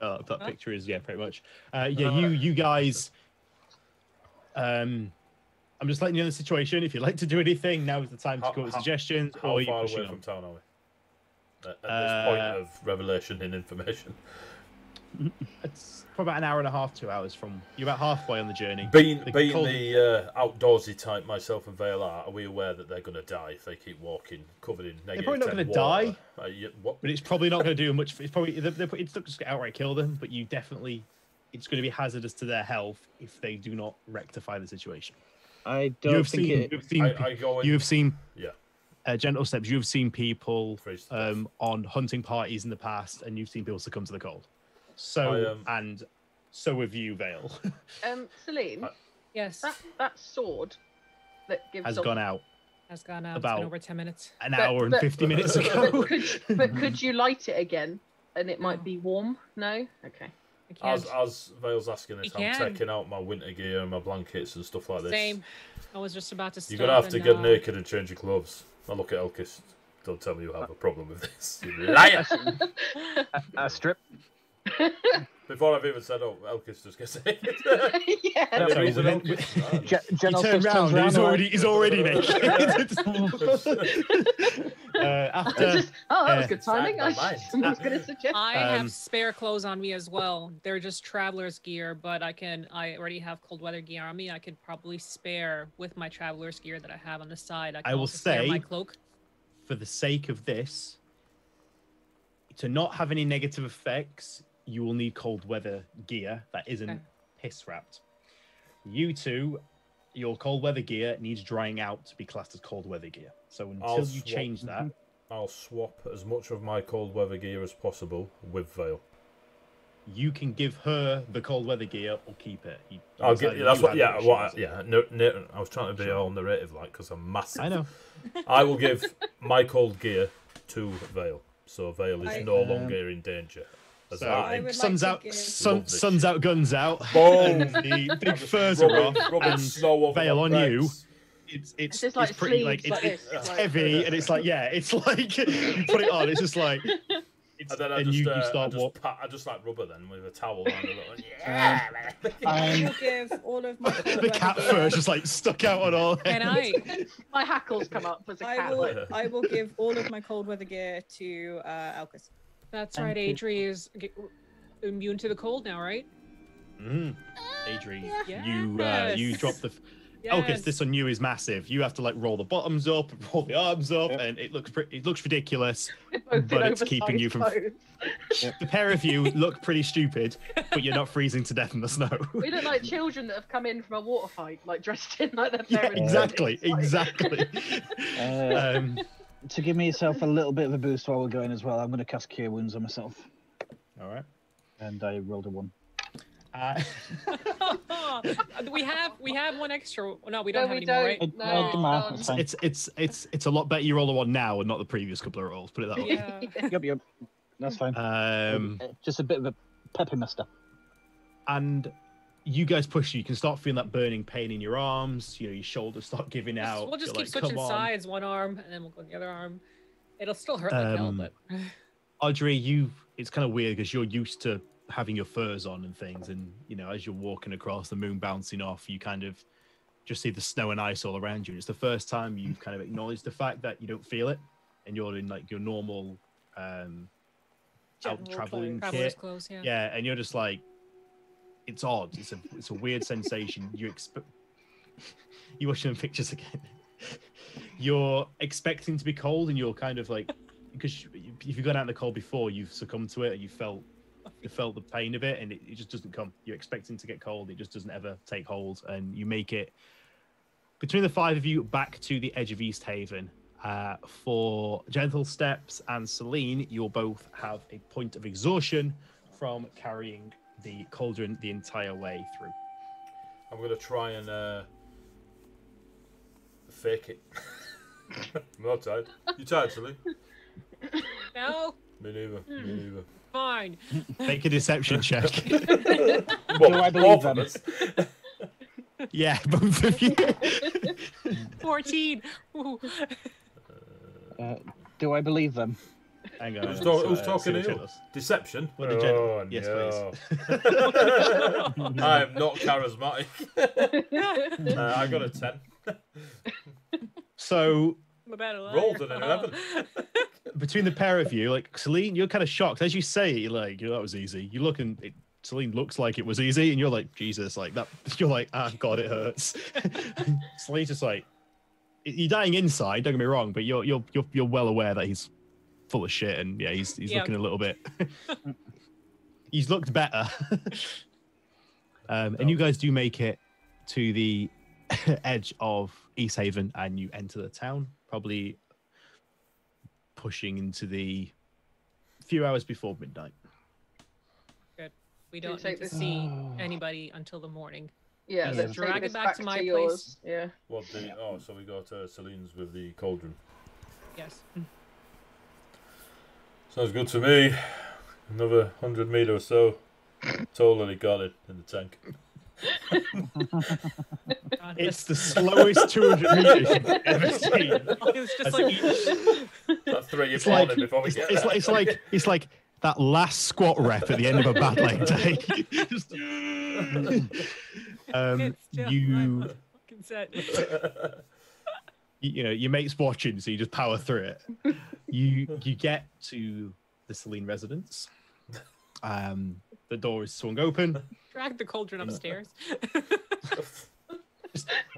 Oh, that Huh? picture is yeah, pretty much. Uh, yeah, you you guys. Um, I'm just letting you know the situation. If you'd like to do anything, now is the time to How- come up with suggestions, How or you far away on. from town are we? At, at this Uh, point of revelation in information. It's probably about an hour and a half, two hours from. You're about halfway on the journey. Being, the being cold- the uh, outdoorsy type myself and Vale are, are we aware that they're going to die if they keep walking covered in negative They're probably not gonna die. Uh, yeah, what? But it's probably not going to do much. It's probably they're, they're, it's not just going to outright kill them, but you definitely, it's going to be hazardous to their health if they do not rectify the situation. I don't You've think seen, it. you've seen, I, I go in. you've seen Yeah. uh, gentle steps. You've seen people Freeze to death. um, on hunting parties in the past, and you've seen people succumb to the cold. So I, um, and so have you, Vale, Um, Celine, I- Yes, that that sword that gives has off- gone out has gone out. about- over 10 minutes. an But- hour and but- fifty minutes But ago. could, but could you light it again? And it might be warm. No. Okay. As, as Vale's asking You this, I'm can. taking out my winter gear and my blankets and stuff like this. Same. I was just about to. You're going to have to get uh, naked and change your clothes. I look at Elkis. Don't tell me you have a problem with this. You liar! A strip. Before I've even said, oh, Elkis just gets naked. yeah. Any Sorry, reason within- Elkis? Je- He General turned Swift round. turns He's around, already he's already naked. uh, after Just, oh, that was Uh, good timing. I inside was going to suggest. I Um, have spare clothes on me as well. They're just traveler's gear, but I can. I already have cold weather gear on me. I could probably spare with my traveler's gear that I have on the side. I, can will say my cloak. for the sake of this, to not have any negative effects, you will need cold weather gear that isn't Okay. piss wrapped. You two, your cold weather gear needs drying out to be classed as cold weather gear. So until I'll you swap- change that, I'll swap as much of my cold weather gear as possible with Vale. you can give her the cold weather gear or keep it. You, you I'll decide get. That's what. Yeah. What? I- Yeah. No, no, I was trying to be Sure. all narrative, like, because I'm massive. I know. I will give my cold gear to Vale, so Vale is I- no Um, longer in danger. As So I, I sun's out, give- sun, sun's out, guns out. Boom. and the big furs are off, rubbing, rubbing and snow over Vale my on you. legs. it's it's, like it's pretty like sleeves it's, like it's, it's like- heavy and it's like yeah it's like you put it on it's just like it's, And then I and just, you, uh, you I start just, walk pat, I just like rubber then with a towel. around it, like, yeah. I I'm will give all of my the weather cat fur is just like stuck out on all Can ends. I? My hackles come up as a I cat. will. I will give all of my cold weather gear to uh, Elkis. That's right. you. Adri is immune to the cold now, right? Mm. Adri, Yeah. you uh, you drop the Yes. Elkis, this on you is massive. You have to like roll the bottoms up, roll the arms up, Yep. and it looks pretty. It looks ridiculous. We're both in but it's keeping you from- clothes. The pair of you look pretty stupid, but you're not freezing to death in the snow. We look like children that have come in from a water fight, like dressed in like their yeah, exactly, exactly. Uh, um, to give myself a little bit of a boost while we're going as well. I'm going to cast Cure Wounds on myself, all right. and I rolled a one. Uh, we have we have one extra. No, we don't have we any more, right? don't. No, it's Demar, gone. that's fine. it's it's it's it's a lot better. You roll a one now and not the previous couple of rolls. Put it that way. Yeah. Yep, yep. That's fine. Um, Just a bit of a peppy mister. and you guys push. You can start feeling that burning pain in your arms. You know, your shoulders start giving out. we'll just You're keep like, switching on." sides. One arm, and then we'll go the other arm. It'll still hurt like hell, Um, but Audrey, you it's kind of weird because you're used to having your furs on and things, and you know, as you're walking across the moon bouncing off, you kind of just see the snow and ice all around you. And it's the first time you've kind of acknowledged the fact that you don't feel it, and you're in like your normal um, out traveling clothes. Yeah. Yeah, and you're just like, it's odd. It's a it's a weird sensation. You expect you watching the pictures again. you're expecting to be cold, and you're kind of like because if you've gone out in the cold before, you've succumbed to it, and you felt you felt the pain of it, and it, it just doesn't come. You're expecting to get cold, it just doesn't ever take hold, and you make it between the five of you back to the edge of East Haven. Uh, for Gentle Steps and Celine, you'll both have a point of exhaustion from carrying the cauldron the entire way through. I'm gonna try and uh, Fake it. I'm not tired. You tired, Celine? No, Me neither. Me neither. fine. Make a deception check. What, I believe them? us? yeah, both of you. 14. Uh, do I believe them? Hang on. Who's, talk- who's uh, talking to what you? Deception? Well, the gen- oh, yes, no. I am not charismatic. Uh, I got a 10. So I'm a bad liar. Rolled an 11. between the pair of you, like Celine, you're kind of shocked as you say it. You're like, "Yeah, that was easy. You look and it, Celine looks like it was easy, and you're like, Jesus, like that. You're like, ah, God, it hurts. Celine's just like, you're dying inside. Don't get me wrong, but you're you're you're you're well aware that he's full of shit, and yeah, he's he's Yeah. looking a little bit. he's looked better. um, and you guys do make it to the edge of East Haven, and you enter the town. Probably pushing into the few hours before midnight. Good. We don't take need to this- see anybody until the morning. Yeah, Yeah. Drag it this back to my place. Yeah. What the, oh, so we got uh, Celine's with the cauldron. Yes. Sounds good to me. Another 100 meter or so. Totally got it in the tank. It's the slowest 200 meters you've ever seen. It's just like That three you It's like, planted before we it's, get it's there. like it's like it's like that last squat rep at the end of a bad leg day. Just- um, it's you I'm fucking set. You you know your mate's watching, so you just power through it. You you get to the Celine residence. Um, the door is swung open. Drag the cauldron upstairs.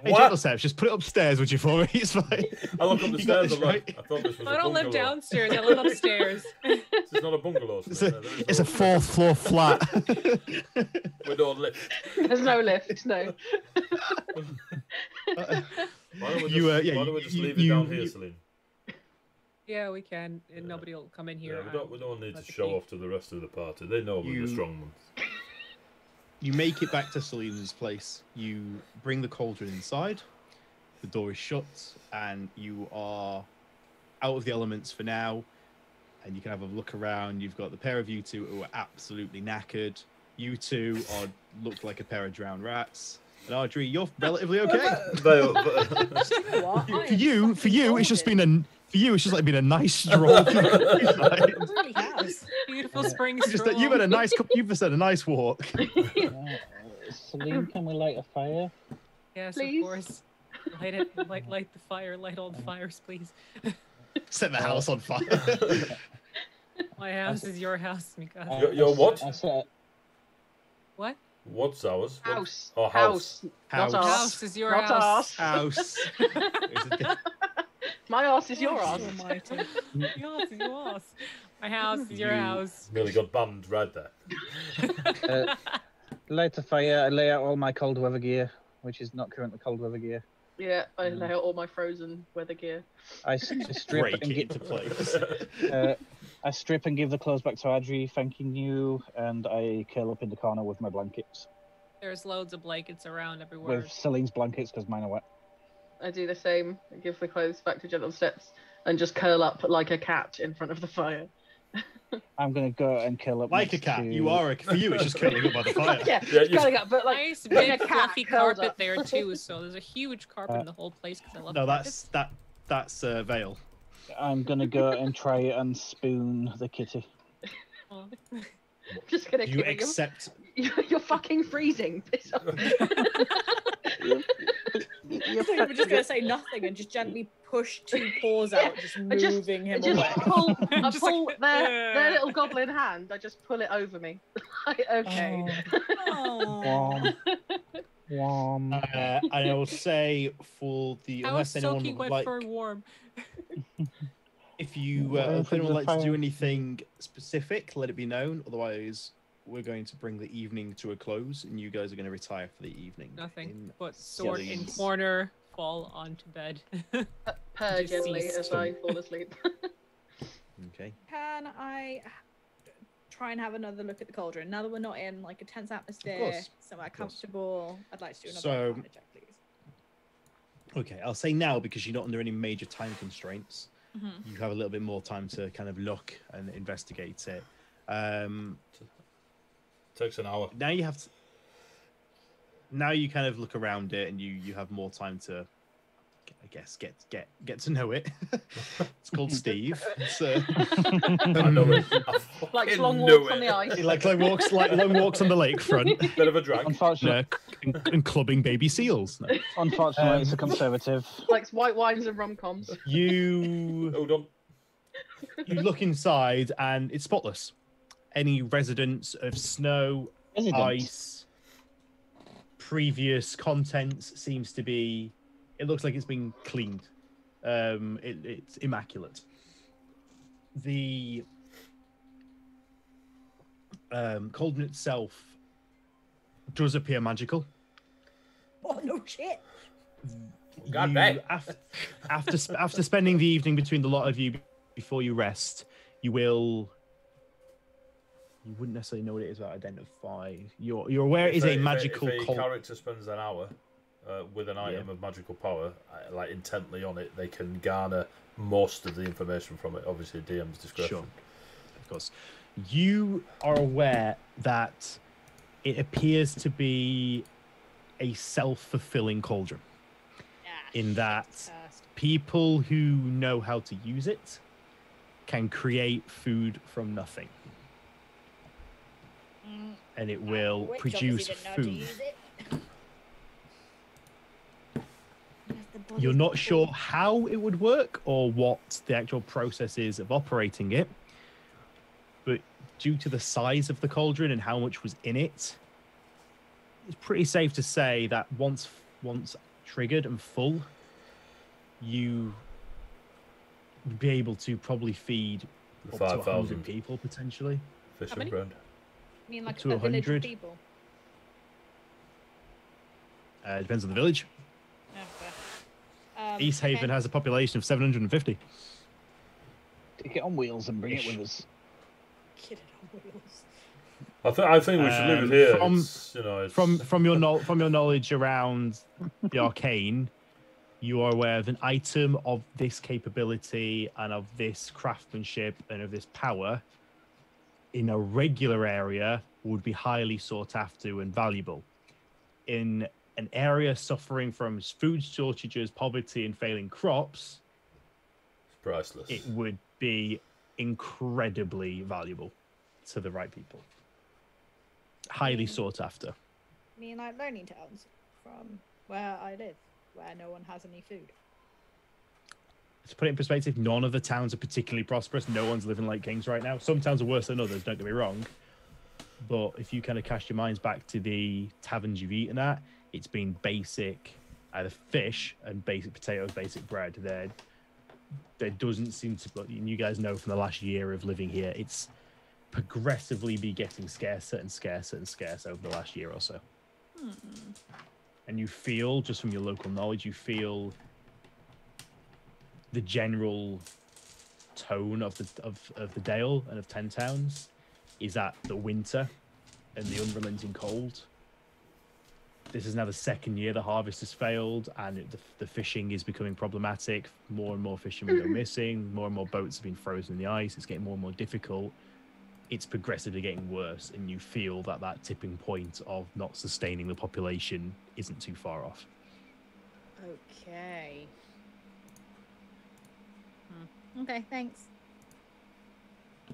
Hey, What? gentle just put it upstairs, would you, for me? It's fine. I look up the You stairs. this I'm like, right. I thought this was I a don't live downstairs. I live upstairs. This is not a bungalow. It's Celine. a, There is it's a fourth floor flat. With no lift. There's no lift. No. Why don't we just, You, uh, yeah, why don't we just you- leave it you- down here, you- Celine? yeah, we can, and nobody will come in here. Yeah, we don't, we don't need to show key- off to the rest of the party. They know we're You- the strong ones. You make it back to Selena's place. You bring the cauldron inside. The door is shut, and you are out of the elements for now. And you can have a look around. You've got the pair of you two who are absolutely knackered. You two are look like a pair of drowned rats. And Audrey, you're relatively okay. They- You know for you, for you, it's just been a for you, it's just like been a nice stroll. through. It really has. Beautiful spring just stroll. you've had a nice, you've just had a nice walk. Uh, Celine, can we light a fire? Yes, Please? of course. Light it, light, light the fire, light all the fires, please. Set the house on fire. My house is your house, Mika. Your- your what? I said, What? What's ours? What- House. Oh, house. House. House. Not ours. House is your Not house. ours. house. It's a My ass is your Gosh ass. Your house is your house. My house is your You house. Nearly got banned right there. uh, light a fire. I lay out all my cold weather gear, which is not currently cold weather gear. Yeah, I Mm. lay out all my frozen weather gear. I strip break and get gi- into place. uh, I strip and give the clothes back to Adri, thanking you, and I curl up in the corner with my blankets, There's loads of blankets around everywhere. with Celine's blankets because mine are wet. I do the same. I give the clothes back to Gentle Steps and just curl up like a cat in front of the fire. I'm gonna go and curl up like a cat. to- You are a for you. It's just curling up by the fire. yeah, Yeah, you- curling up, but like nice big a fluffy carpet up. there too. So there's a huge carpet Uh, in the whole place because I love No, carpets. that's that. That's uh, Vale. I'm gonna go and try and spoon the kitty. Aw. just gonna Do kill you accept? You're, you're fucking freezing. Piss off. I thought you were just gonna say nothing and just gently push two paws out, just I moving just- him I just away. pull, I Just pull like, their, their uh. little goblin hand. I just pull it over me. like, okay. Aw. Wom, wom. Uh, and I will say for the How is unless anyone soaking would like, fur warm? If you Well, uh, if anyone the would like to do anything specific, let it be known. Otherwise, we're going to bring the evening to a close, and you guys are going to retire for the evening. Nothing in but sword in corner, fall onto bed. Purr gently as I fall asleep. Okay. Can I try and have another look at the cauldron now that we're not in like a tense atmosphere, course, somewhere course. comfortable? I'd like to do another So- check, please. Okay, I'll say now because you're not under any major time constraints. Mhm. You have a little bit more time to kind of look and investigate it. Um, Takes an hour. now you have to. Now you kind of look around it, and you you have more time to, I guess, get get get to know it. it's called Steve. So, I know it. I Like long knew walk on the ice. like long walks, like long walks on the lakefront, Bit of a drag. Unfortunately, and, and clubbing baby seals. No. unfortunately, it's a Um, conservative. Likes white wines and rom coms. You Hold on. you look inside, and it's spotless. Any residents of snow, Resident. ice, previous contents seems to be. It looks like it's been cleaned. Um, it, it's immaculate. The um, cauldron itself does appear magical. Oh no shit! God You- damn. After after, sp- after spending the evening between the lot of you before you rest, you will. You wouldn't necessarily know what it is about identify. You're you're aware it is If a if magical If a cult. character spends an hour uh, with an item of magical power, uh, like intently on it, they can garner most of the information from it. Obviously, DM's discretion. Sure. Of course. You are aware that it appears to be a self fulfilling cauldron Ah, in that people who know how to use it can create food from nothing Mm, and it will produce obviously didn't know how to food. use it. Where's the body You're not sure how it would work or what the actual process is of operating it, but due to the size of the cauldron and how much was in it, it's pretty safe to say that once once triggered and full, you would be able to probably feed up to Five 100 thousand people potentially. fishing many? ground. I mean, like to a village of 100. people. Uh, depends on the village. Fair. Um, East Haven okay. has a population of 750. Take it on wheels and bring it with us. Kid on wheels. I think I think we should leave Um, it here. from- It's, you know, it's, from from your know, from your knowledge around the arcane, you are aware of an item of this capability and of this craftsmanship and of this power in a regular area would be highly sought after and valuable. In an area suffering from food shortages, poverty, and failing crops, it's priceless. it would be incredibly valuable to the right people. Highly Mm. sought after. I mean, like learning Towns, from where I live, where no one has any food. to put it in perspective, none of the towns are particularly prosperous. No one's living like kings right now. Some towns are worse than others, don't get me wrong. But if you kind of cast your minds back to the taverns you've eaten at, it's been basic, uh, either fish and basic potatoes, basic bread. There, there doesn't seem to. But you guys know from the last year of living here, it's progressively be getting scarcer and scarcer and scarcer over the last year or so. Hmm. And you feel, just from your local knowledge, you feel the general tone of the of, of the Dale and of Ten Towns is that the winter and the unrelenting cold. This is now the second year the harvest has failed, and it, the, the fishing is becoming problematic. More and more fishermen go missing. More and more boats have been frozen in the ice. It's getting more and more difficult. It's progressively getting worse, and you feel that that tipping point of not sustaining the population isn't too far off. Okay. Hmm. Okay, thanks.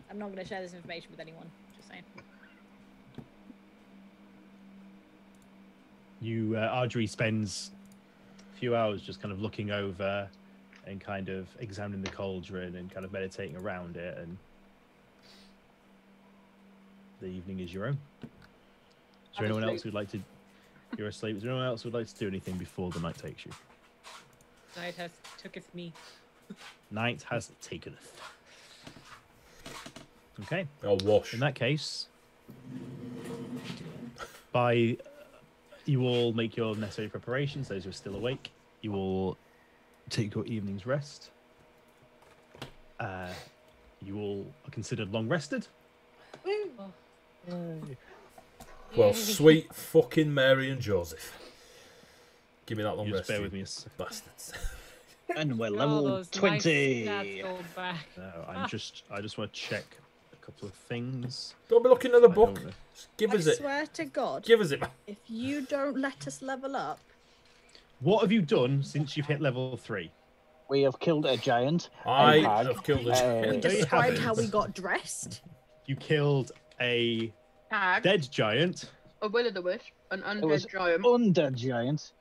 I'm not going to share this information with anyone. Just saying. You uh, Ardry spends a few hours just kind of looking over and kind of examining the cauldron and kind of meditating around it and the evening is your own. Is there I'm anyone else who'd like to you're asleep? Is there anyone else who'd like to do anything before the night takes you? Night has tooketh me. Night has taken. Okay. I'll wash. In that case, by you all make your necessary preparations. Those who are still awake, you all take your evening's rest. Uh, you all are considered long rested. Well, sweet fucking Mary and Joseph. Give me that long You rest. just bear you with me a second. Bastards. And we're level those nice 20. back. No, I'm just. I just want to check a couple of things. Don't be looking at the book. Just give I us it. I swear to God, Give us it, if you don't let us level up, What have you done since you've hit level three? We have killed a giant. I had, have killed a uh, giant. we described how we got dressed. You killed a Tag, dead giant. a will o' the wisp, an undead was giant. Undead giant.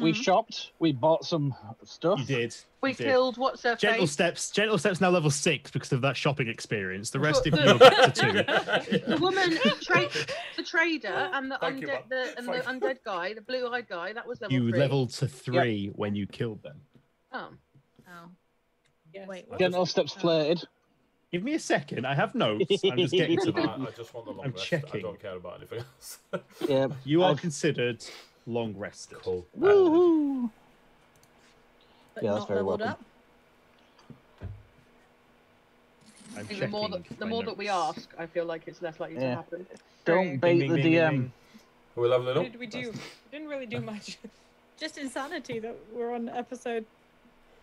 We Mhm. shopped. We bought some stuff. You did. we you did. killed what's her Gentle face? steps. Gentle steps now level six because of that shopping experience. The rest of you are the- to two. The woman, tra- the trader, and the Thank you, undead, man. the, and the undead guy, the blue-eyed guy. That was level You three. leveled to three when you killed them. Oh, Oh, Yes. wait. Gentle steps flirted. Give me a second. I have notes. I'm just getting to I, them. I just want the long I'm rest. I checking. don't care about anything else. Yeah. You are I've- considered long rested. cool. Woohoo! But Yeah, that's not very leveled welcome. up. I'm think the more that the more that we ask, I feel like it's less likely to happen. Don't True. bait Ding, the ding, ding, ding, DM. ding. Are we leveling What up? did we do? We didn't really do much. Just insanity that we're on episode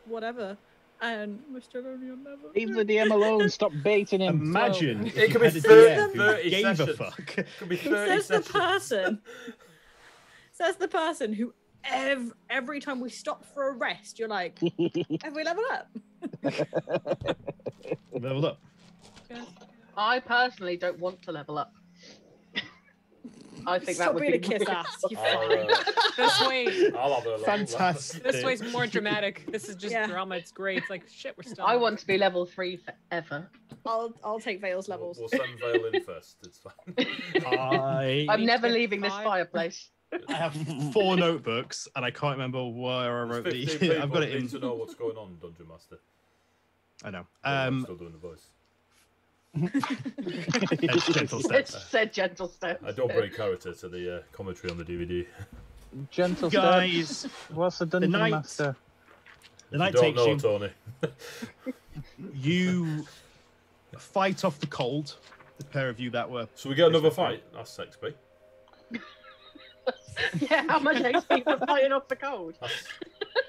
whatever, and we're still only on level. Leave the. DM alone. Stop baiting him. Imagine if It could be had a 30 DM who 30 gave a sessions. fuck. Could be It 30 says the sessions. person. says the person who ev- every time we stop for a rest, you're like, have we leveled up? Leveled up. I personally don't want to level up. I think that Stop would being be a kiss ass. You I'll, fine. uh, This way, I'll have a level. Fantastic. this way's more dramatic. This is just Yeah. drama. It's great. It's like shit. We're stuck. I want to be level three forever. I'll I'll take Vale's We'll, levels. we'll send Vale in first. It's fine. I I'm never too. leaving this Five. fireplace. I have four notebooks and I can't remember where I wrote these. I've got it need in. to know what's going on, Dungeon Master. I know. I'm Um, still doing the voice. it's gentle It's said gentle steps. I don't break character to the uh, commentary on the DVD. Gentle steps. Guys, What's the dungeon night- master? the night don't takes know, you. Tony. You fight off the cold. The pair of you that were. So we get another fight. That's XP. yeah, how much XP for fighting off the cold?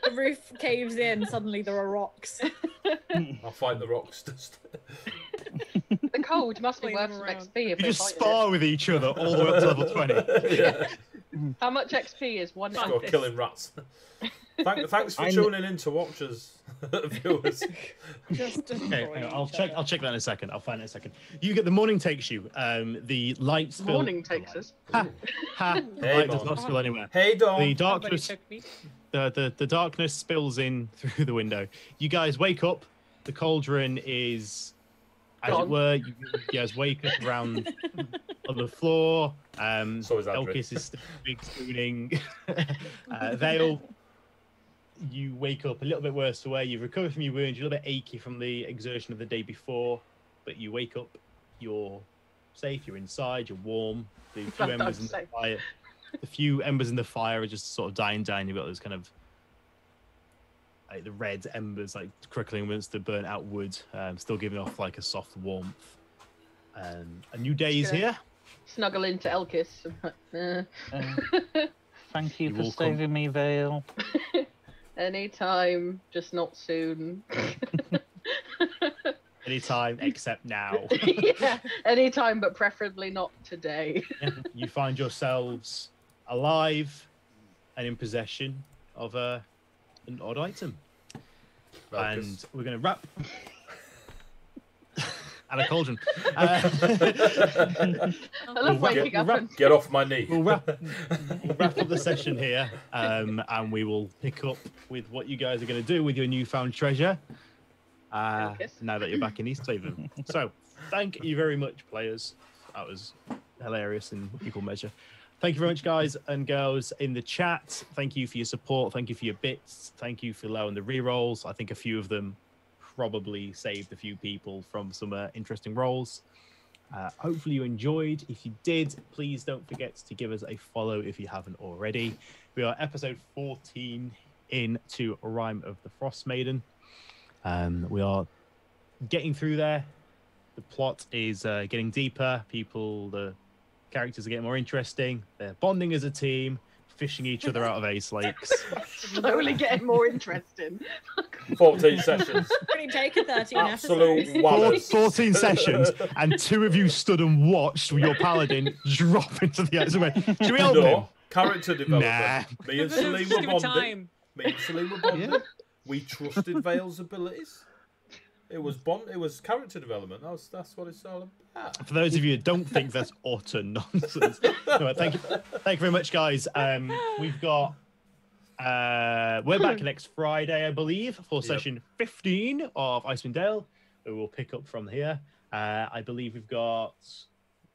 The roof caves in. Suddenly there are rocks. I'll fight the rocks. Just The cold must be Play worth some around. XP if You just fighting spar with each other all the way up to level 20. yeah. How much XP is one? just go killing rats. Thank, thanks for I kn- tuning in to watch us, viewers. Just Okay, on, I'll check. other. I'll check that in a second. I'll find it in a second. You get the morning takes you. Um, the light spill. Morning takes us. Ha, ha. The Hey, light does Mom. not spill anywhere. Hey, The Dom. Somebody darkness, the, the the darkness spills in through the window. You guys wake up. The cauldron is, as it were. You, you guys wake up around on the floor. Um, So is Elkis is still big spooning. uh, Vale, you wake up a little bit worse for wear. You've recovered from your wounds. You're a little bit achy from the exertion of the day before, but you wake up. You're safe. You're inside. You're warm. The few embers in the safe. fire. The few embers in the fire are just sort of dying down. You've got those kind of like the red embers like crackling against the burnt out wood, um, still giving off like a soft warmth. Um, a new day is here. Snuggle into Elkis. Uh, Uh, thank you You for will come- saving me, Vale. Anytime, just not soon. Anytime except now. yeah, anytime, but preferably not today. you find yourselves alive and in possession of a an odd item. Malchus. And we're going to wrap. And a cauldron. Uh, I We'll love waking we'll up wrap- and Get off my knee. we'll wrap, we'll wrap up the session here, um, and we will pick up with what you guys are going to do with your newfound treasure. Uh, now that you're back in East Haven. so, thank you very much, players. That was hilarious in equal measure. Thank you very much, guys and girls in the chat. Thank you for your support. Thank you for your bits. Thank you for allowing the re-rolls. I think a few of them probably saved a few people from some uh, interesting roles. Uh, hopefully you enjoyed. If you did, please don't forget to give us a follow if you haven't already. We are episode 14 into Rime of the Frost Maiden. Um, we are getting through there. The plot is uh, getting deeper. People, the characters are getting more interesting. They're bonding as a team, fishing each other out of Ace Lakes. Slowly getting more interesting. 14 sessions. Only taken 13 Absolute episodes. Four, 14 sessions, and two of you stood and watched your paladin drop into the ice. Should we help him? Character development. Nah. Me and Just Celine give were it bonding. time. Me and Celine were bonding. We trusted Vale's abilities. It was bond. It was character development. That's that's what it's all about. For those of you who don't think that's utter nonsense, no, thank you, thank you very much, guys. Um, we've got uh, we're back next Friday, I believe, for Yep. session 15 of Icewind Dale. We will pick up from here. Uh, I believe we've got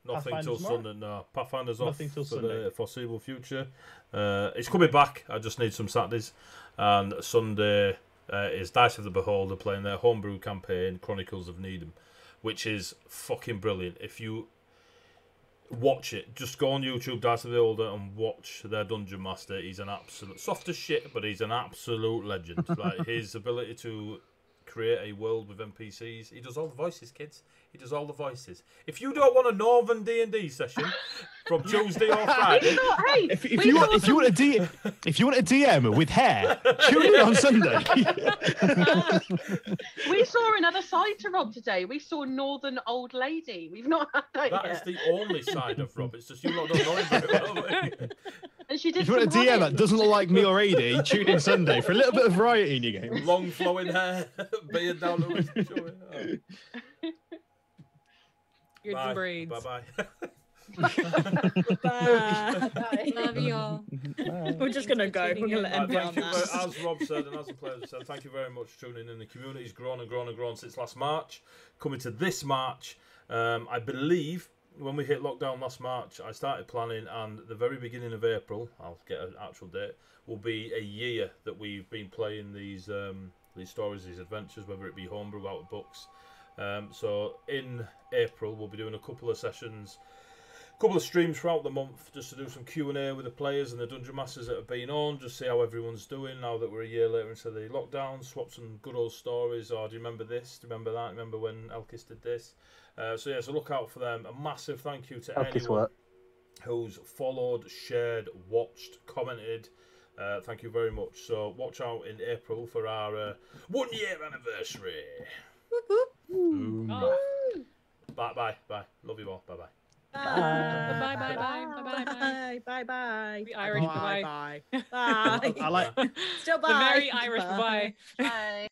Nothing till tomorrow? Sunday. No, Pathfinder's off Nothing till for Sunday. the foreseeable future. Uh, it's coming back. I just need some Saturdays, and Sunday uh, is Dice of the Beholder playing their homebrew campaign, Chronicles of Needham, which is fucking brilliant. If you watch it, just go on YouTube, Dice of the Beholder, and watch their dungeon master. He's an absolute soft as shit, but he's an absolute legend. like his ability to create a world with NPCs. He does all the voices, kids. He does all the voices. If you don't want a Northern D and D session from Tuesday or Friday, No, hey, if, if we you want if you want a D if you want a DM with hair, tune in on Sunday. We saw another side to Rob today. We saw Northern Old Lady. We've not had that, that is yet. the only side of Rob. It's just you lot don't know him very well. And she did. if you want a some DM that doesn't look like me or AD, tune in Sunday for a little bit of variety in your game. Long flowing hair, beard down the wrist. Oh. Your Bye. braids. Bye Bye. Bye. Love you all. We're just gonna go. We're gonna let Uh, end thank on you, that. as Rob said and as the players have said, thank you very much for tuning in. The community's grown and grown and grown since last March. Coming to this March, um, I believe when we hit lockdown last March, I started planning, and the very beginning of April, I'll get an actual date, will be a year that we've been playing these um, these stories, these adventures, whether it be homebrew out of books. Um, so in April, we'll be doing a couple of sessions a couple of streams throughout the month just to do some Q&A with the players and the Dungeon Masters that have been on, just see how everyone's doing now that we're a year later into the lockdown, swap some good old stories, or do you remember this, do you remember that, remember when Elkis did this? Uh, so yeah, so look out for them. A massive thank you to Elkis anyone what? who's followed, shared, watched, commented. Uh, thank you very much. So watch out in April for our uh, one year anniversary. Oh. Bye bye bye. Love you all. Bye bye. Bye. Bye, bye, bye, bye, bye, bye. Bye bye. The Irish bye. bye. Bye. Bye. I like Still The bye. very Irish bye. Bye.